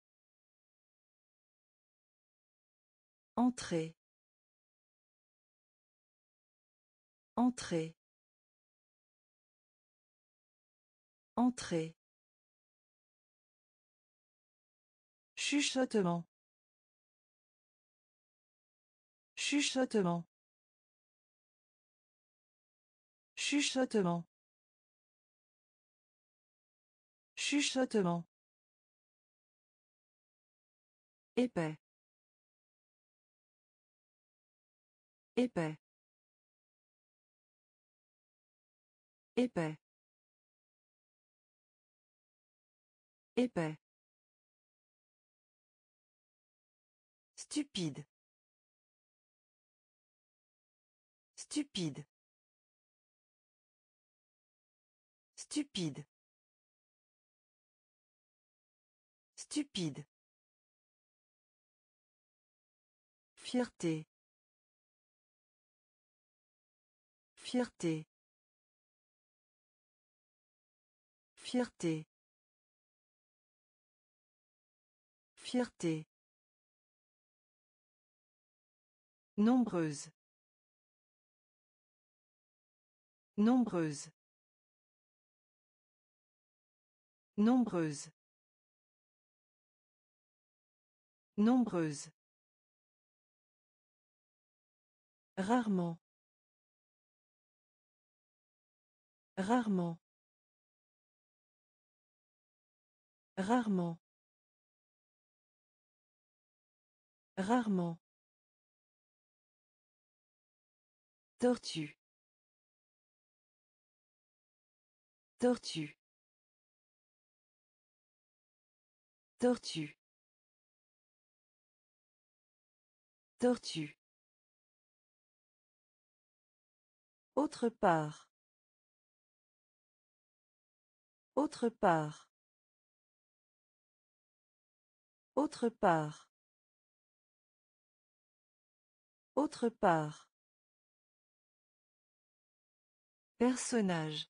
S1: Entrée. Entrée. Entrée. Chuchotement. Chuchotement. Chuchotement. Chuchotement. Épais. Épais. Épais. Épais. Stupide. Stupide. Stupide. Stupide. Fierté. Fierté. Fierté. Fierté. Nombreuse. Nombreuse. Nombreuse. Nombreuse. Rarement. Rarement. Rarement. Rarement. Tortue. Tortue. Tortue. Tortue. Autre part. Autre part. Autre part. Autre part. Personnage.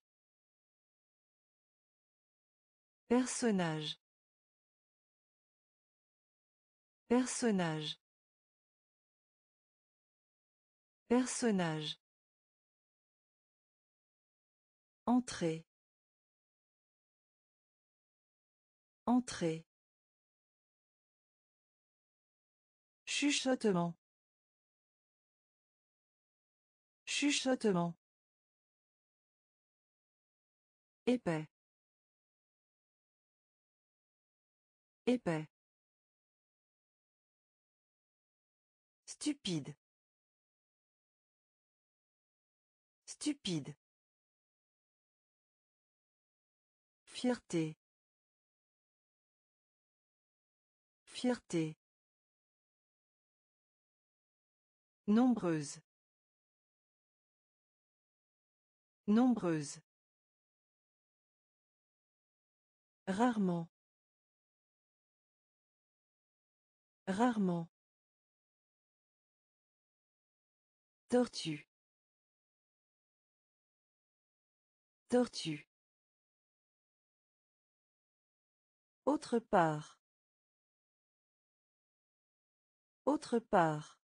S1: Personnage. Personnage. Personnage. Entrée. Entrée. Chuchotement. Chuchotement. Épais. Épais. Stupide. Stupide. Fierté. Fierté. Nombreuse. Nombreuse. Rarement. Rarement. Tortue. Tortue. Autre part. Autre part.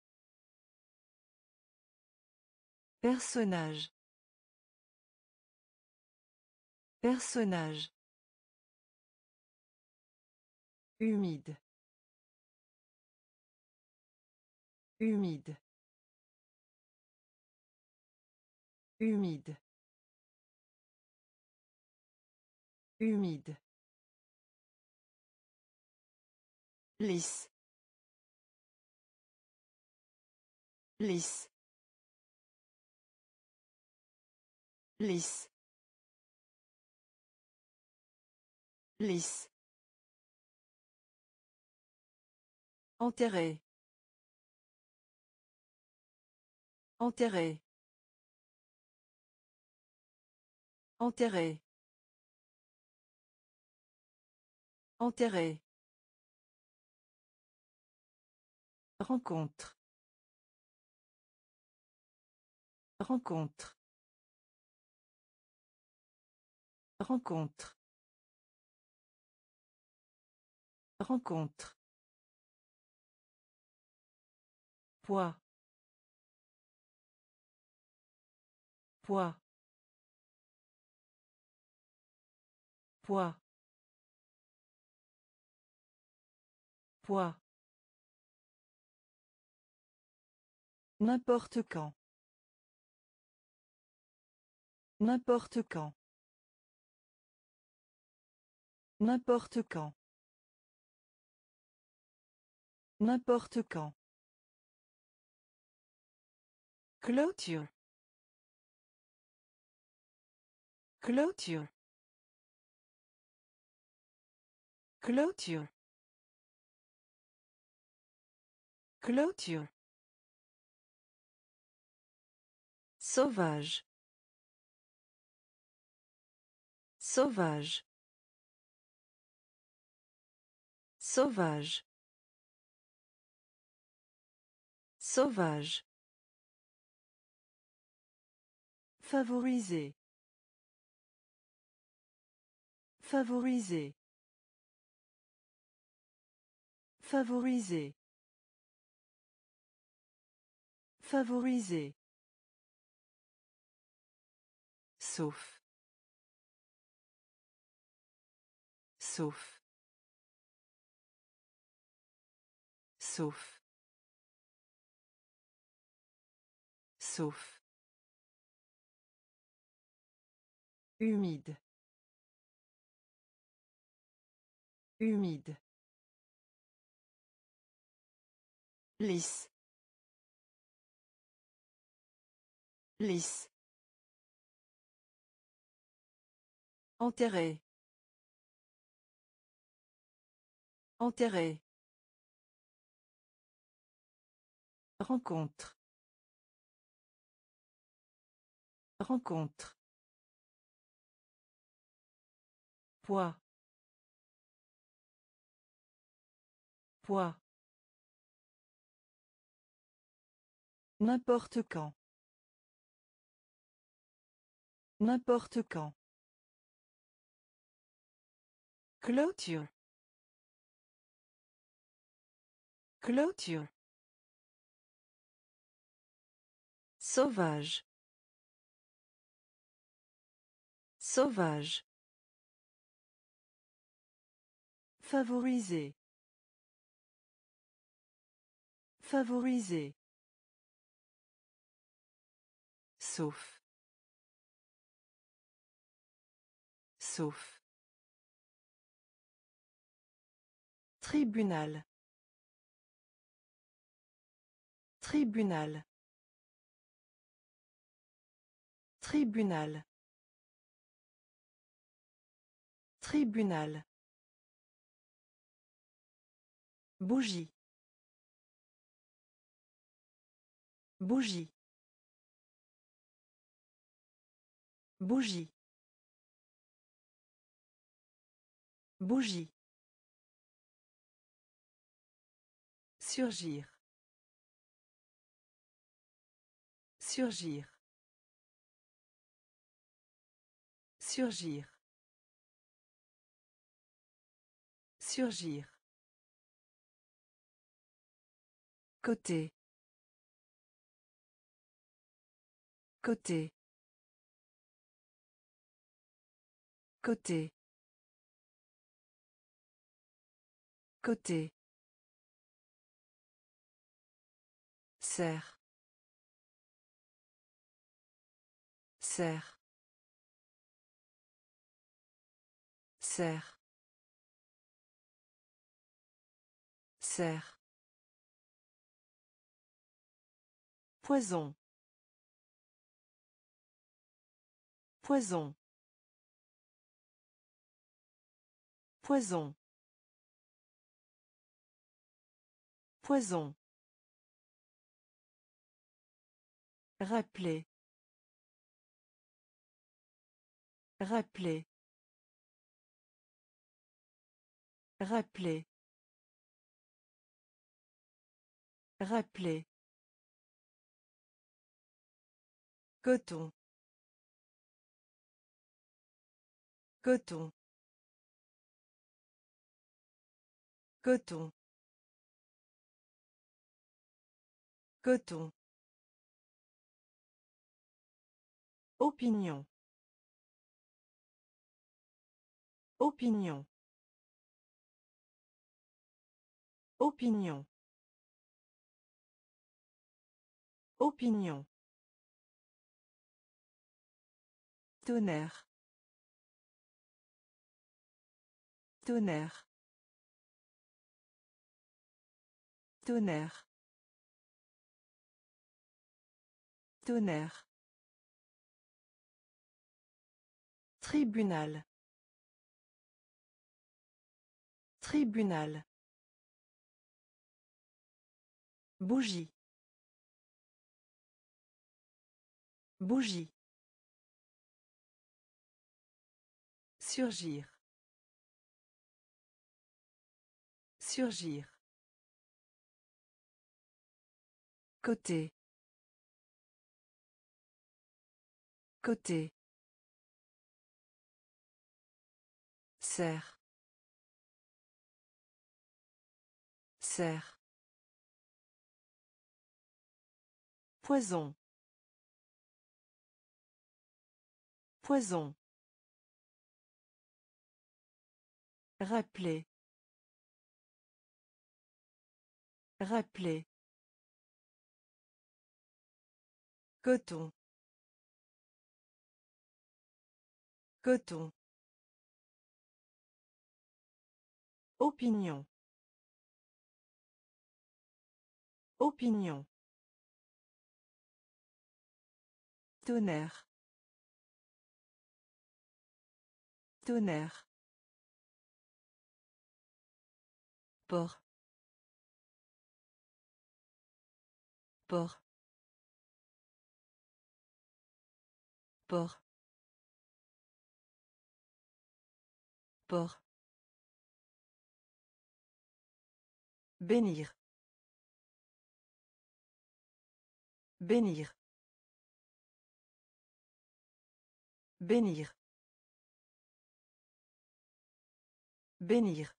S1: Personnage. Personnage. Humide. Humide. Humide. Humide. Lisse. Lisse. Lisse. Lisse. Enterré. Enterré. Enterré. Enterré. Rencontre. Rencontre. Rencontre. Rencontre. Poids. Poids. Poids. Poids. N'importe quand. N'importe quand. N'importe quand. N'importe quand. Clôture. Clôture. Clôture. Clôture. Sauvage. Sauvage. Sauvage. Sauvage. Favoriser. Favoriser. Favoriser. Favoriser. Sauf. Sauf. Sauf. Sauf. Humide. Humide. Lisse. Lisse. Enterré. Enterré. Rencontre. Rencontre. Poids. Poids. N'importe quand. N'importe quand. Clôture. Clôture. Sauvage. Sauvage. Favoriser. Favoriser. Sauf. Sauf. Tribunal. Tribunal. Tribunal. Tribunal. Bougie. Bougie. Bougie. Bougie. Surgir. Surgir. Surgir. Surgir. Côté. Côté. Côté. Côté. Serre. Serre. Serre. Serre. Poison. Poison. Poison. Poison. Rappeler. Rappeler. Rappeler. Rappeler. Coton. Coton. Coton. Coton. Opinion. Opinion. Opinion. Opinion. Tonnerre. Tonnerre. Tonnerre. Tonnerre. Tribunal. Tribunal. Bougie. Bougie. Surgir. Surgir. Côté. Côté. Serre. Serre. Poison. Poison. Rappeler. Rappeler. Coton. Coton. Opinion. Opinion. Tonnerre. Tonnerre. Port. Port. Port. Port. Bénir. Bénir. Bénir. Bénir.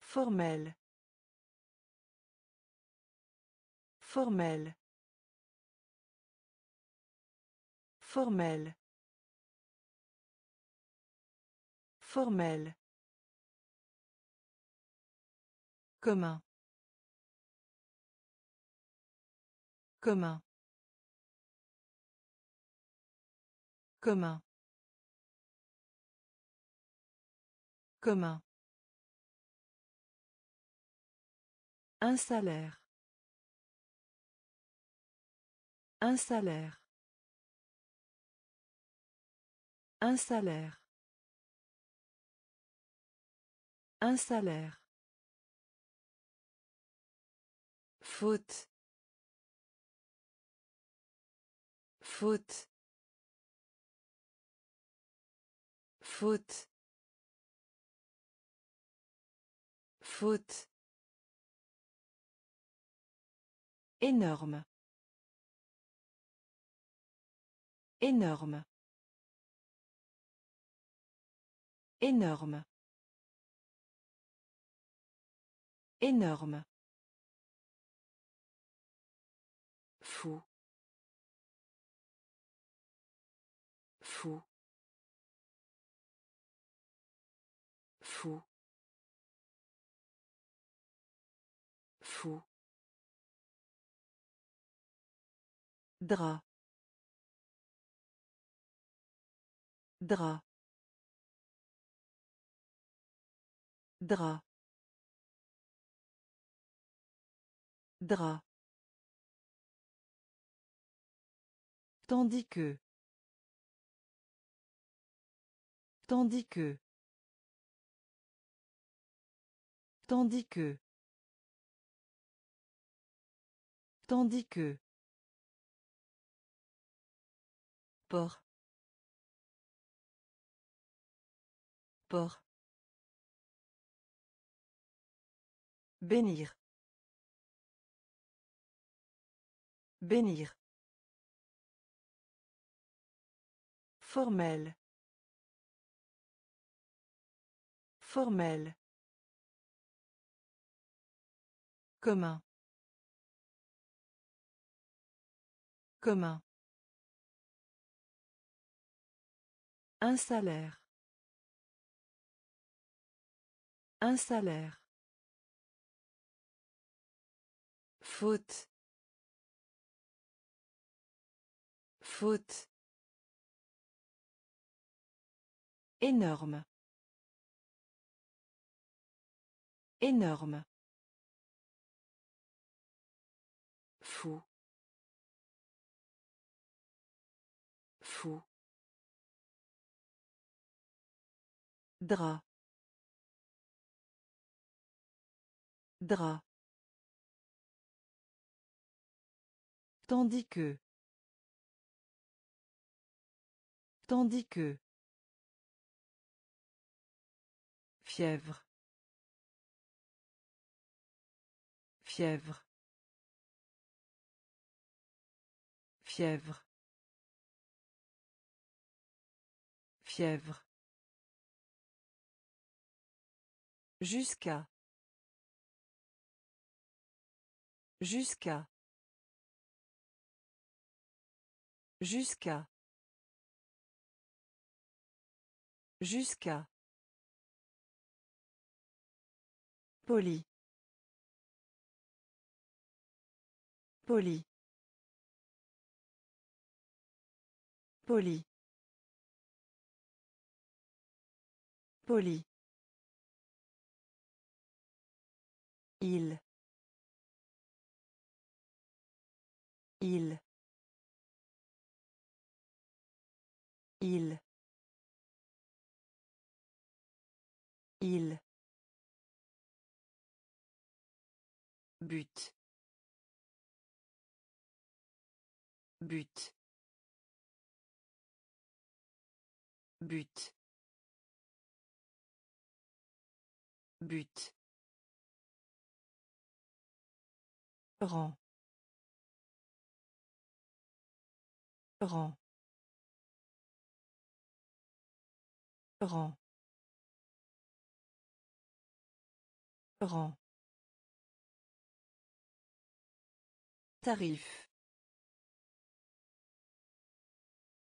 S1: Formel. Formel. Formel. Formel. Commun. Commun. Commun. Commun. Un salaire. Un salaire. Un salaire. Un salaire. Faute. Faute. Faute. Faute. Énorme. Énorme. Énorme. Énorme. Fou. Fou. Fou. Fou. Drap. Drap. Drap. Drap. Tandis que. Tandis que. Tandis que. Tandis que. Port. Port. Bénir. Bénir. Formel. Formel. Commun. Commun. Un salaire. Un salaire. Faute. Faute. Énorme. Énorme. Fou. Fou. Drap. Drap. Tandis que. Tandis que. Fièvre. Fièvre. Fièvre. Fièvre. Jusqu'à. Jusqu'à. Jusqu'à. Jusqu'à. Poli. Poli. Poli. Poli. Il. Il. Il. Il. But. But. But. But. Rang. Rang. Rang. Rang. Tarif.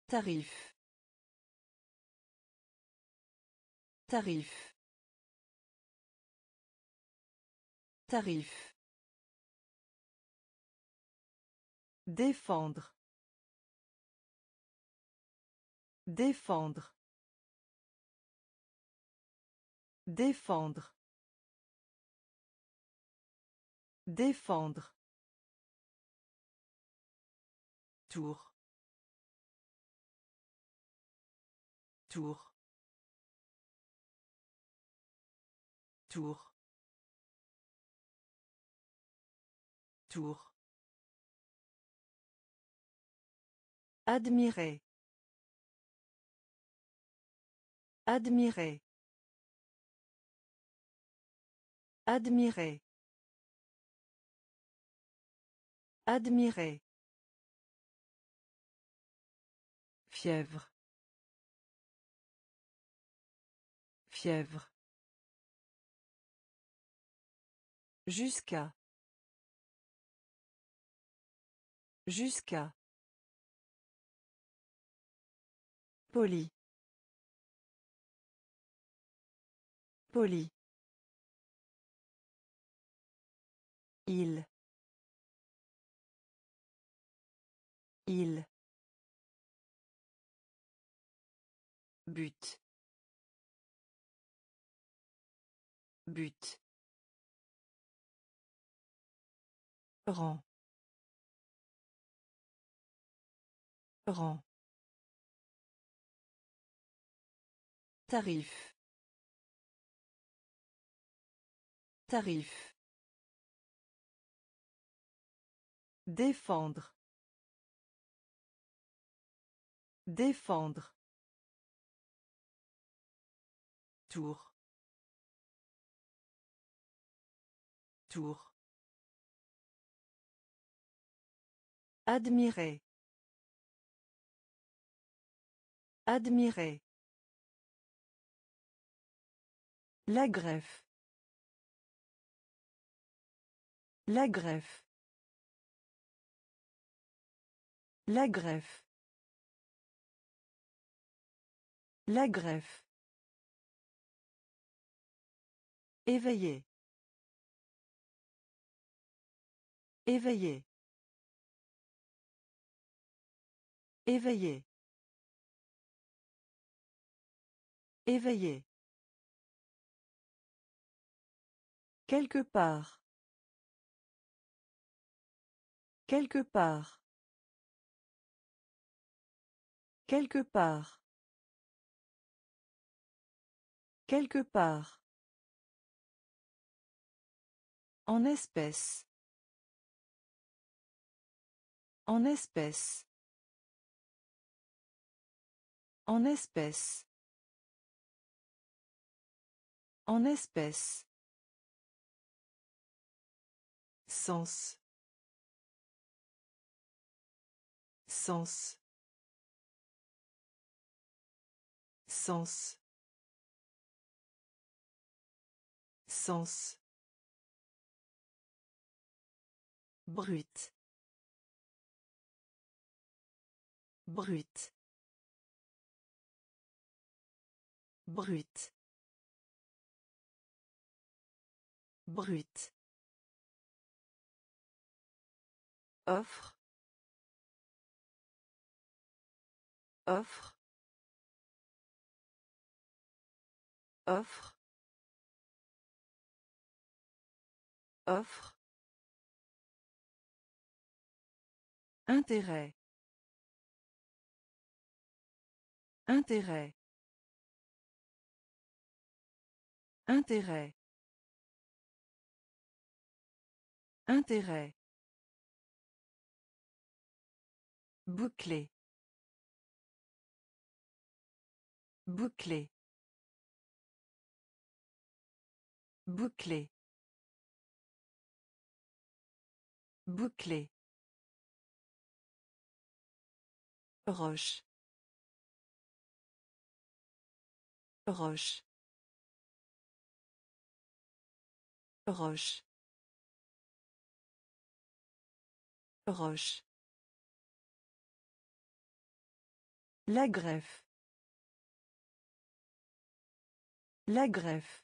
S1: Tarif. Tarif. Tarif. Défendre. Défendre. Défendre. Défendre. Tour. Tour. Tour. Tour. Admirer. Admirer. Admirer. Admirer. Fièvre. Fièvre. Jusqu'à. Jusqu'à. Poli. Poli. Il. Il. But. But. Rang. Rang. Tarif. Tarif. Défendre. Défendre. Tour. Tour. Admirer. Admirer. La greffe. La greffe. La greffe. La greffe. Éveillé. Éveillé. Éveillé. Éveillé. Quelque part. Quelque part. Quelque part. Quelque part. En espèce. En espèce. En espèce. En espèce. Sens. Sens. Sens. Sens. Brut. Brut. Brut. Brut. Offre. Offre. Offre. Offre. Intérêt. Intérêt. Intérêt. Intérêt. Bouclé. Bouclé. Bouclé. Bouclé. Roche. Roche. Roche. Roche. La greffe. La greffe.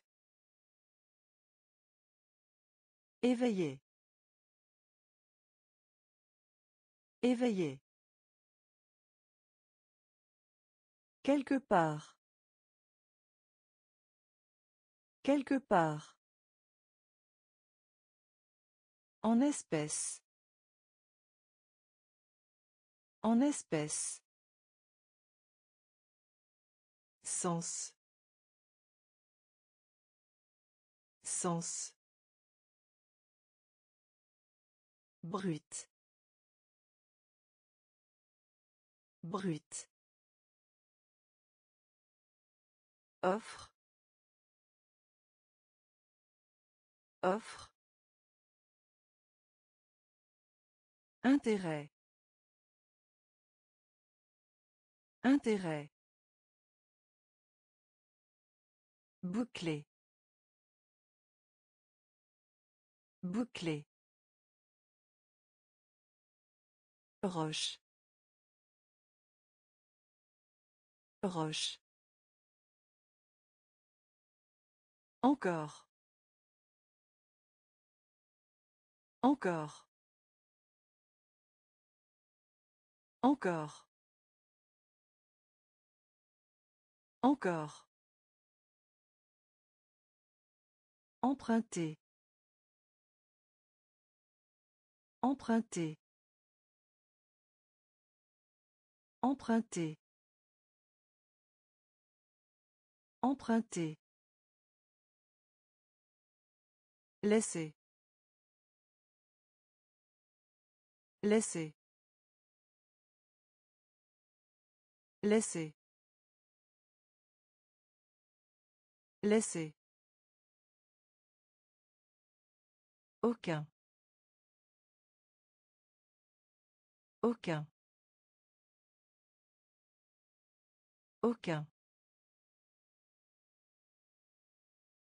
S1: Éveillé. Éveillé. Quelque part. Quelque part. En espèce. En espèce. Sens. Sens. Brut. Brut. Offre. Offre. Intérêt. Intérêt. Bouclé. Bouclé. Roche. Roche. Encore. Encore. Encore. Encore. Emprunter. Emprunter. Emprunter. Emprunter. Laisser. Laisser. Laisser. Laisser. Aucun. Aucun. Aucun.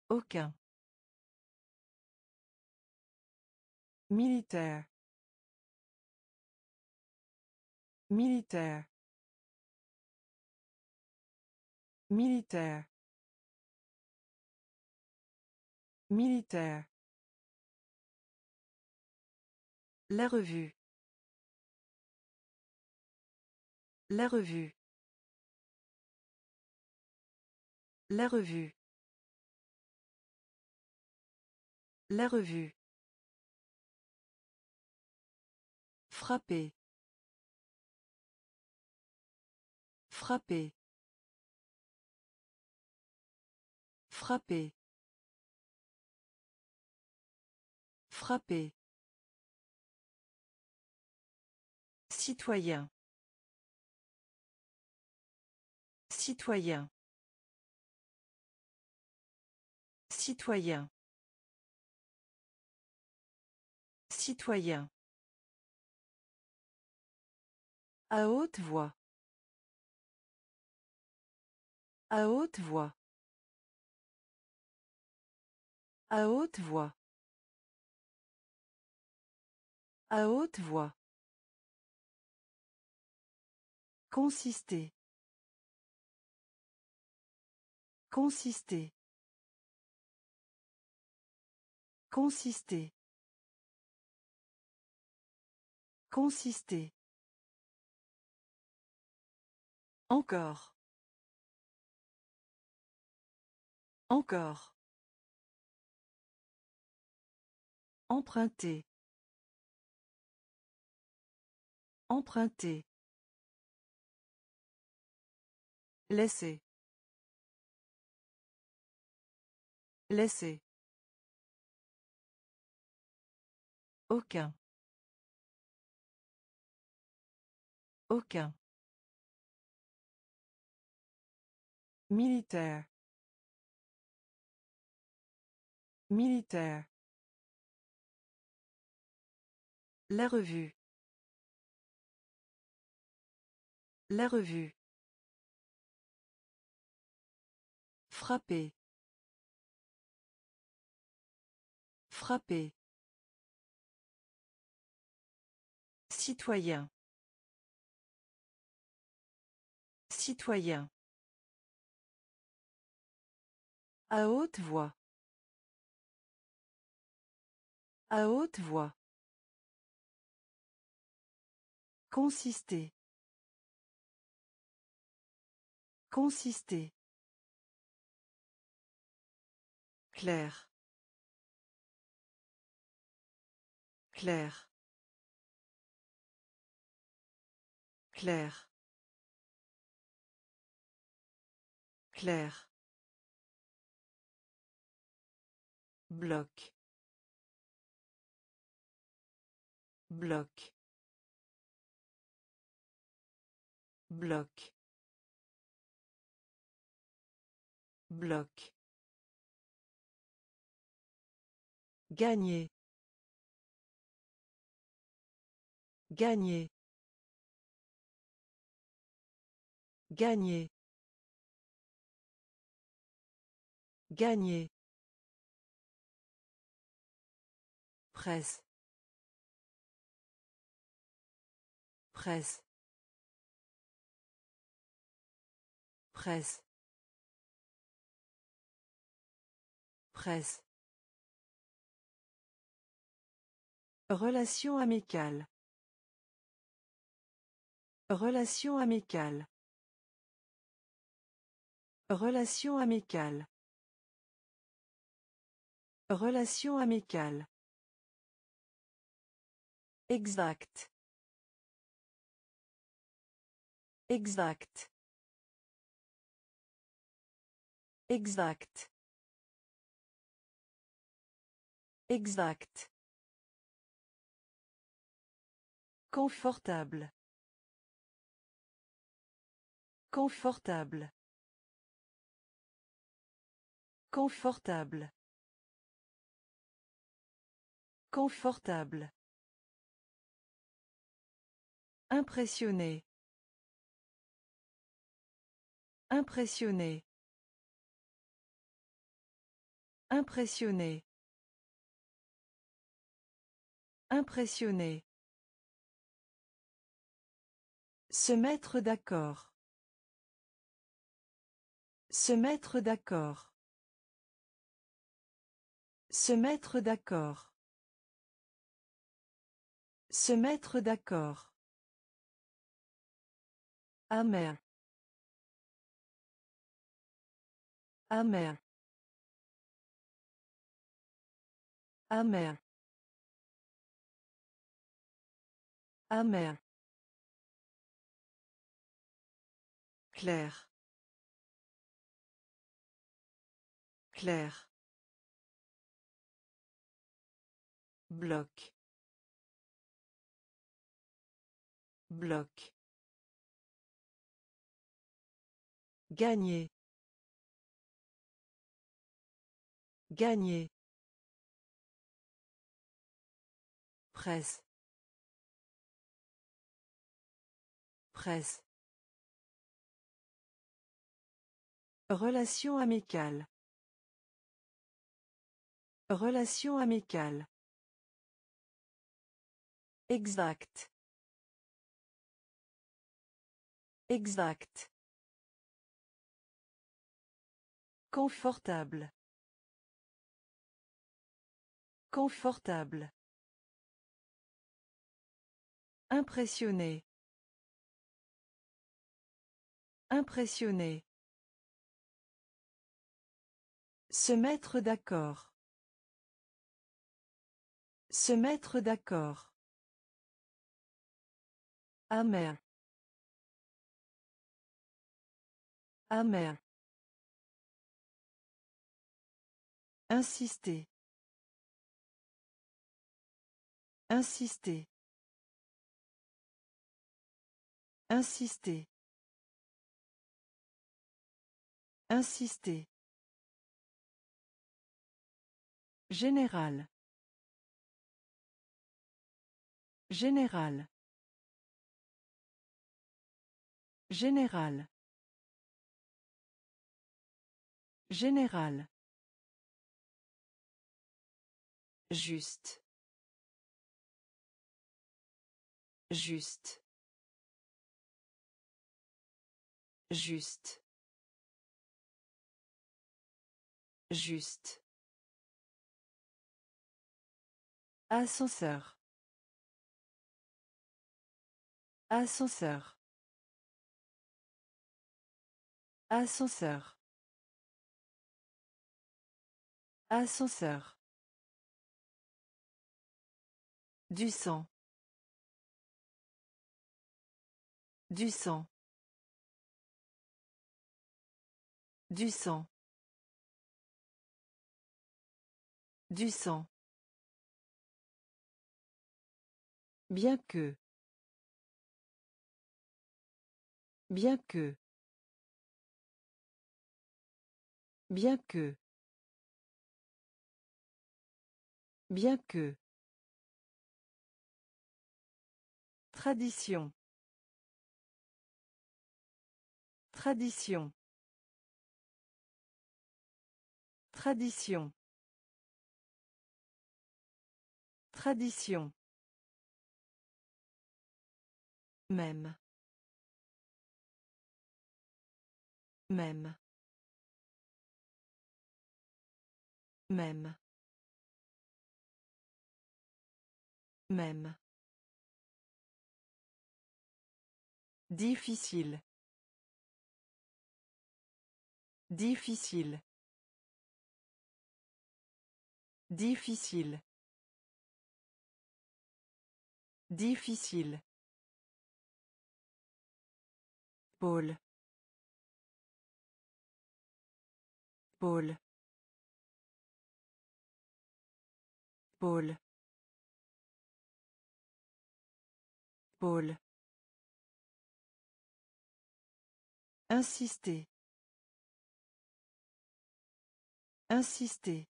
S1: Aucun. Militaire. Militaire. Militaire. Militaire. La revue. La revue. La revue. La revue. Frapper. Frapper. Frapper. Frapper. Citoyen. Citoyen. Citoyen. Citoyen. À haute voix. À haute voix. À haute voix. À haute voix. Consister. Consister. Consister. Consister. Encore. Encore. Emprunter. Emprunter. Laisser. Laisser. Aucun. Aucun. Militaire. Militaire. La revue. La revue. Frapper. Frapper. Citoyen. Citoyen. À haute voix. À haute voix. Consister. Consister. Claire. Claire. Claire. Claire. Bloc. Bloc. Bloc. Bloc. Gagner. Gagner. Gagner. Gagner. Presse. Presse. Presse. Presse. Relation amicale. Relation amicale. Relation amicale. Relation amicale. Exact. Exact. Exact. Exact. Confortable. Confortable. Confortable. Confortable. Impressionné. Impressionné. Impressionné. Impressionné. Se mettre d'accord. Se mettre d'accord. Se mettre d'accord. Se mettre d'accord. Amer. Amer. Amer. Amer. Claire. Claire. Bloc. Bloc. Gagner. Gagner. Presse. Presse. Relation amicale. Relation amicale. Exact. Exact. Confortable. Confortable. Impressionné. Impressionné. Se mettre d'accord. Se mettre d'accord. Amer. Amer. Insister. Insister. Insister. Insister. Général. Général. Général. Général. Juste. Juste. Juste. Juste. Ascenseur. Ascenseur. Ascenseur. Ascenseur. Du sang. Du sang. Du sang. Du sang. Bien que. Bien que. Bien que. Bien que. Tradition. Tradition. Tradition. Tradition. Même. Même. Même. Même. Difficile. Difficile. Difficile. Difficile. Pôle. Pôle. Pôle. Pôle. Insister. Insister.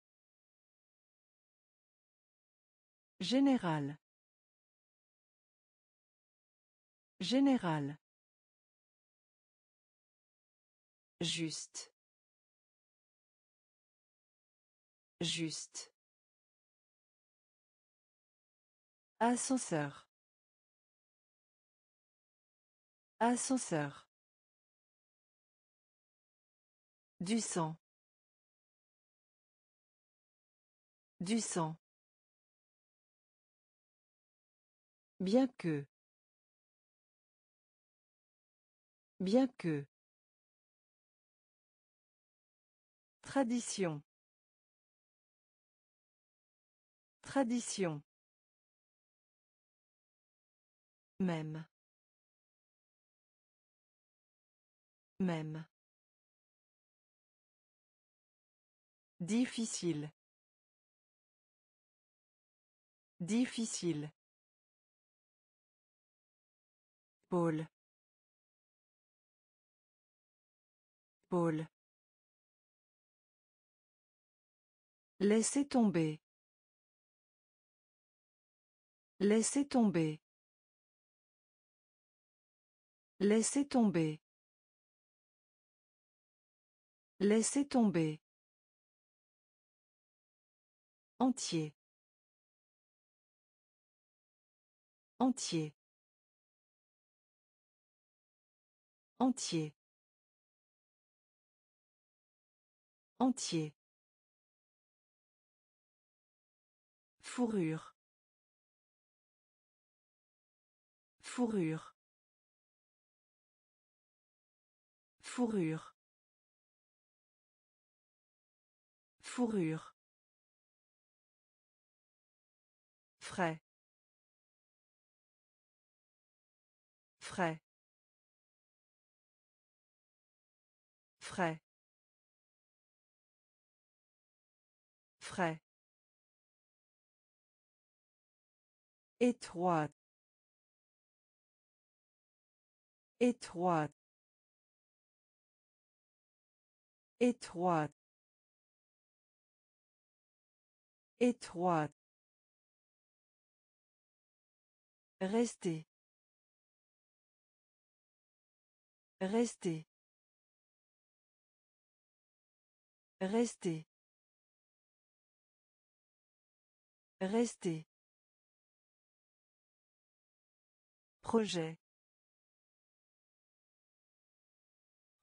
S1: Général. Général. Juste. Juste. Ascenseur. Ascenseur. Du sang. Du sang. Bien que. Bien que. Tradition. Tradition. Même. Même. Difficile. Difficile. Pôle. Pôle. Laissez tomber. Laissez tomber. Laissez tomber. Laissez tomber. Entier. Entier. Entier. Entier. Fourrure. Fourrure. Fourrure. Fourrure. Frais. Frais. Frais. Frais. Étroite. Étroite. Étroite. Étroite. Rester. Rester. Rester. Rester. Projet.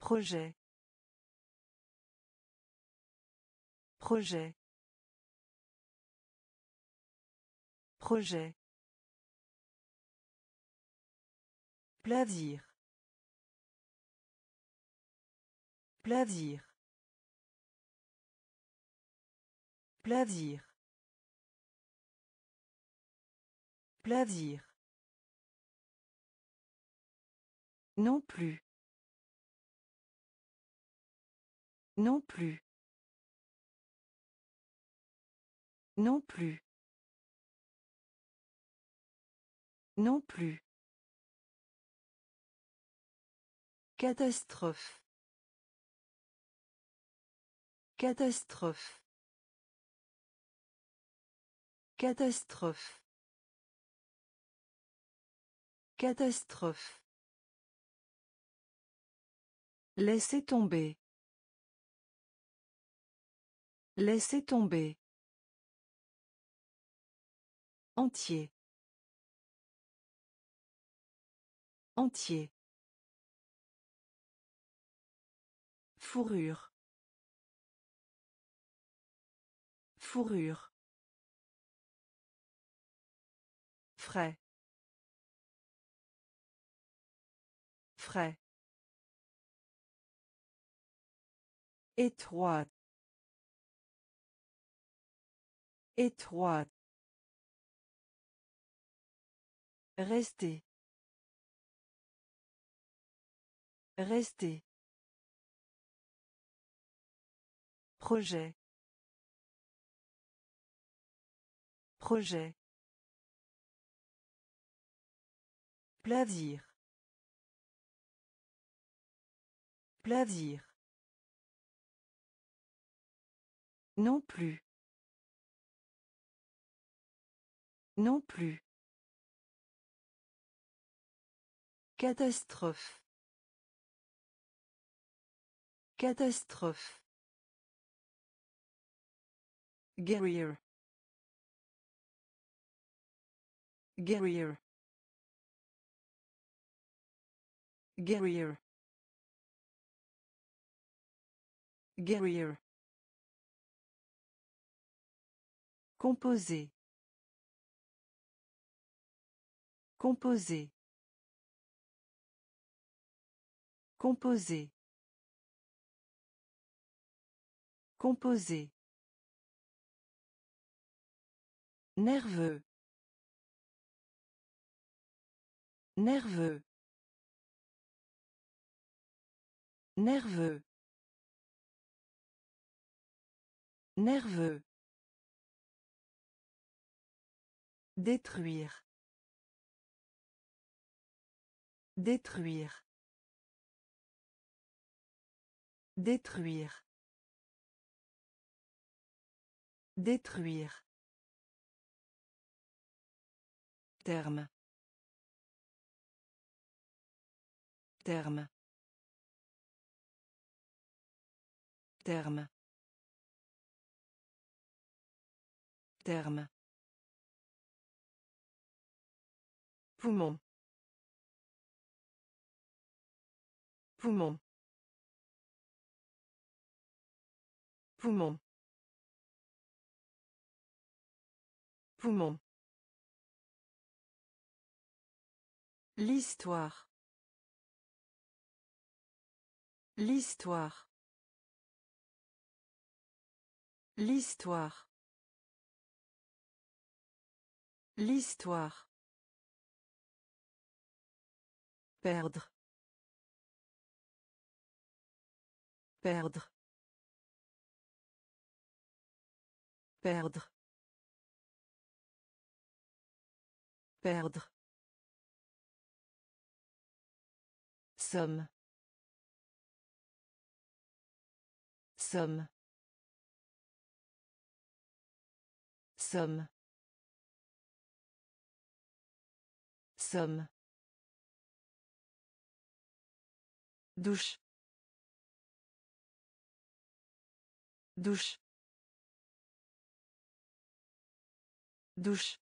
S1: Projet. Projet. Projet. Plaisir. Plaisir. Plaisir. Plaisir. Non plus. Non plus. Non plus. Non plus. Catastrophe. Catastrophe. Catastrophe. Catastrophe. Laissez tomber. Laissez tomber. Entier. Entier. Fourrure. Fourrure. Frais. Frais. Étroite. Étroite. Rester. Rester. Projet. Projet. Plaisir. Plaisir. Non plus. Non plus. Catastrophe. Catastrophe. Guerrier. Guerrier. Guerrier. Guerrier. Composé. Composé. Composé. Composé. Nerveux. Nerveux. Nerveux. Nerveux. Détruire. Détruire. Détruire. Détruire. Terme. Terme. Terme. Terme. Poumon. Poumon. Poumon. Poumon. L'histoire. L'histoire. L'histoire. L'histoire. Perdre. Perdre. Perdre. Perdre. Somme. Somme. Somme. Somme. Douche. Douche. Douche.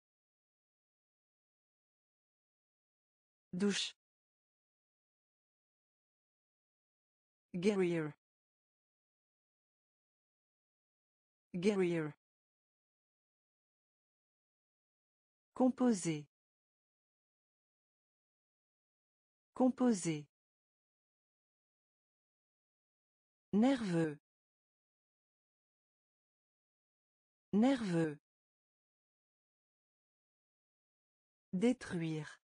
S1: Douche. Guerrier. Guerrier. Composé. Composé. Nerveux. Nerveux. Détruire.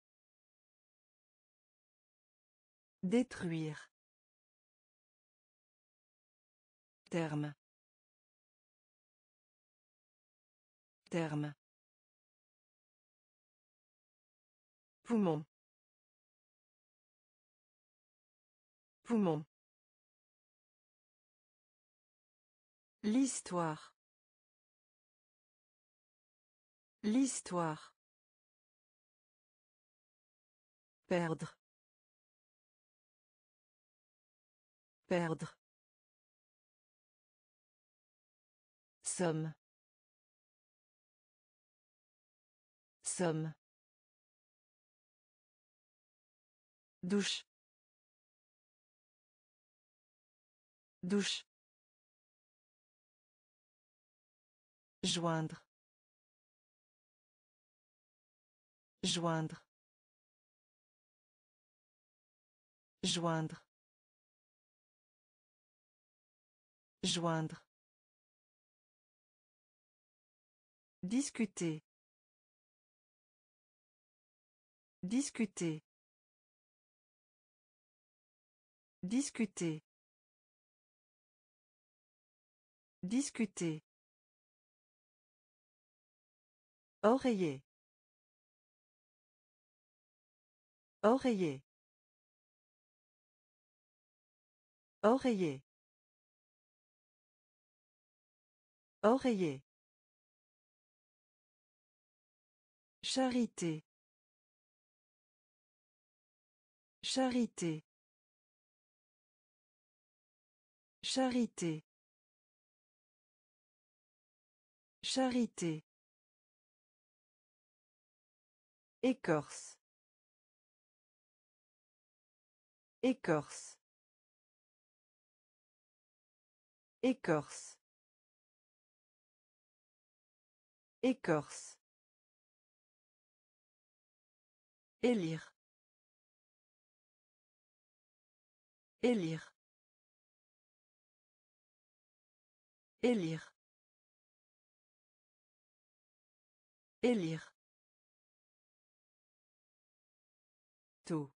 S1: Détruire. Terme. Terme. Poumon. Poumon. L'histoire. L'histoire. Perdre. Perdre. Somme. Somme. Douche. Douche. Joindre. Joindre. Joindre. Joindre. Discuter. Discuter. Discuter. Discuter. Oreiller. Oreiller. Oreiller. Oreiller. Charité. Charité. Charité. Charité. Écorce. Écorce. Écorce. Écorce. Élire. Élire. Élire. Élire. Tout.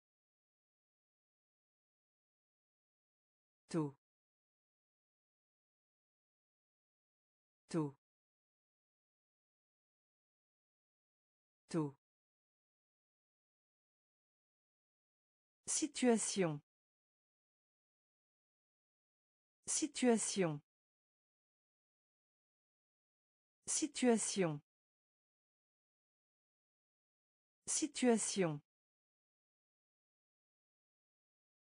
S1: Tout. Tout. Tout. Situation. Situation. Situation. Situation.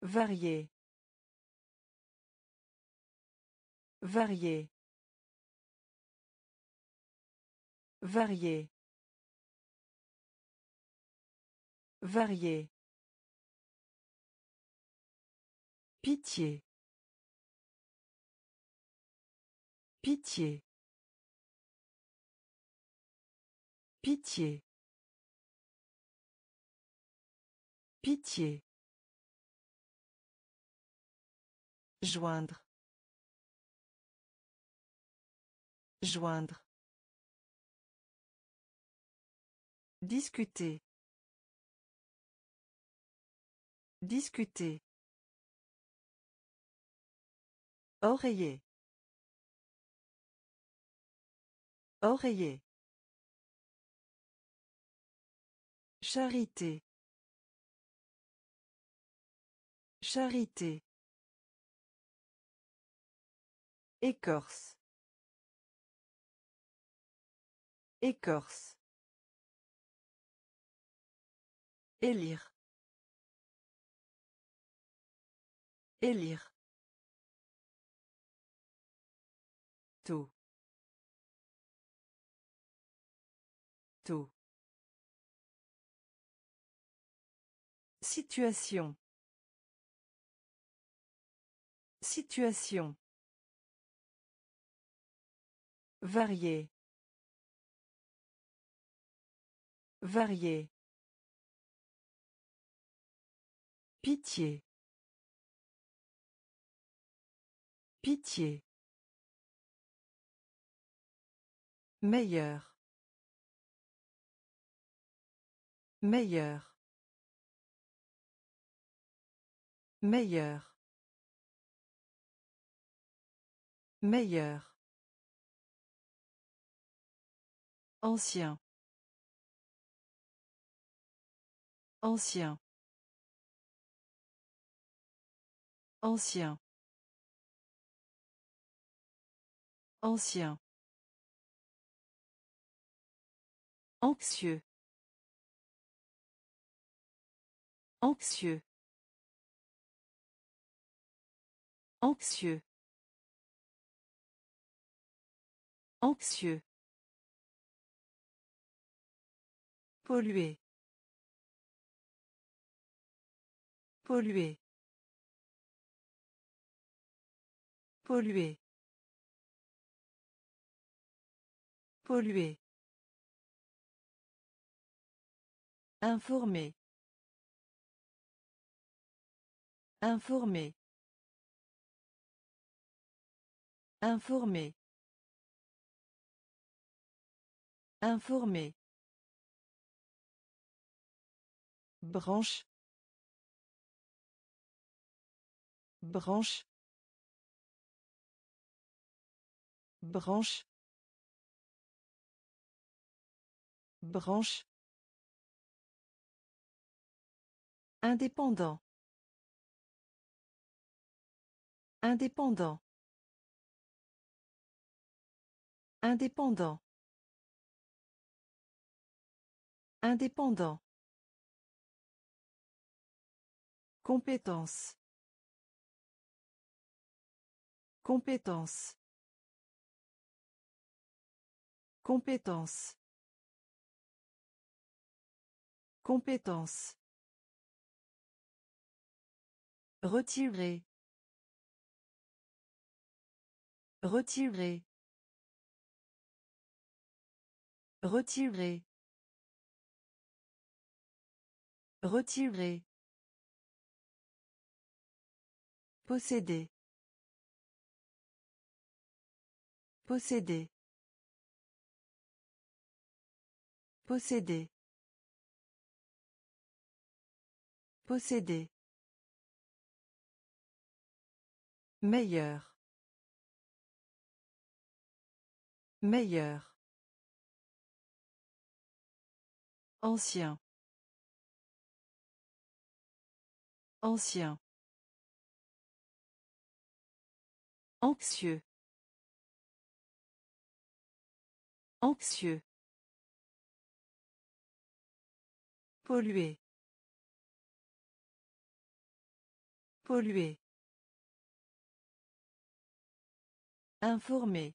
S1: Varier. Varier. Varier. Varier. Pitié. Pitié. Pitié. Pitié. Joindre. Joindre. Discuter. Discuter. Oreiller. Oreiller. Charité. Charité. Écorce. Écorce. Élire. Élire. Tout. Tout. Situation. Situation. Varier. Varier. Pitié. Pitié. Meilleur. Meilleur. Meilleur. Meilleur. Ancien. Ancien. Ancien. Ancien. Anxieux. Anxieux. Anxieux. Anxieux. Polluer. Polluer. Polluer. Polluer. Informer. Informer. Informer. Informer. branche branche branche. Branche. Indépendant. Indépendant. Indépendant. Indépendant. Compétence. Compétence. Compétence. Compétence. Retirer. Retirer. Retirer. Retirer. Posséder. Posséder. Posséder. Posséder. Meilleur. Meilleur. Ancien. Ancien. Anxieux. Anxieux. Polluer. Polluer. Informer.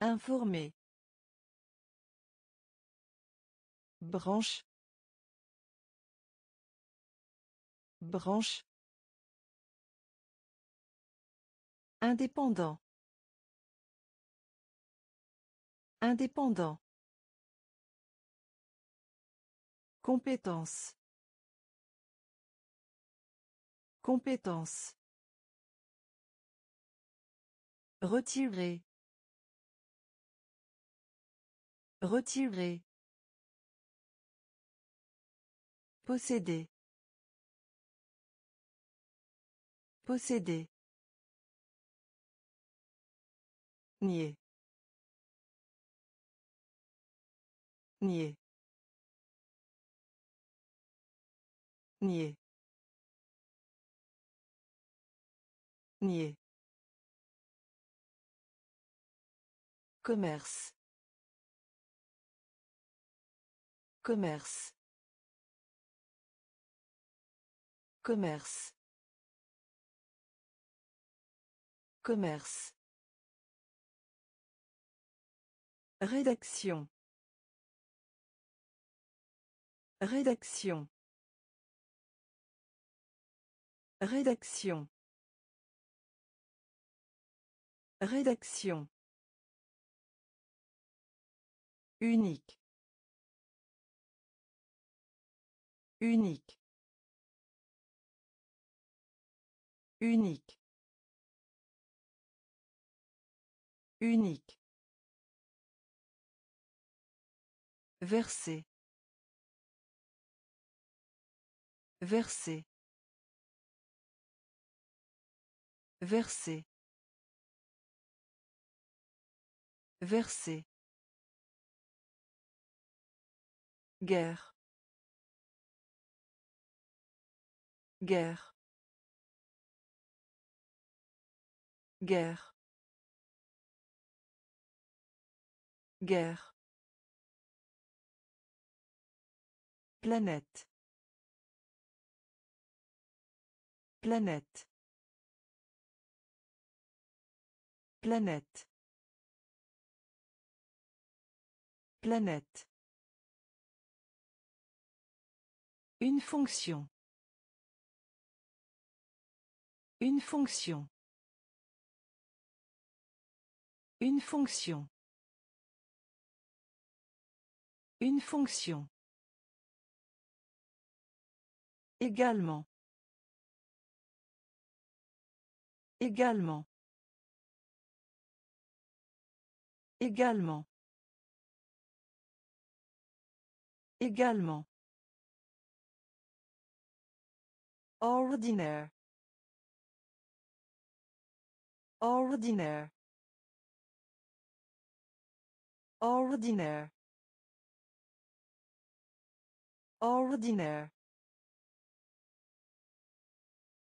S1: Informer. Branche. Branche. Indépendant. Indépendant. Compétence. Compétence. Retirer. Retirer. Posséder. Posséder. Nier. Nier. Nier. Nier. Commerce. Commerce. Commerce. Commerce. Rédaction. Rédaction. Rédaction. Rédaction. Unique. Unique. Unique. Unique. Verser. Verser. Verser. Verser. Guerre. Guerre. Guerre. Guerre. Planète. Planète. Planète. Planète. Une fonction. Une fonction. Une fonction. Une fonction. Également. Également. Également. Également. Ordinaire. Ordinaire. Ordinaire. Ordinaire.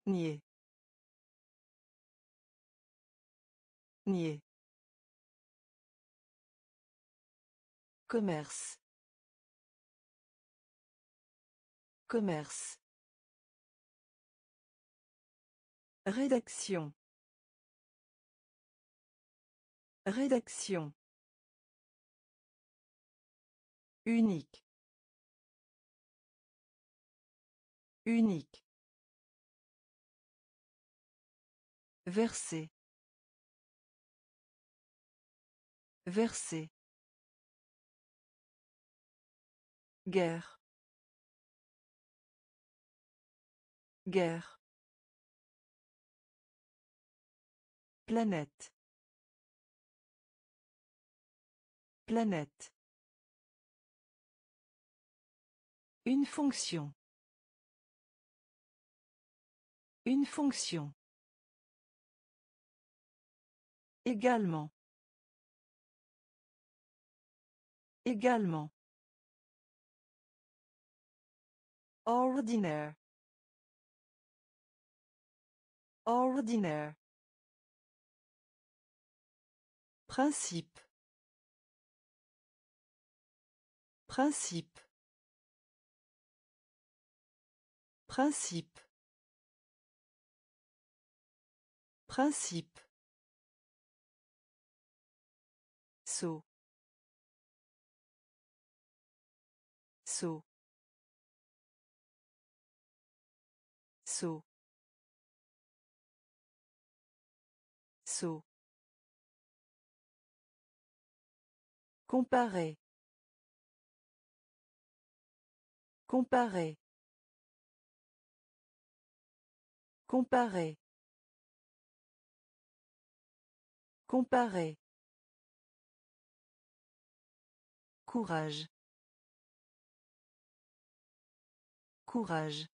S1: Nier. Nier. Commerce. Commerce. Rédaction. Rédaction. Unique. Unique. Verser. Verser. Guerre. Guerre. Planète. Planète. Une fonction. Une fonction. Également. Également. Ordinaire. Ordinaire. Principe. Principe. Principe. Principe. Saut. Saut. Saut. Saut. Comparer. Comparer. Comparer. Comparer. Courage. Courage.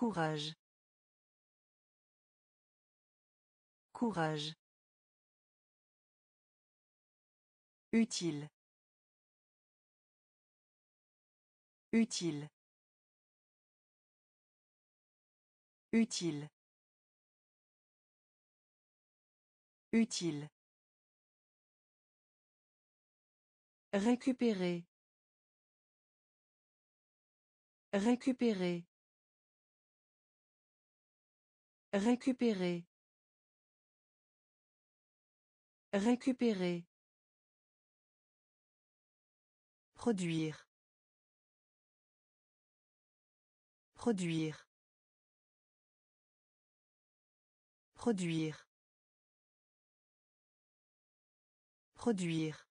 S1: Courage. Courage. Utile. Utile. Utile. Utile. Récupérer. Récupérer. Récupérer. Récupérer. Produire. Produire. Produire. Produire.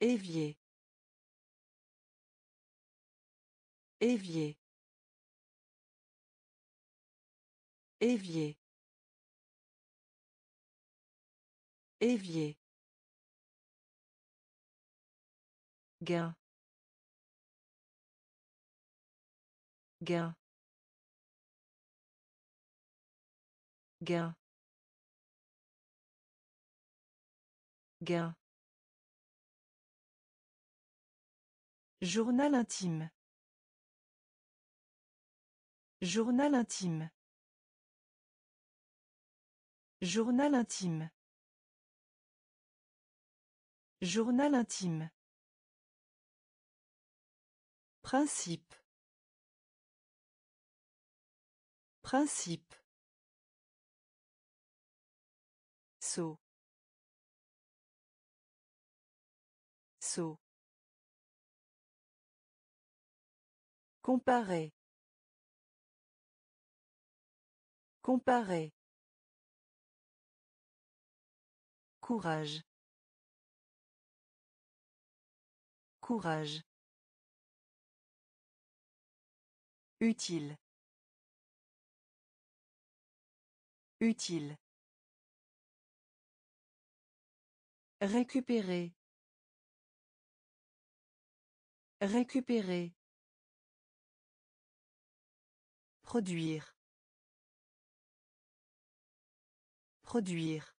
S1: Évier. Évier. Évier. Évier. Gain. Gain. Gain. Gain. Journal intime. Journal intime. Journal intime. Journal intime. Principe. Principe. Saut. Saut. Comparer. Comparer. Courage. Courage. Utile. Utile. Récupérer. Récupérer. Produire. Produire.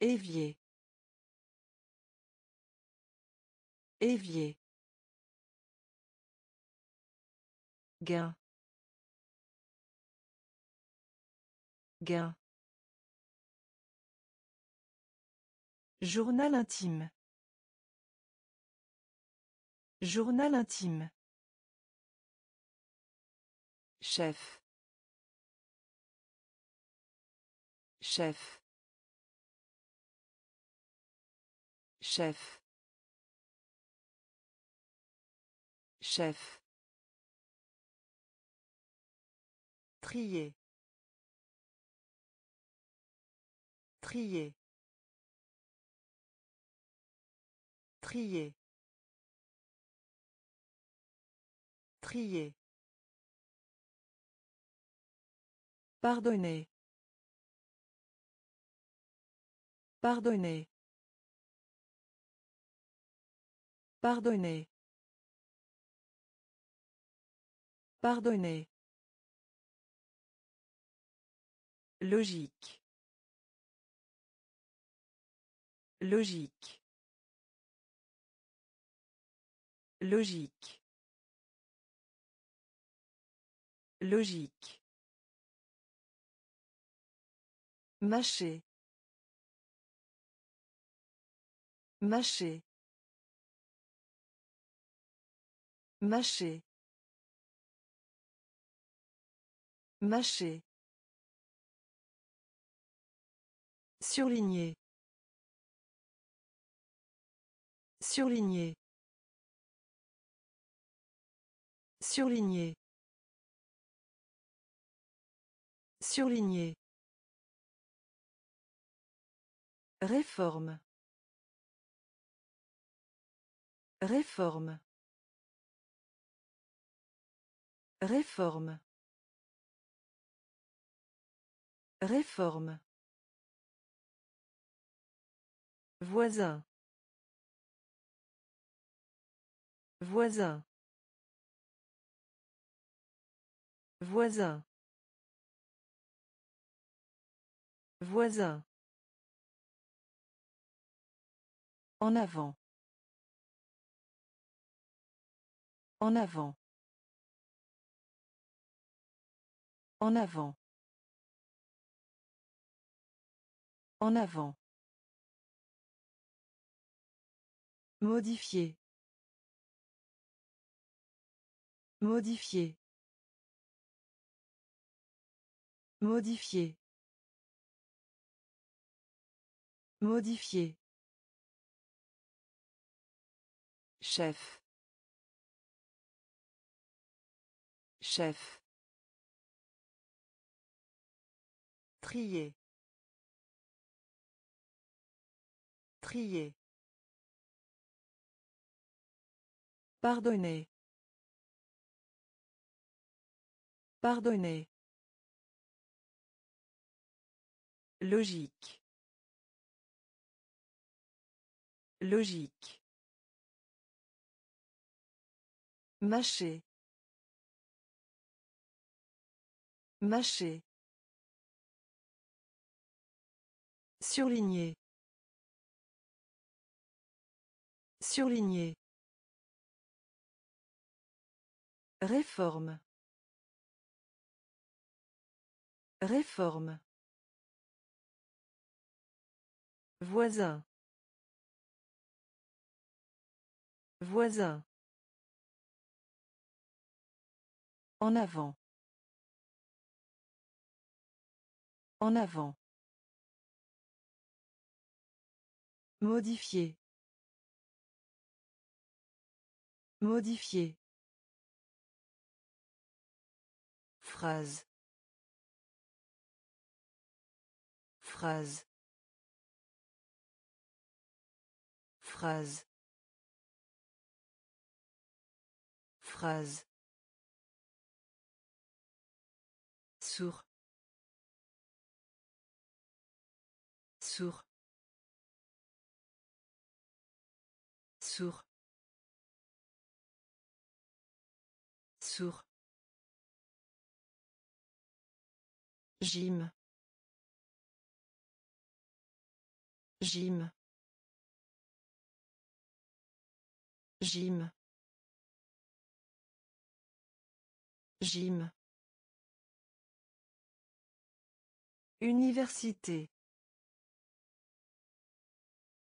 S1: Évier. Évier. Gain. Gain. Journal intime. Journal intime. Chef. Chef. Chef. Chef. Trier. Trier. Trier. Trier. Pardonnez. Pardonnez. Pardonnez. Pardonnez. Logique. Logique. Logique. Logique. Mâcher. Mâcher. Mâcher. Mâcher. Surligner. Surligner. Surligner. Surligner. Réforme. Réforme. Réforme. Réforme. Voisin. Voisin. Voisin. Voisin. En avant. En avant. En avant. En avant. Modifier. Modifier. Modifier. Modifier. Chef. Chef. Trier. Trier. Pardonnez. Pardonnez. Logique. Logique. Mâcher. Mâcher. Surligner. Surligner. Réforme. Réforme. Voisin. Voisin. En avant. En avant. Modifier. Modifier. Phrase. Phrase. Phrase. Phrase. Sourd. Sourd. Sourd. Sourd. Gym. Gym. Gym. Gym. Université.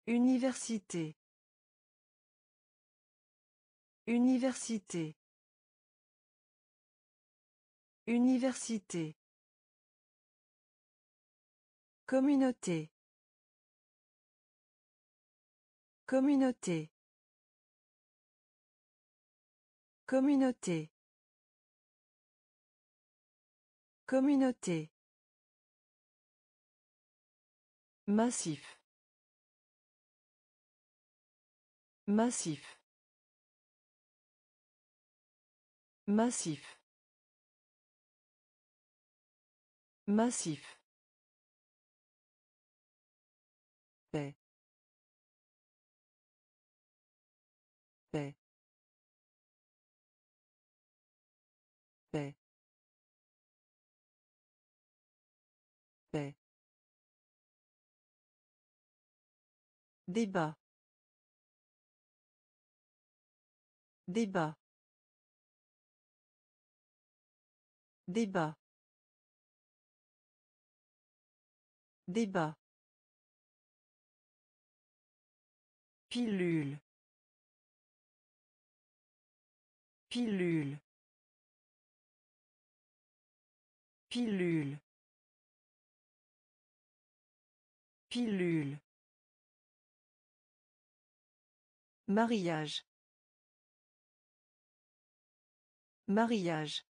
S1: Université. Université. Université. Communauté. Communauté. Communauté. Communauté. Massif. Massif. Massif. Massif. Paix. Paix. Paix. Paix. Débat. Débat. Débat. Débat. Pilule. Pilule. Pilule. Pilule. Mariage. Mariage.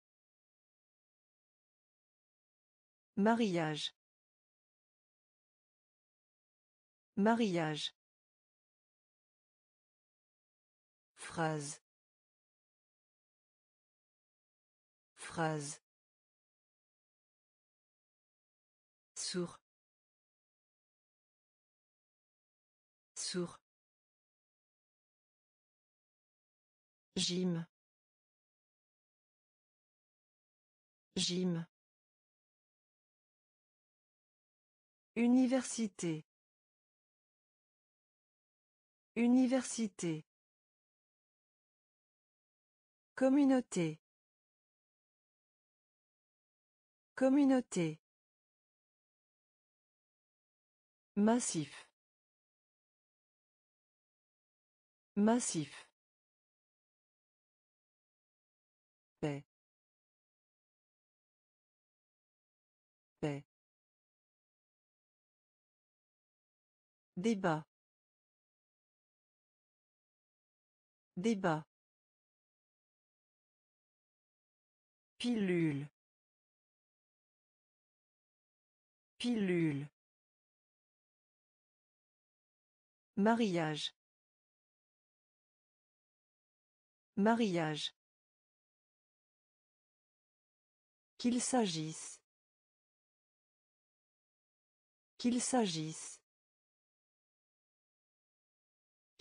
S1: Mariage. Mariage. Phrase. Phrase. Sourd. Sourd. Gym. Gym. Université. Université. Communauté. Communauté. Massif. Massif. Débat. Débat. Pilule. Pilule. Mariage. Mariage. Qu'il s'agisse. Qu'il s'agisse.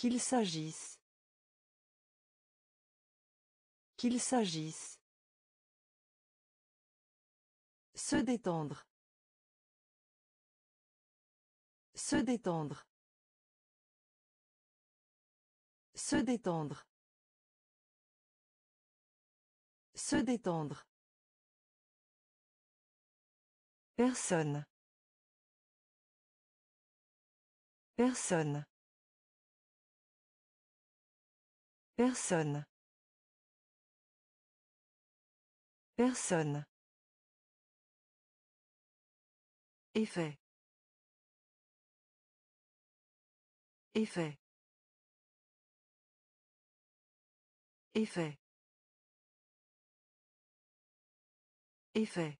S1: Qu'il s'agisse. Qu'il s'agisse. Se détendre. Se détendre. Se détendre. Se détendre. Personne. Personne. Personne. Personne. Effet. Effet. Effet. Effet.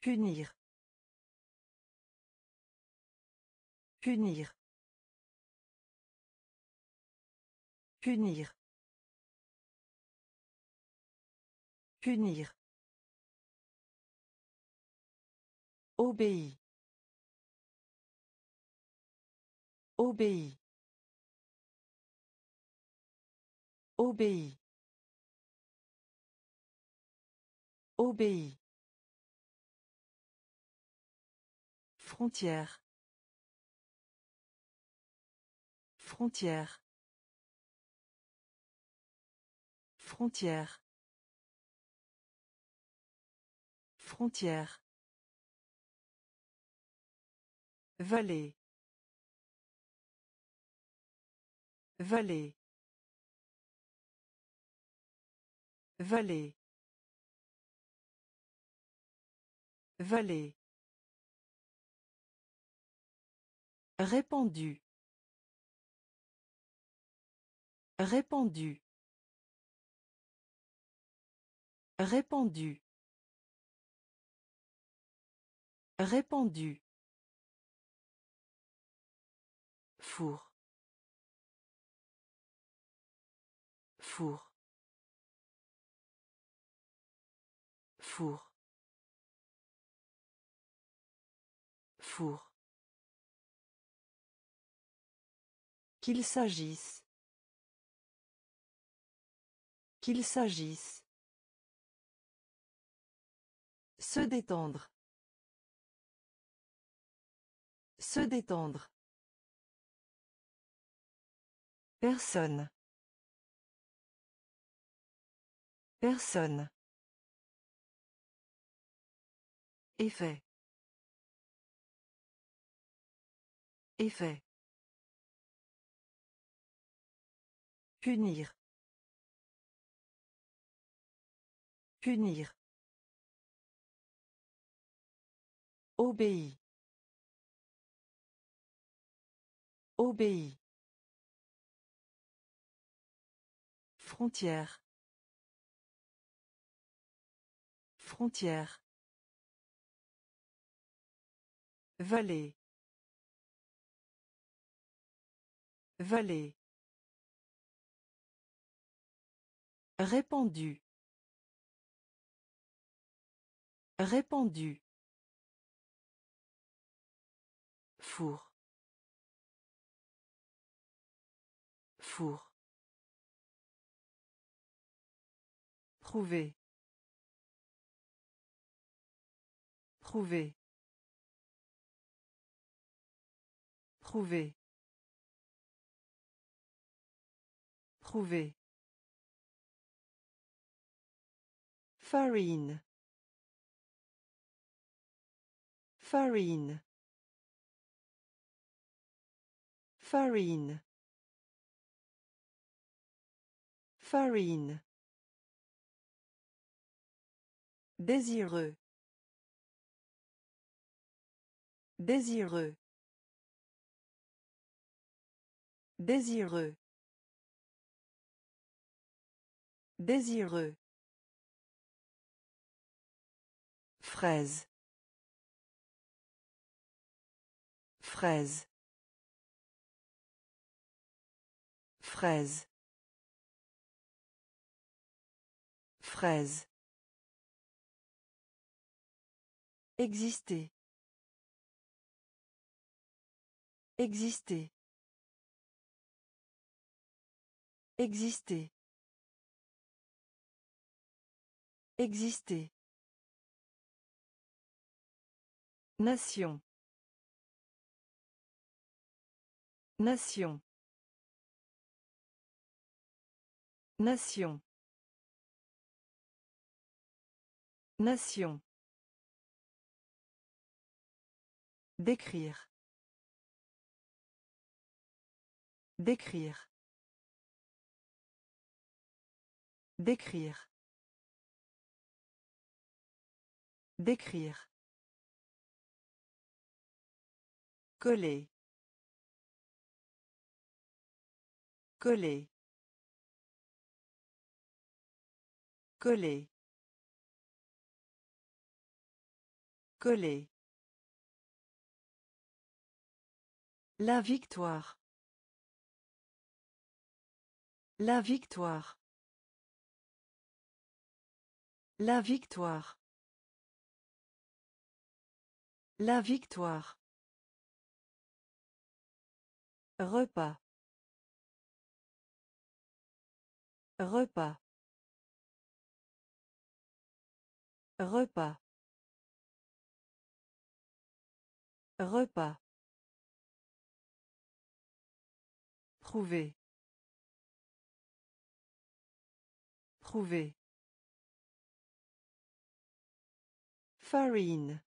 S1: Punir. Punir. Punir. Punir. Obéis. Obéis. Obéis. Obéis. Frontière. Frontière. Frontière. Frontière. Vallée. Vallée. Vallée. Vallée. Répandu. Répandu. Répandu. Répandu. Four. Four. Four. Four. Qu'il s'agisse. Qu'il s'agisse. Se détendre. Se détendre. Personne. Personne. Effet. Effet. Punir. Punir. Obéis. Obéis. Frontière. Frontière. Vallée. Vallée. Répandu. Répandu. Four. Four. Prouver. Prouver. Prouver. Prouver. Farine. Farine. Farine. Farine. Désireux. Désireux. Désireux. Désireux. Fraise. Fraise. Fraise. Fraise. Exister. Exister. Exister. Exister. Nation. Nation. Nation. Nation. Décrire. Décrire. Décrire. Décrire. Coller. Coller. Coller. Coller. La victoire. La victoire. La victoire. La victoire. Repas. Repas. Repas. Repas. Prouver. Prouver. Farine.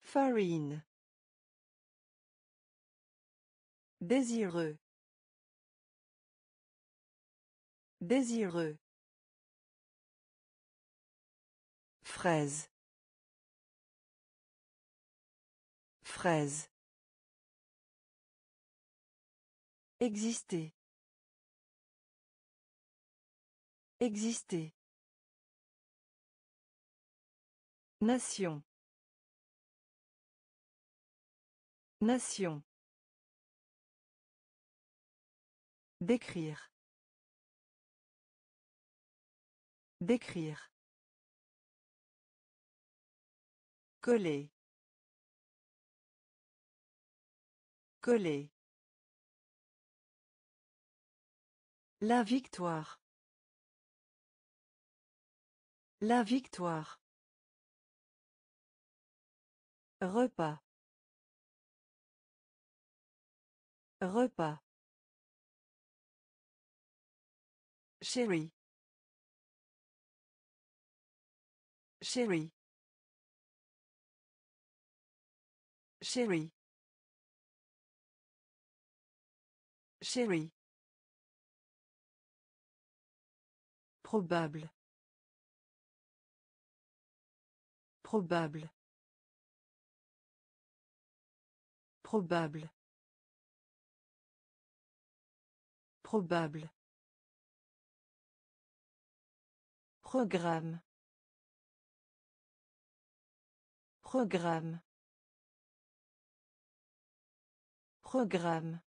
S1: Farine. Désireux. Désireux. Fraise. Fraise. Exister. Exister. Nation. Nation. Décrire. Décrire. Coller. Coller. La victoire. La victoire. Repas. Repas. Chérie. Chérie. Chérie. Chérie. Probable. Probable. Probable. Probable. Programme. Programme. Programme.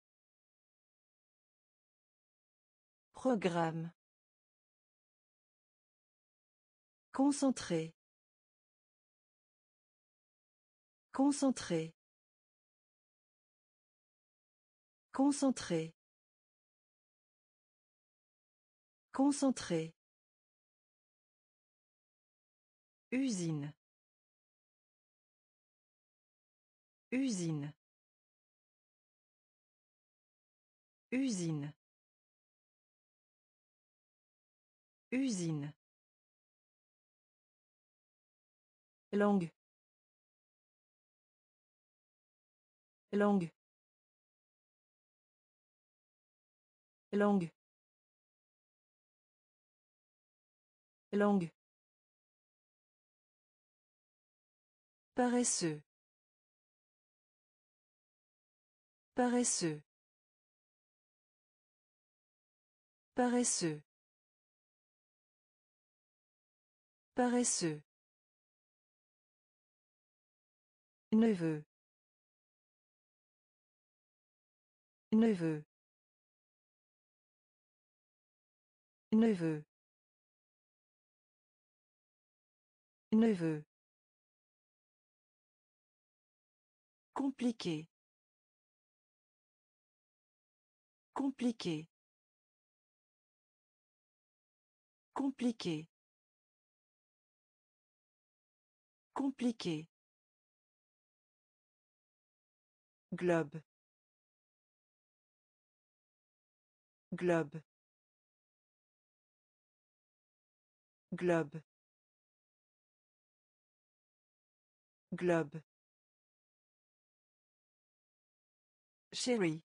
S1: Programme. Concentré. Concentré. Concentré. Concentré. Usine. Usine. Usine. Usine. Langue. Langue. Langue. Langue. Paresseux. Paresseux. Paresseux. Paresseux. Neveu. Neveu. Neveu. Neveu. Compliqué. Compliqué. Compliqué. Compliqué. Globe. Globe. Globe. Globe. Chérie.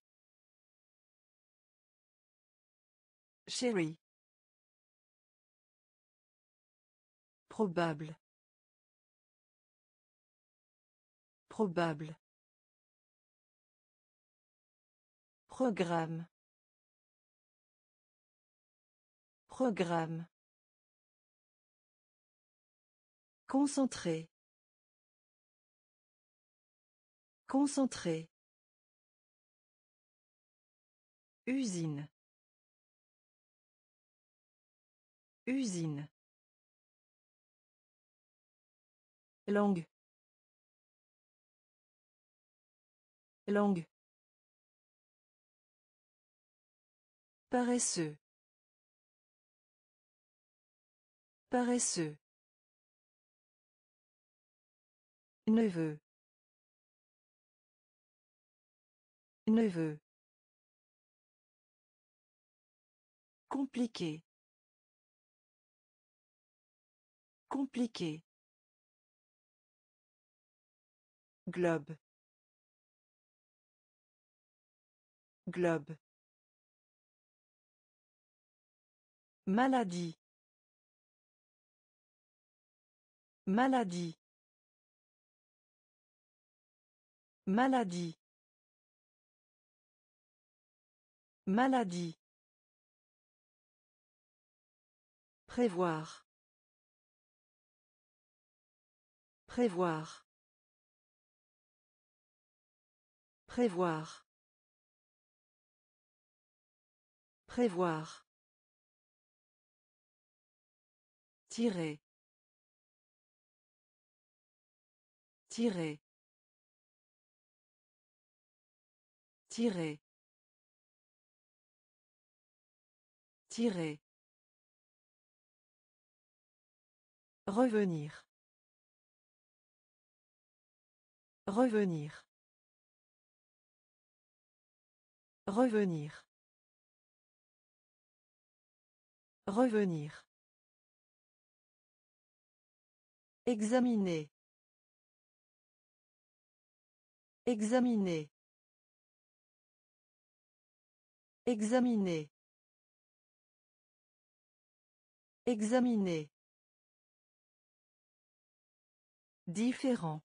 S1: Chérie. Probable. Probable. Programme. Programme. Concentré. Concentré. Usine. Usine. Langue. Langue. Paresseux. Paresseux. Neveu. Neveu. Compliqué. Compliqué. Globe. Globe. Maladie. Maladie. Maladie. Maladie. Prévoir. Prévoir. Prévoir. Prévoir. Tirer. Tirer. Tirer. Tirer. Revenir. Revenir. Revenir. Revenir. Examiner. Examiner. Examiner. Examiner. Différent.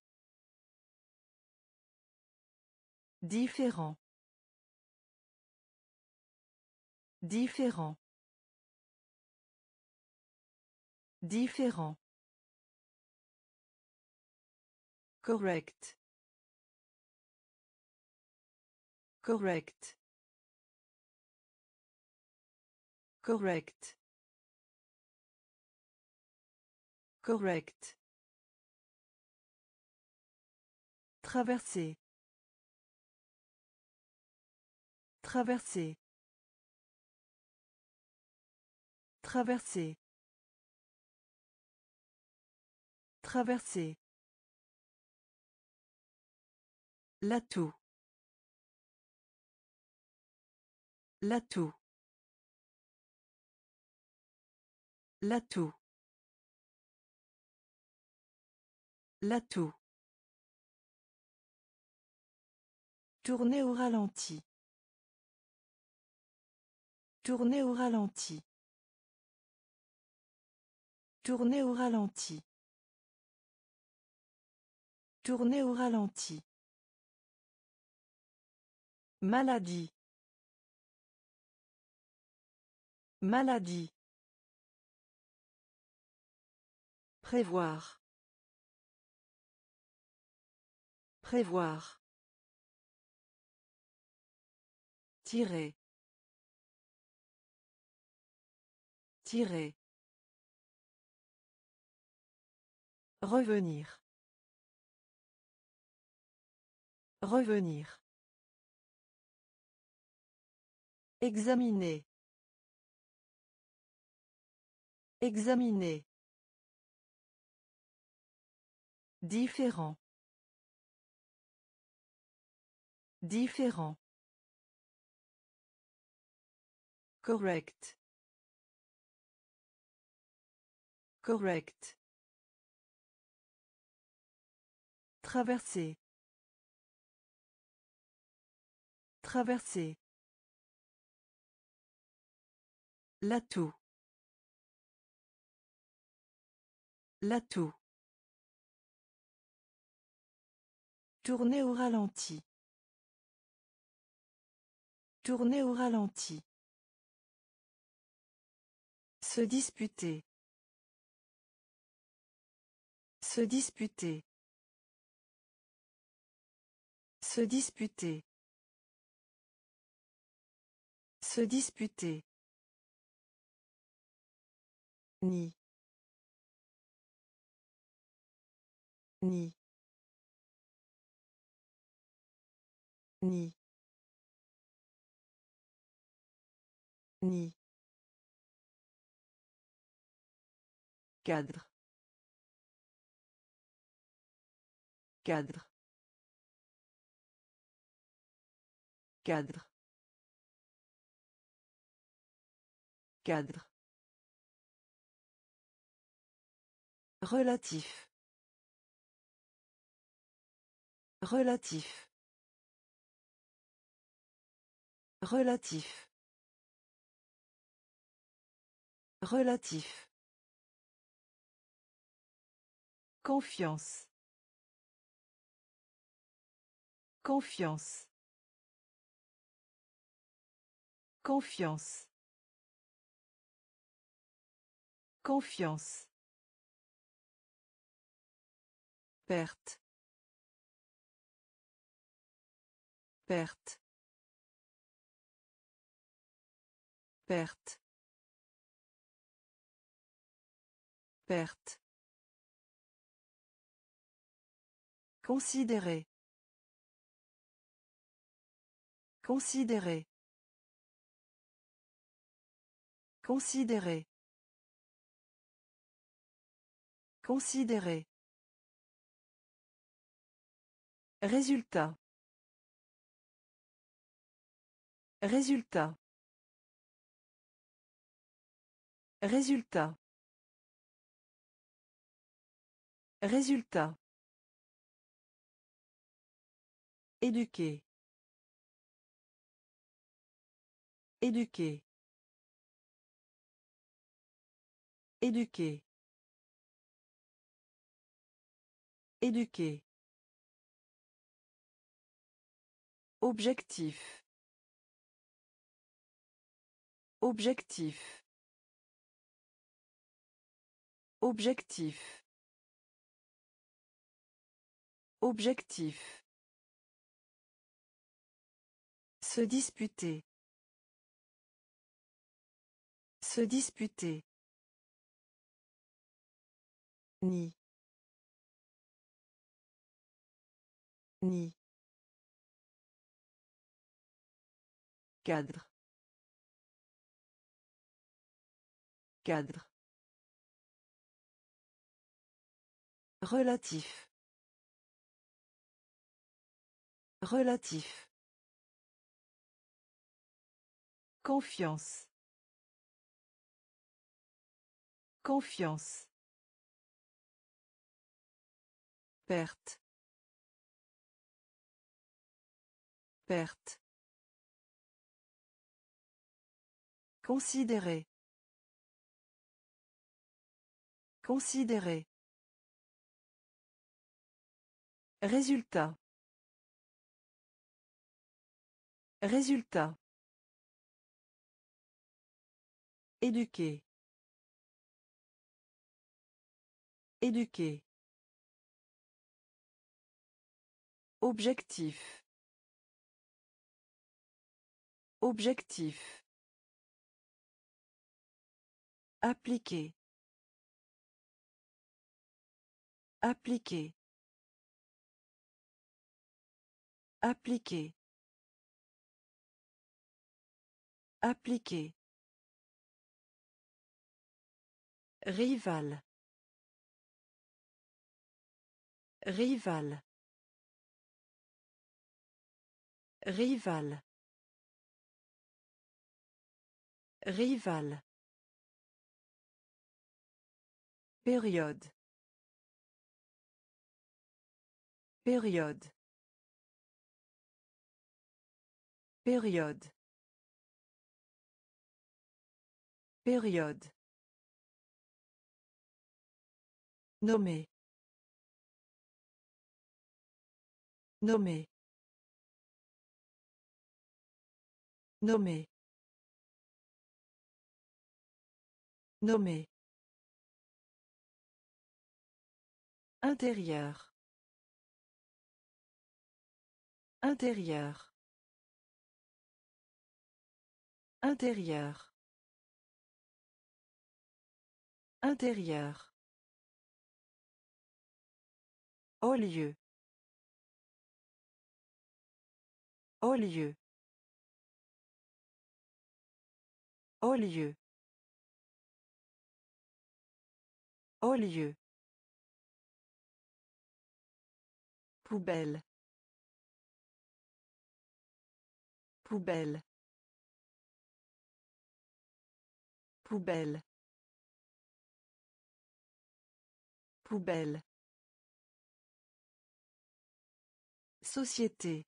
S1: Différent. Différent. Différent. Correct. Correct. Correct. Correct. Traverser. Traverser. Traverser. Traverser. L'atout. L'atout. L'atout. L'atout. Tourner au ralenti. Tourner au ralenti. Tourner au ralenti. Tourner au ralenti. Maladie. Maladie. Prévoir. Prévoir. Tirer. Tirer. Revenir. Revenir. Examiner. Examiner. Différent. Différent. Correct. Correct. Traverser. Traverser. L'atout. L'atout. Tourner au ralenti. Tourner au ralenti. Se disputer. Se disputer. Se disputer. Se disputer. Ni. Ni. Ni. Ni. Cadre. Cadre. Cadre. Cadre. Relatif. Relatif. Relatif. Relatif. Confiance. Confiance. Confiance. Confiance. Perte. Perte. Perte. Perte. Considérer. Considérer. Considérer. Considérer. Résultat. Résultat. Résultat. Résultat. Éduquer. Éduquer. Éduquer. Éduquer. Objectif. Objectif. Objectif. Objectif. Se disputer. Se disputer. Ni. Ni. Cadre. Cadre. Relatif. Relatif. Confiance. Confiance. Perte. Perte. Considérer. Considérer. Résultat. Résultat. Éduquer. Éduquer. Objectif. Objectif. Appliquer. Appliquer. Appliquer. Appliquer. Rival. Rival. Rival. Rival. Période. Période. Période. Période. Nommé. Nommé. Nommé. Nommé. Intérieur. Intérieur. Intérieur. Intérieur. Au lieu. Au lieu. Au lieu. Au lieu. Poubelle. Poubelle. Poubelle. Poubelle. Société.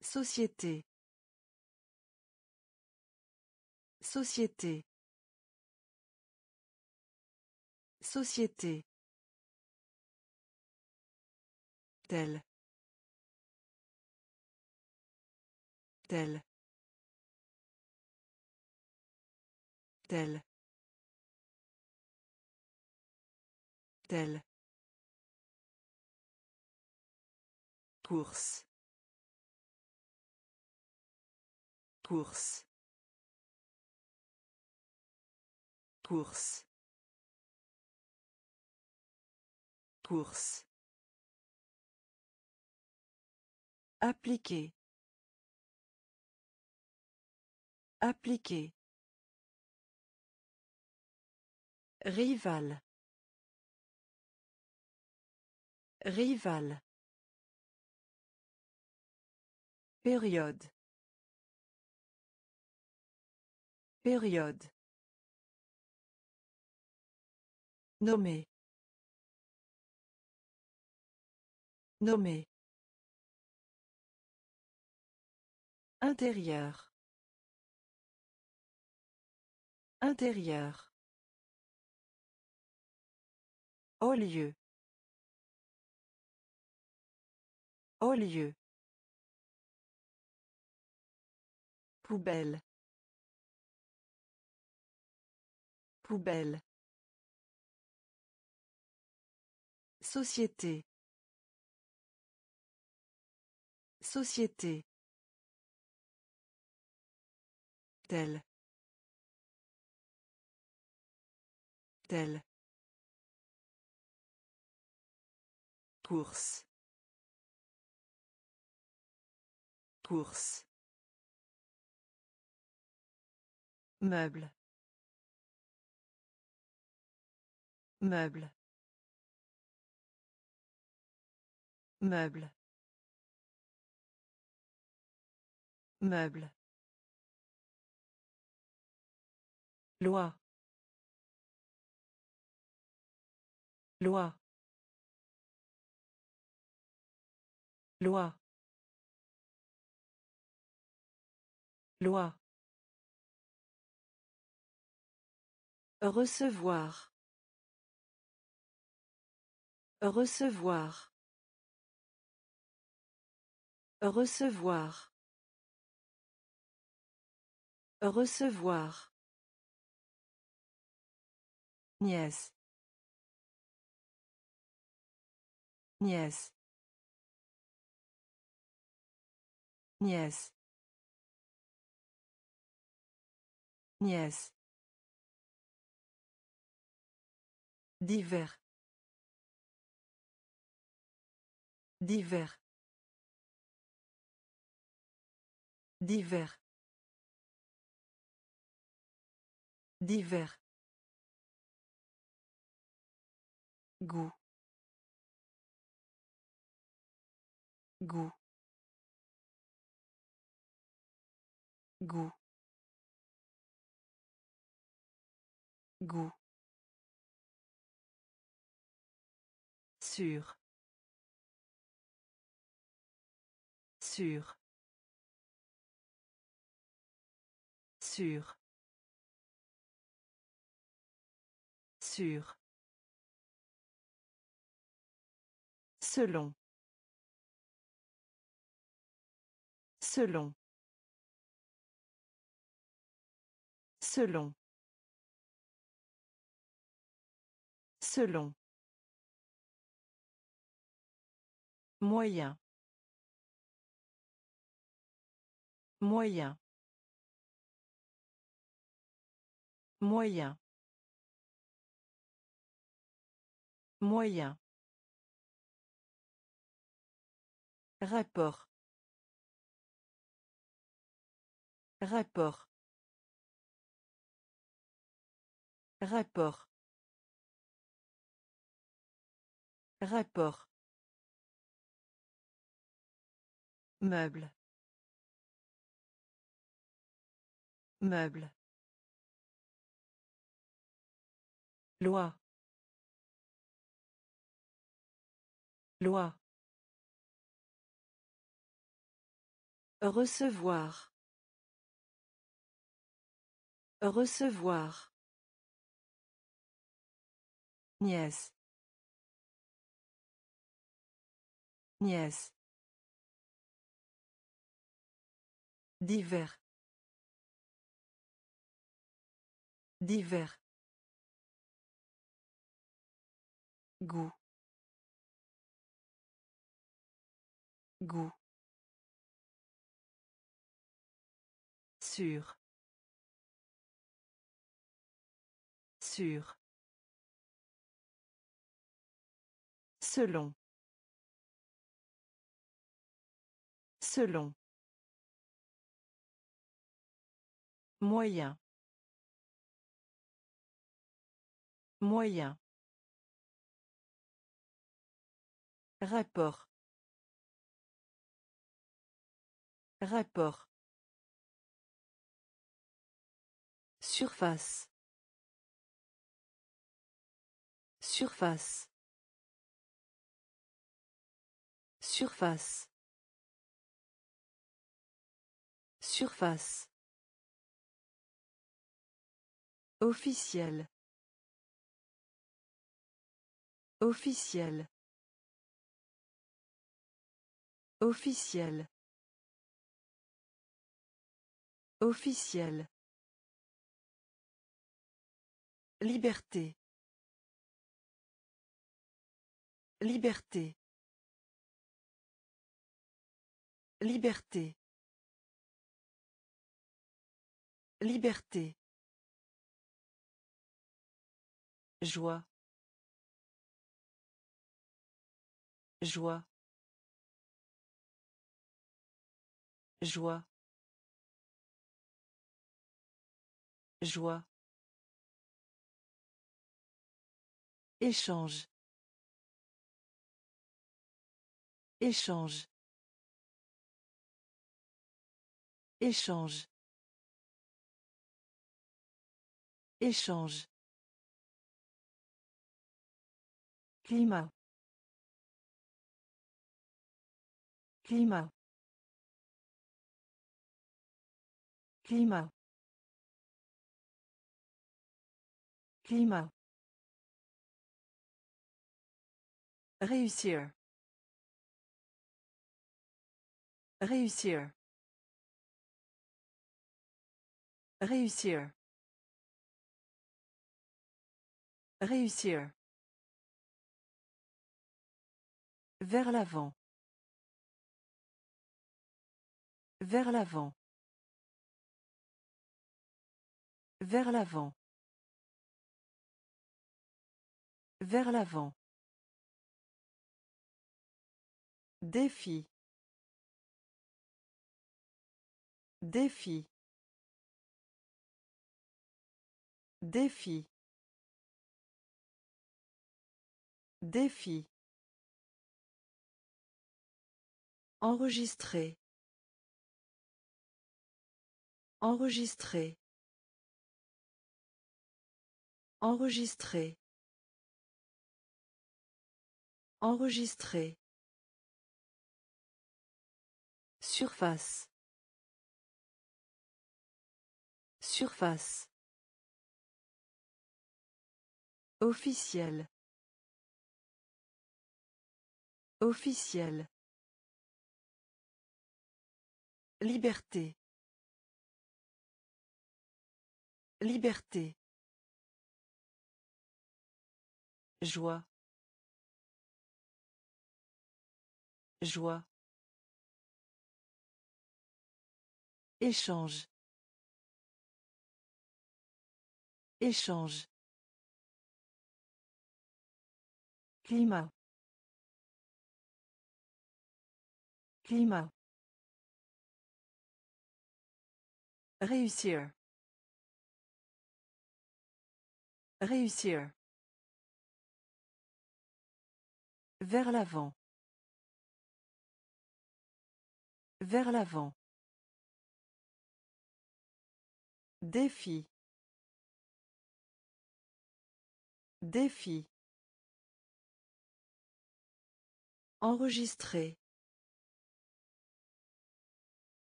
S1: Société. Société. Société. Tel. Tel. Tel. Tel. Course. Course. Course. Course. Appliquer. Appliquer. Rival. Rival. Période. Période. Nommé. Nommé. Intérieur. Intérieur. Au lieu. Au lieu. Poubelle. Poubelle. Société. Société. Tel. Tel. Course. Course. Meuble. Meuble. Meuble. Meuble. Loi. Loi. Loi. Loi. Recevoir. Recevoir. Recevoir. Recevoir. Nièce. Nièce. Nièce. Nièce. Divers. Divers. Divers. Divers. Goût. Goût. Goût. Goût. Sûr. Sûr. Sûr. Sûr. Selon. Selon. Selon. Selon. Moyen. Moyen. Moyen. Moyen. Rapport. Rapport. Rapport. Rapport. Meuble. Meuble. Loi. Loi. Recevoir. Recevoir. Nièce. Nièce. Divers. Divers. Goût. Goût. Sûr. Sûr. Selon. Selon. Moyen. Moyen. Rapport. Rapport. Surface. Surface. Surface. Surface. Officiel. Officiel. Officiel. Officiel. Liberté. Liberté. Liberté. Liberté. Joie. Joie. Joie. Joie. Échange. Échange. Échange. Échange. Climat. Climat. Climat. Climat. Réussir. Réussir. Réussir. Réussir. Vers l'avant. Vers l'avant. Vers l'avant. Vers l'avant. Défi. Défi. Défi. Défi. Enregistrer. Enregistrer. Enregistrer. Enregistrer. Surface. Surface. Officiel. Officiel. Liberté. Liberté. Joie. Joie. Échange. Échange. Climat. Climat. Réussir. Réussir. Vers l'avant. Vers l'avant. Défi. Défi. Enregistrer.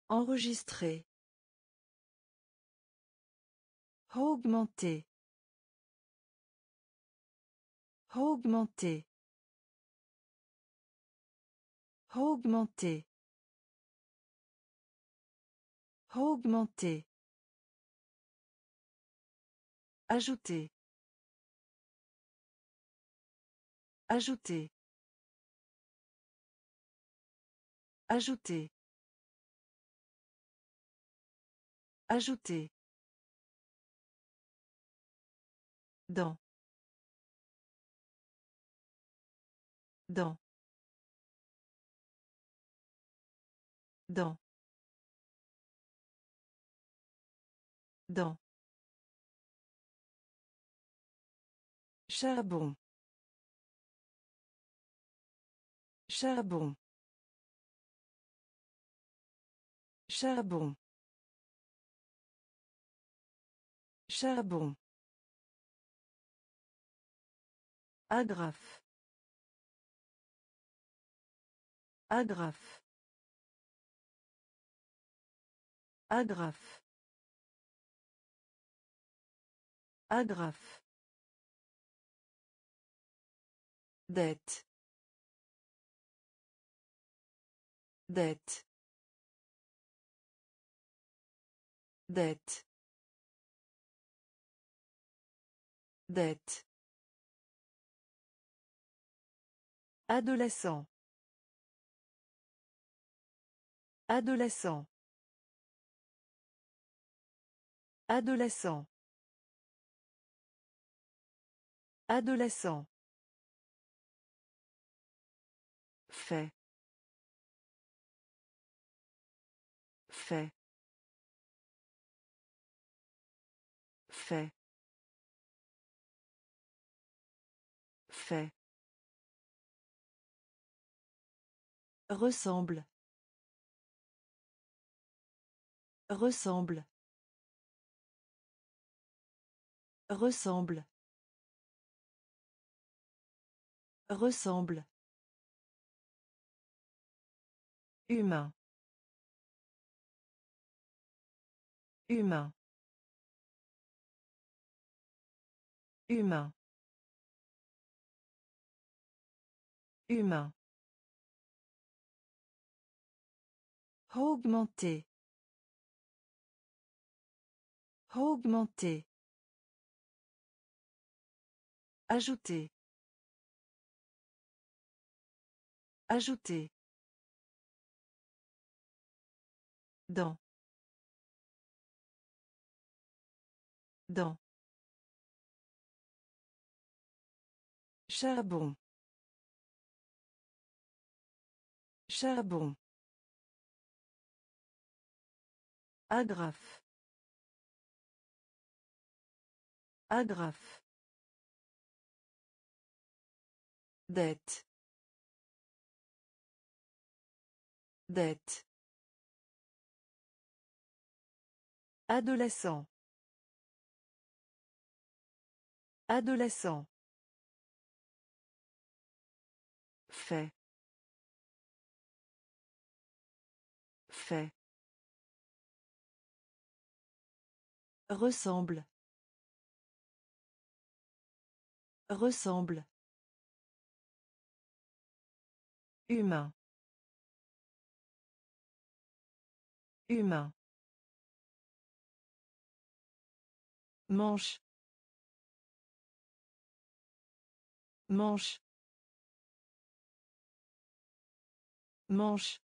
S1: Enregistrer. Augmenter. Augmenter. Augmenter. Augmenter. Ajouter. Ajouter. Ajouter. Ajouter. Dans. Dans. Dans. Dans. Charbon. Charbon. Charbon. Charbon. Agrafe. Agrafe. Agrafe. Agrafe. Dette. Dette. Dette. Dette. Adolescent. Adolescent. Adolescent. Adolescent. Fait. Fait. Fait. Fait. Ressemble. Ressemble. Ressemble. Ressemble. Humain. Humain. Humain. Humain. Augmenter. Augmenter. Ajouter. Ajouter. Dans. Dans. Charbon. Charbon. Agrafe. Agrafe. Dette. Dette. Adolescent. Adolescent. Fait. Fait. Ressemble. Ressemble. Humain. Humain. Manche. Manche. Manche.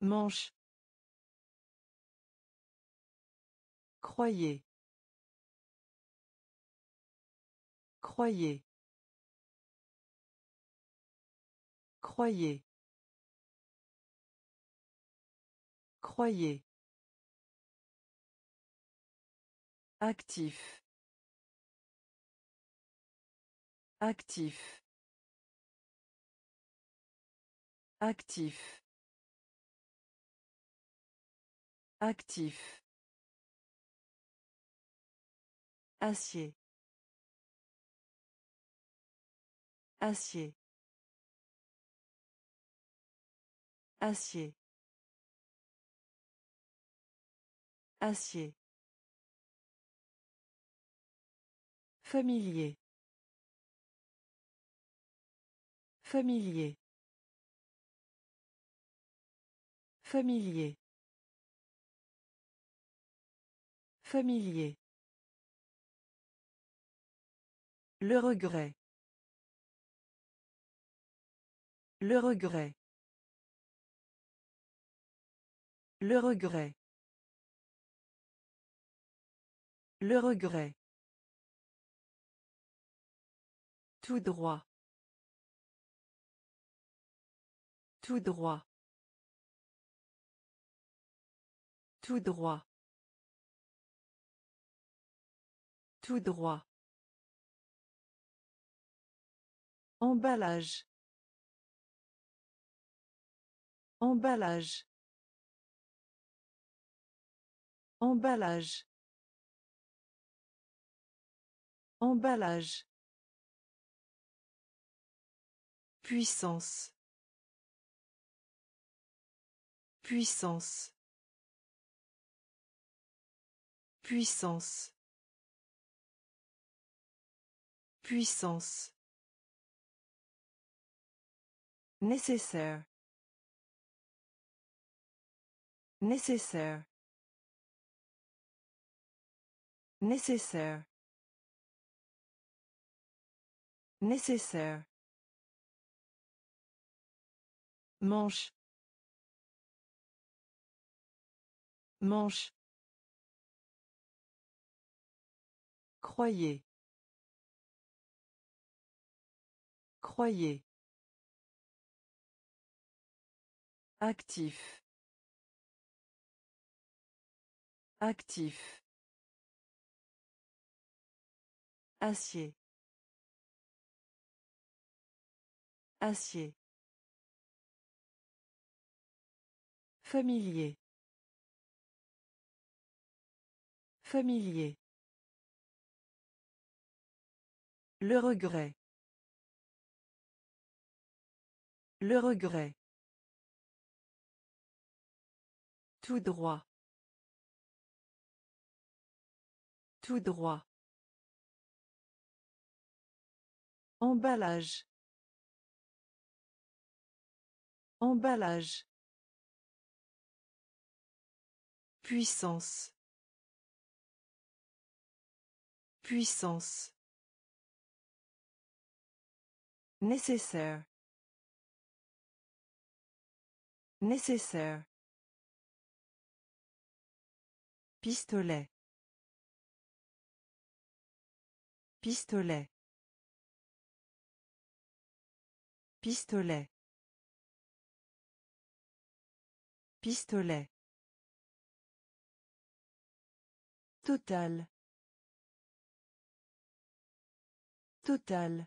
S1: Manche. Croyez. Croyez. Croyez. Croyez. Actif. Actif. Actif. Actif. Acier. Acier. Acier. Acier. Familier. Familier. Familier. Familier. Le regret. Le regret. Le regret. Le regret. Tout droit. Tout droit. Tout droit. Tout droit. Emballage. Emballage. Emballage. Emballage. Puissance. Puissance. Puissance. Puissance. Nécessaire. Nécessaire. Nécessaire. Nécessaire. Manche. Manche. Croyez. Croyez. Actif. Actif. Acier. Acier. Familier. Familier. Le regret. Le regret. Tout droit. Tout droit. Emballage. Emballage. Puissance. Puissance. Nécessaire. Nécessaire. Pistolet. Pistolet. Pistolet. Pistolet. Total. Total.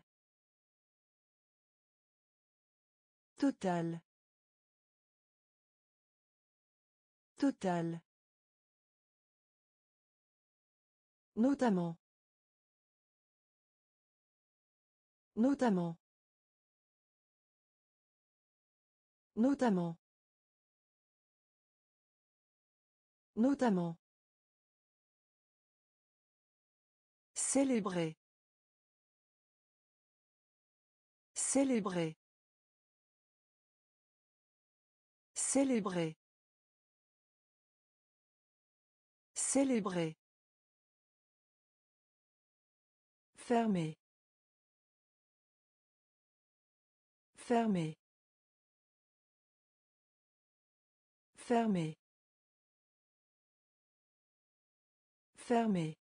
S1: Total. Total. Notamment. Notamment. Notamment. Célébrer. Célébrer. Célébrer. Célébrer. Fermé. Fermé. Fermé. Fermé.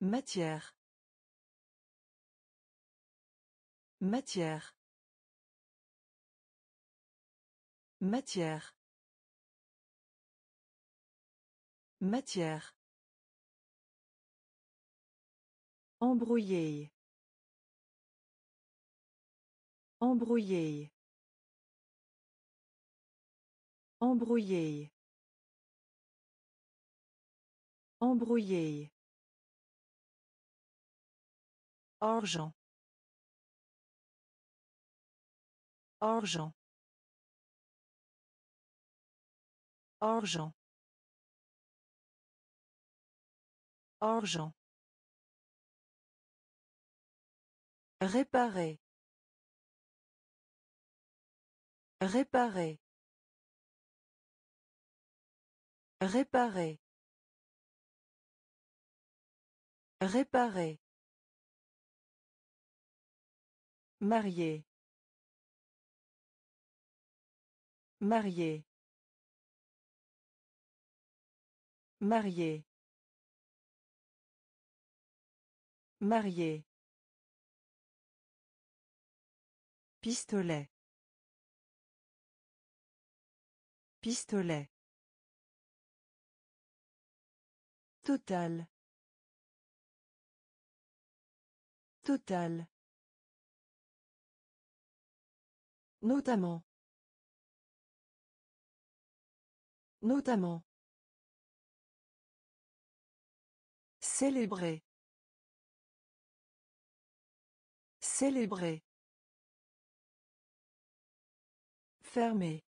S1: Matière. Matière. Matière. Matière. Embrouillé. Embrouillé. Embrouillé. Embrouillé. Argent. Argent. Argent. Argent. Réparer. Réparer. Réparer. Réparer. Marié. Marié. Marié. Marié. Pistolet. Pistolet. Total. Total. Notamment. Notamment. Célébrer. Célébrer. Fermé.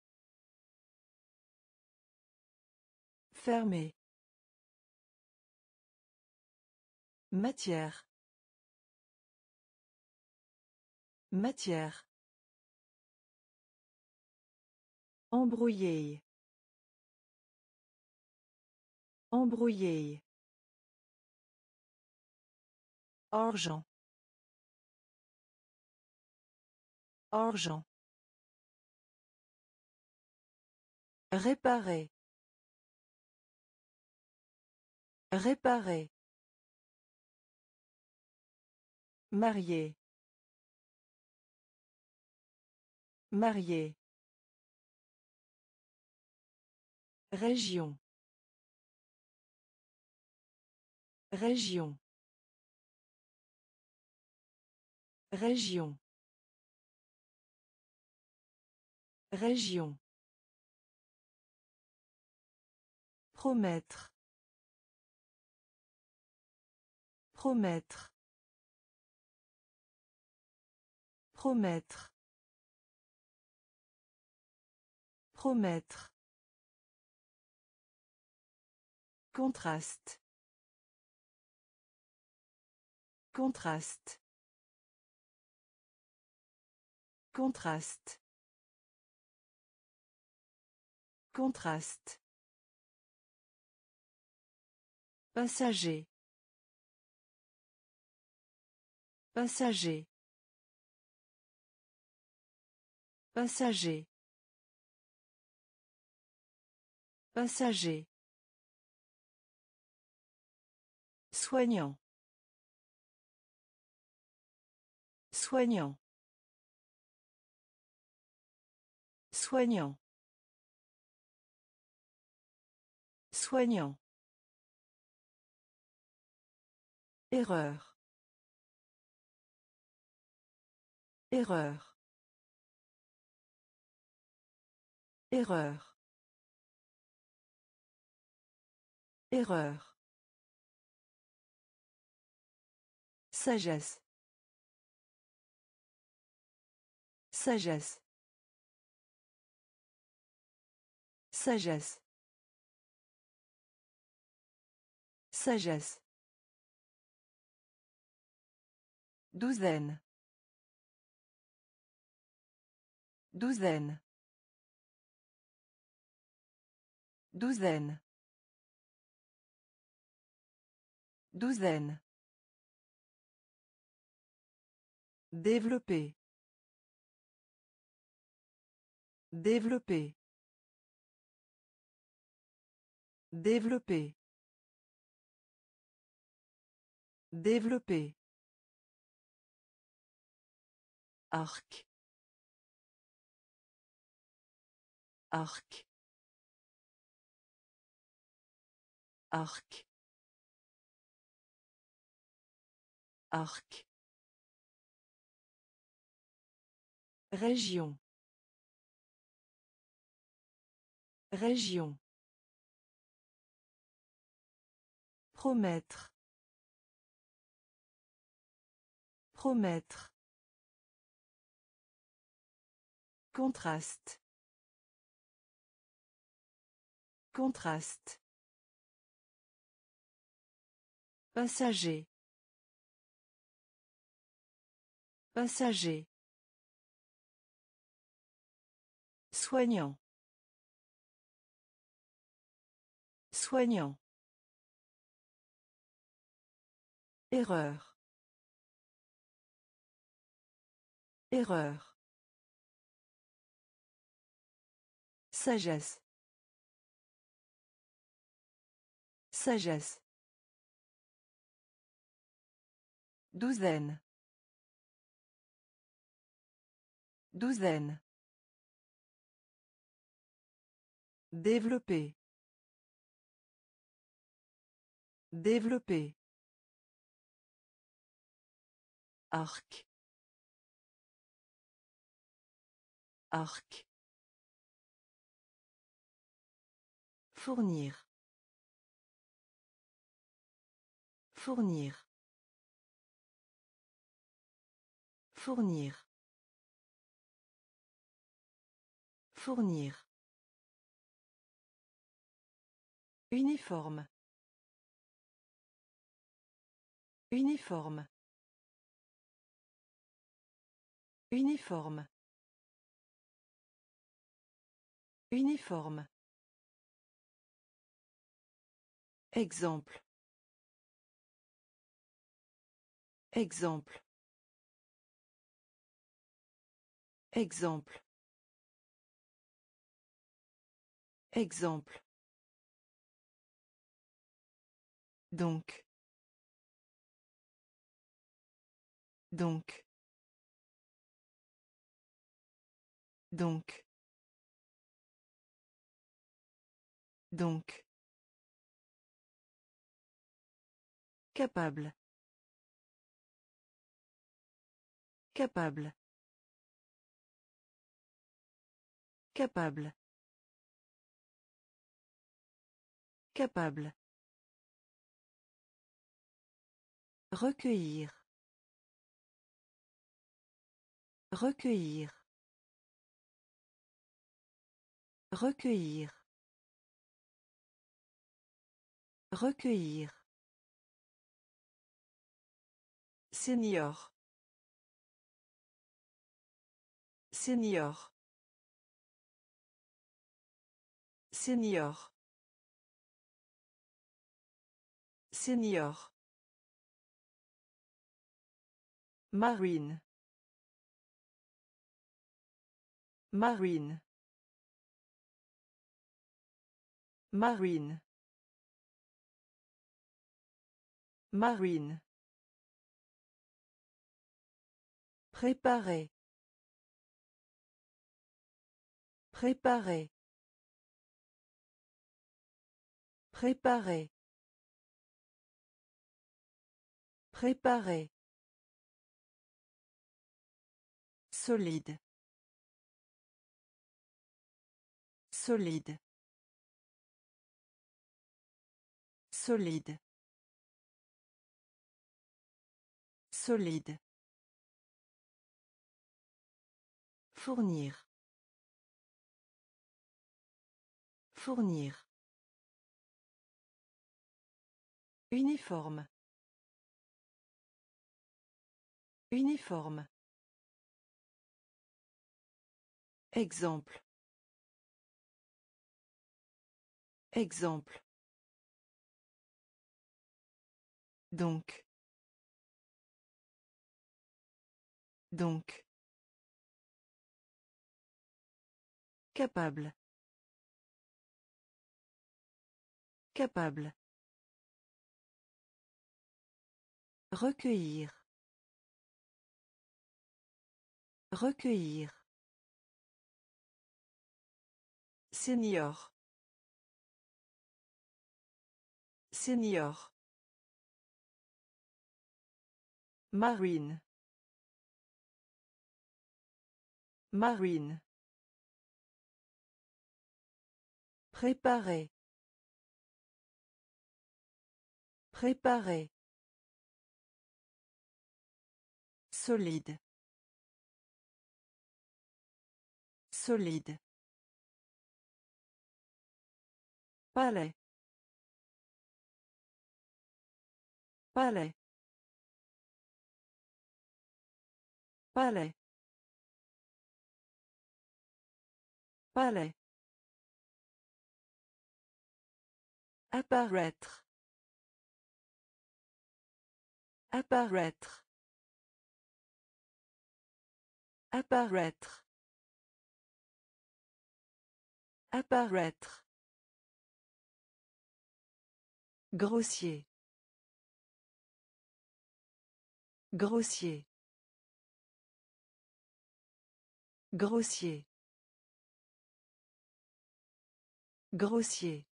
S1: Fermé. Matière. Matière. Embrouillé. Embrouillé. Argent. Argent. Réparer. Réparer. Marié. Marié. Région. Région. Région. Région. Promettre. Promettre. Promettre. Promettre. Contraste. Contraste. Contraste. Contraste. Passager. Passager. Passager. Passager. Soignant. Soignant. Soignant. Soignant. Erreur. Erreur. Erreur. Sagesse. Sagesse. Sagesse. Sagesse. Douzaine. Douzaine. Douzaine. Douzaine. Développer. Développer. Développer. Développer. Arc. Arc. Arc. Arc. Région. Région. Promettre. Promettre. Contraste. Contraste. Passager. Passager. Soignant. Soignant. Erreur. Erreur. Sagesse. Sagesse. Douzaine. Douzaine. Développer. Développer. Arc. Arc. Fournir. Fournir. Fournir. Fournir. Uniforme. Uniforme. Uniforme. Uniforme. Exemple. Exemple. Exemple. Exemple. Donc. Donc. Donc. Donc. Capable. Capable. Capable. Capable. Recueillir. Recueillir. Recueillir. Recueillir. Senior. Senior. Senior. Senior. Marine. Marine. Marine. Marine. Préparer. Préparer. Préparer. Préparer. Solide. Solide. Solide. Solide. Fournir. Fournir. Uniforme. Uniforme. Exemple. Exemple. Donc. Donc. Capable. Capable. Recueillir. Recueillir. Senior. Senior. Marine. Marine. Préparer. Préparer. Solide. Solide. Palais. Palais. Palais. Palais. Apparaître. Apparaître. Apparaître. Apparaître. Grossier. Grossier. Grossier. Grossier.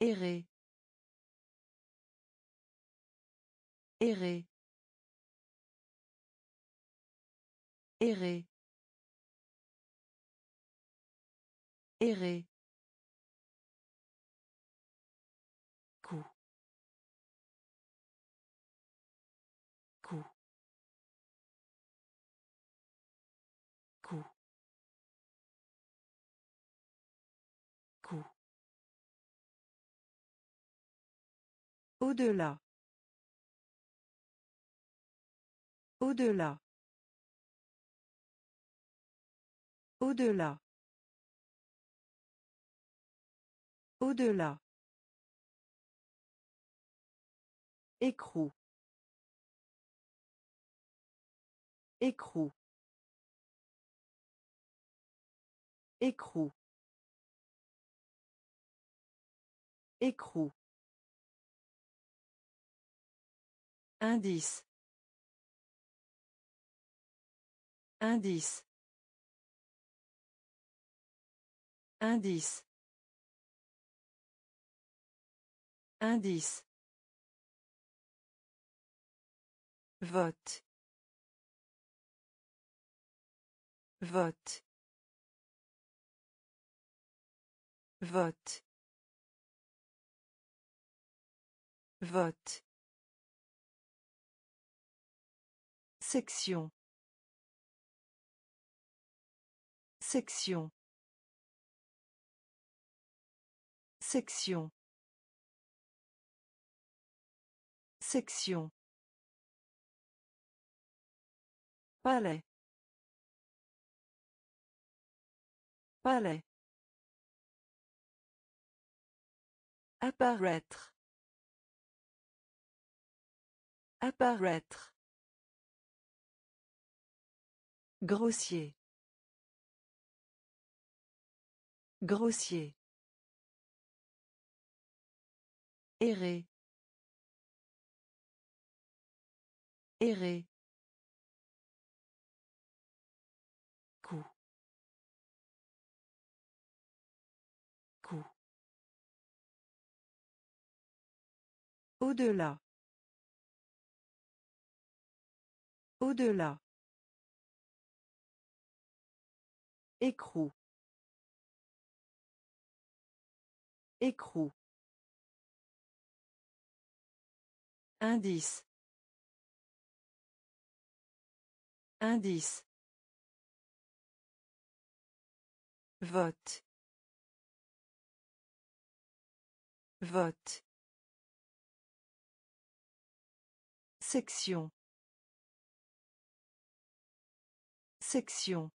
S1: Errer. Errer. Errer. Errer. Au-delà. Au-delà. Au-delà. Au-delà. Écrou. Écrou. Écrou. Écrou. Indice. Indice. Indice. Indice. Vote. Vote. Vote. Vote. Section. Section. Section. Section. Palais. Palais. Apparaître. Apparaître. Grossier. Grossier. Errer. Errer. Au-delà. Au-delà. Écrou. Écrou. Indice. Indice. Vote. Vote. Section. Section.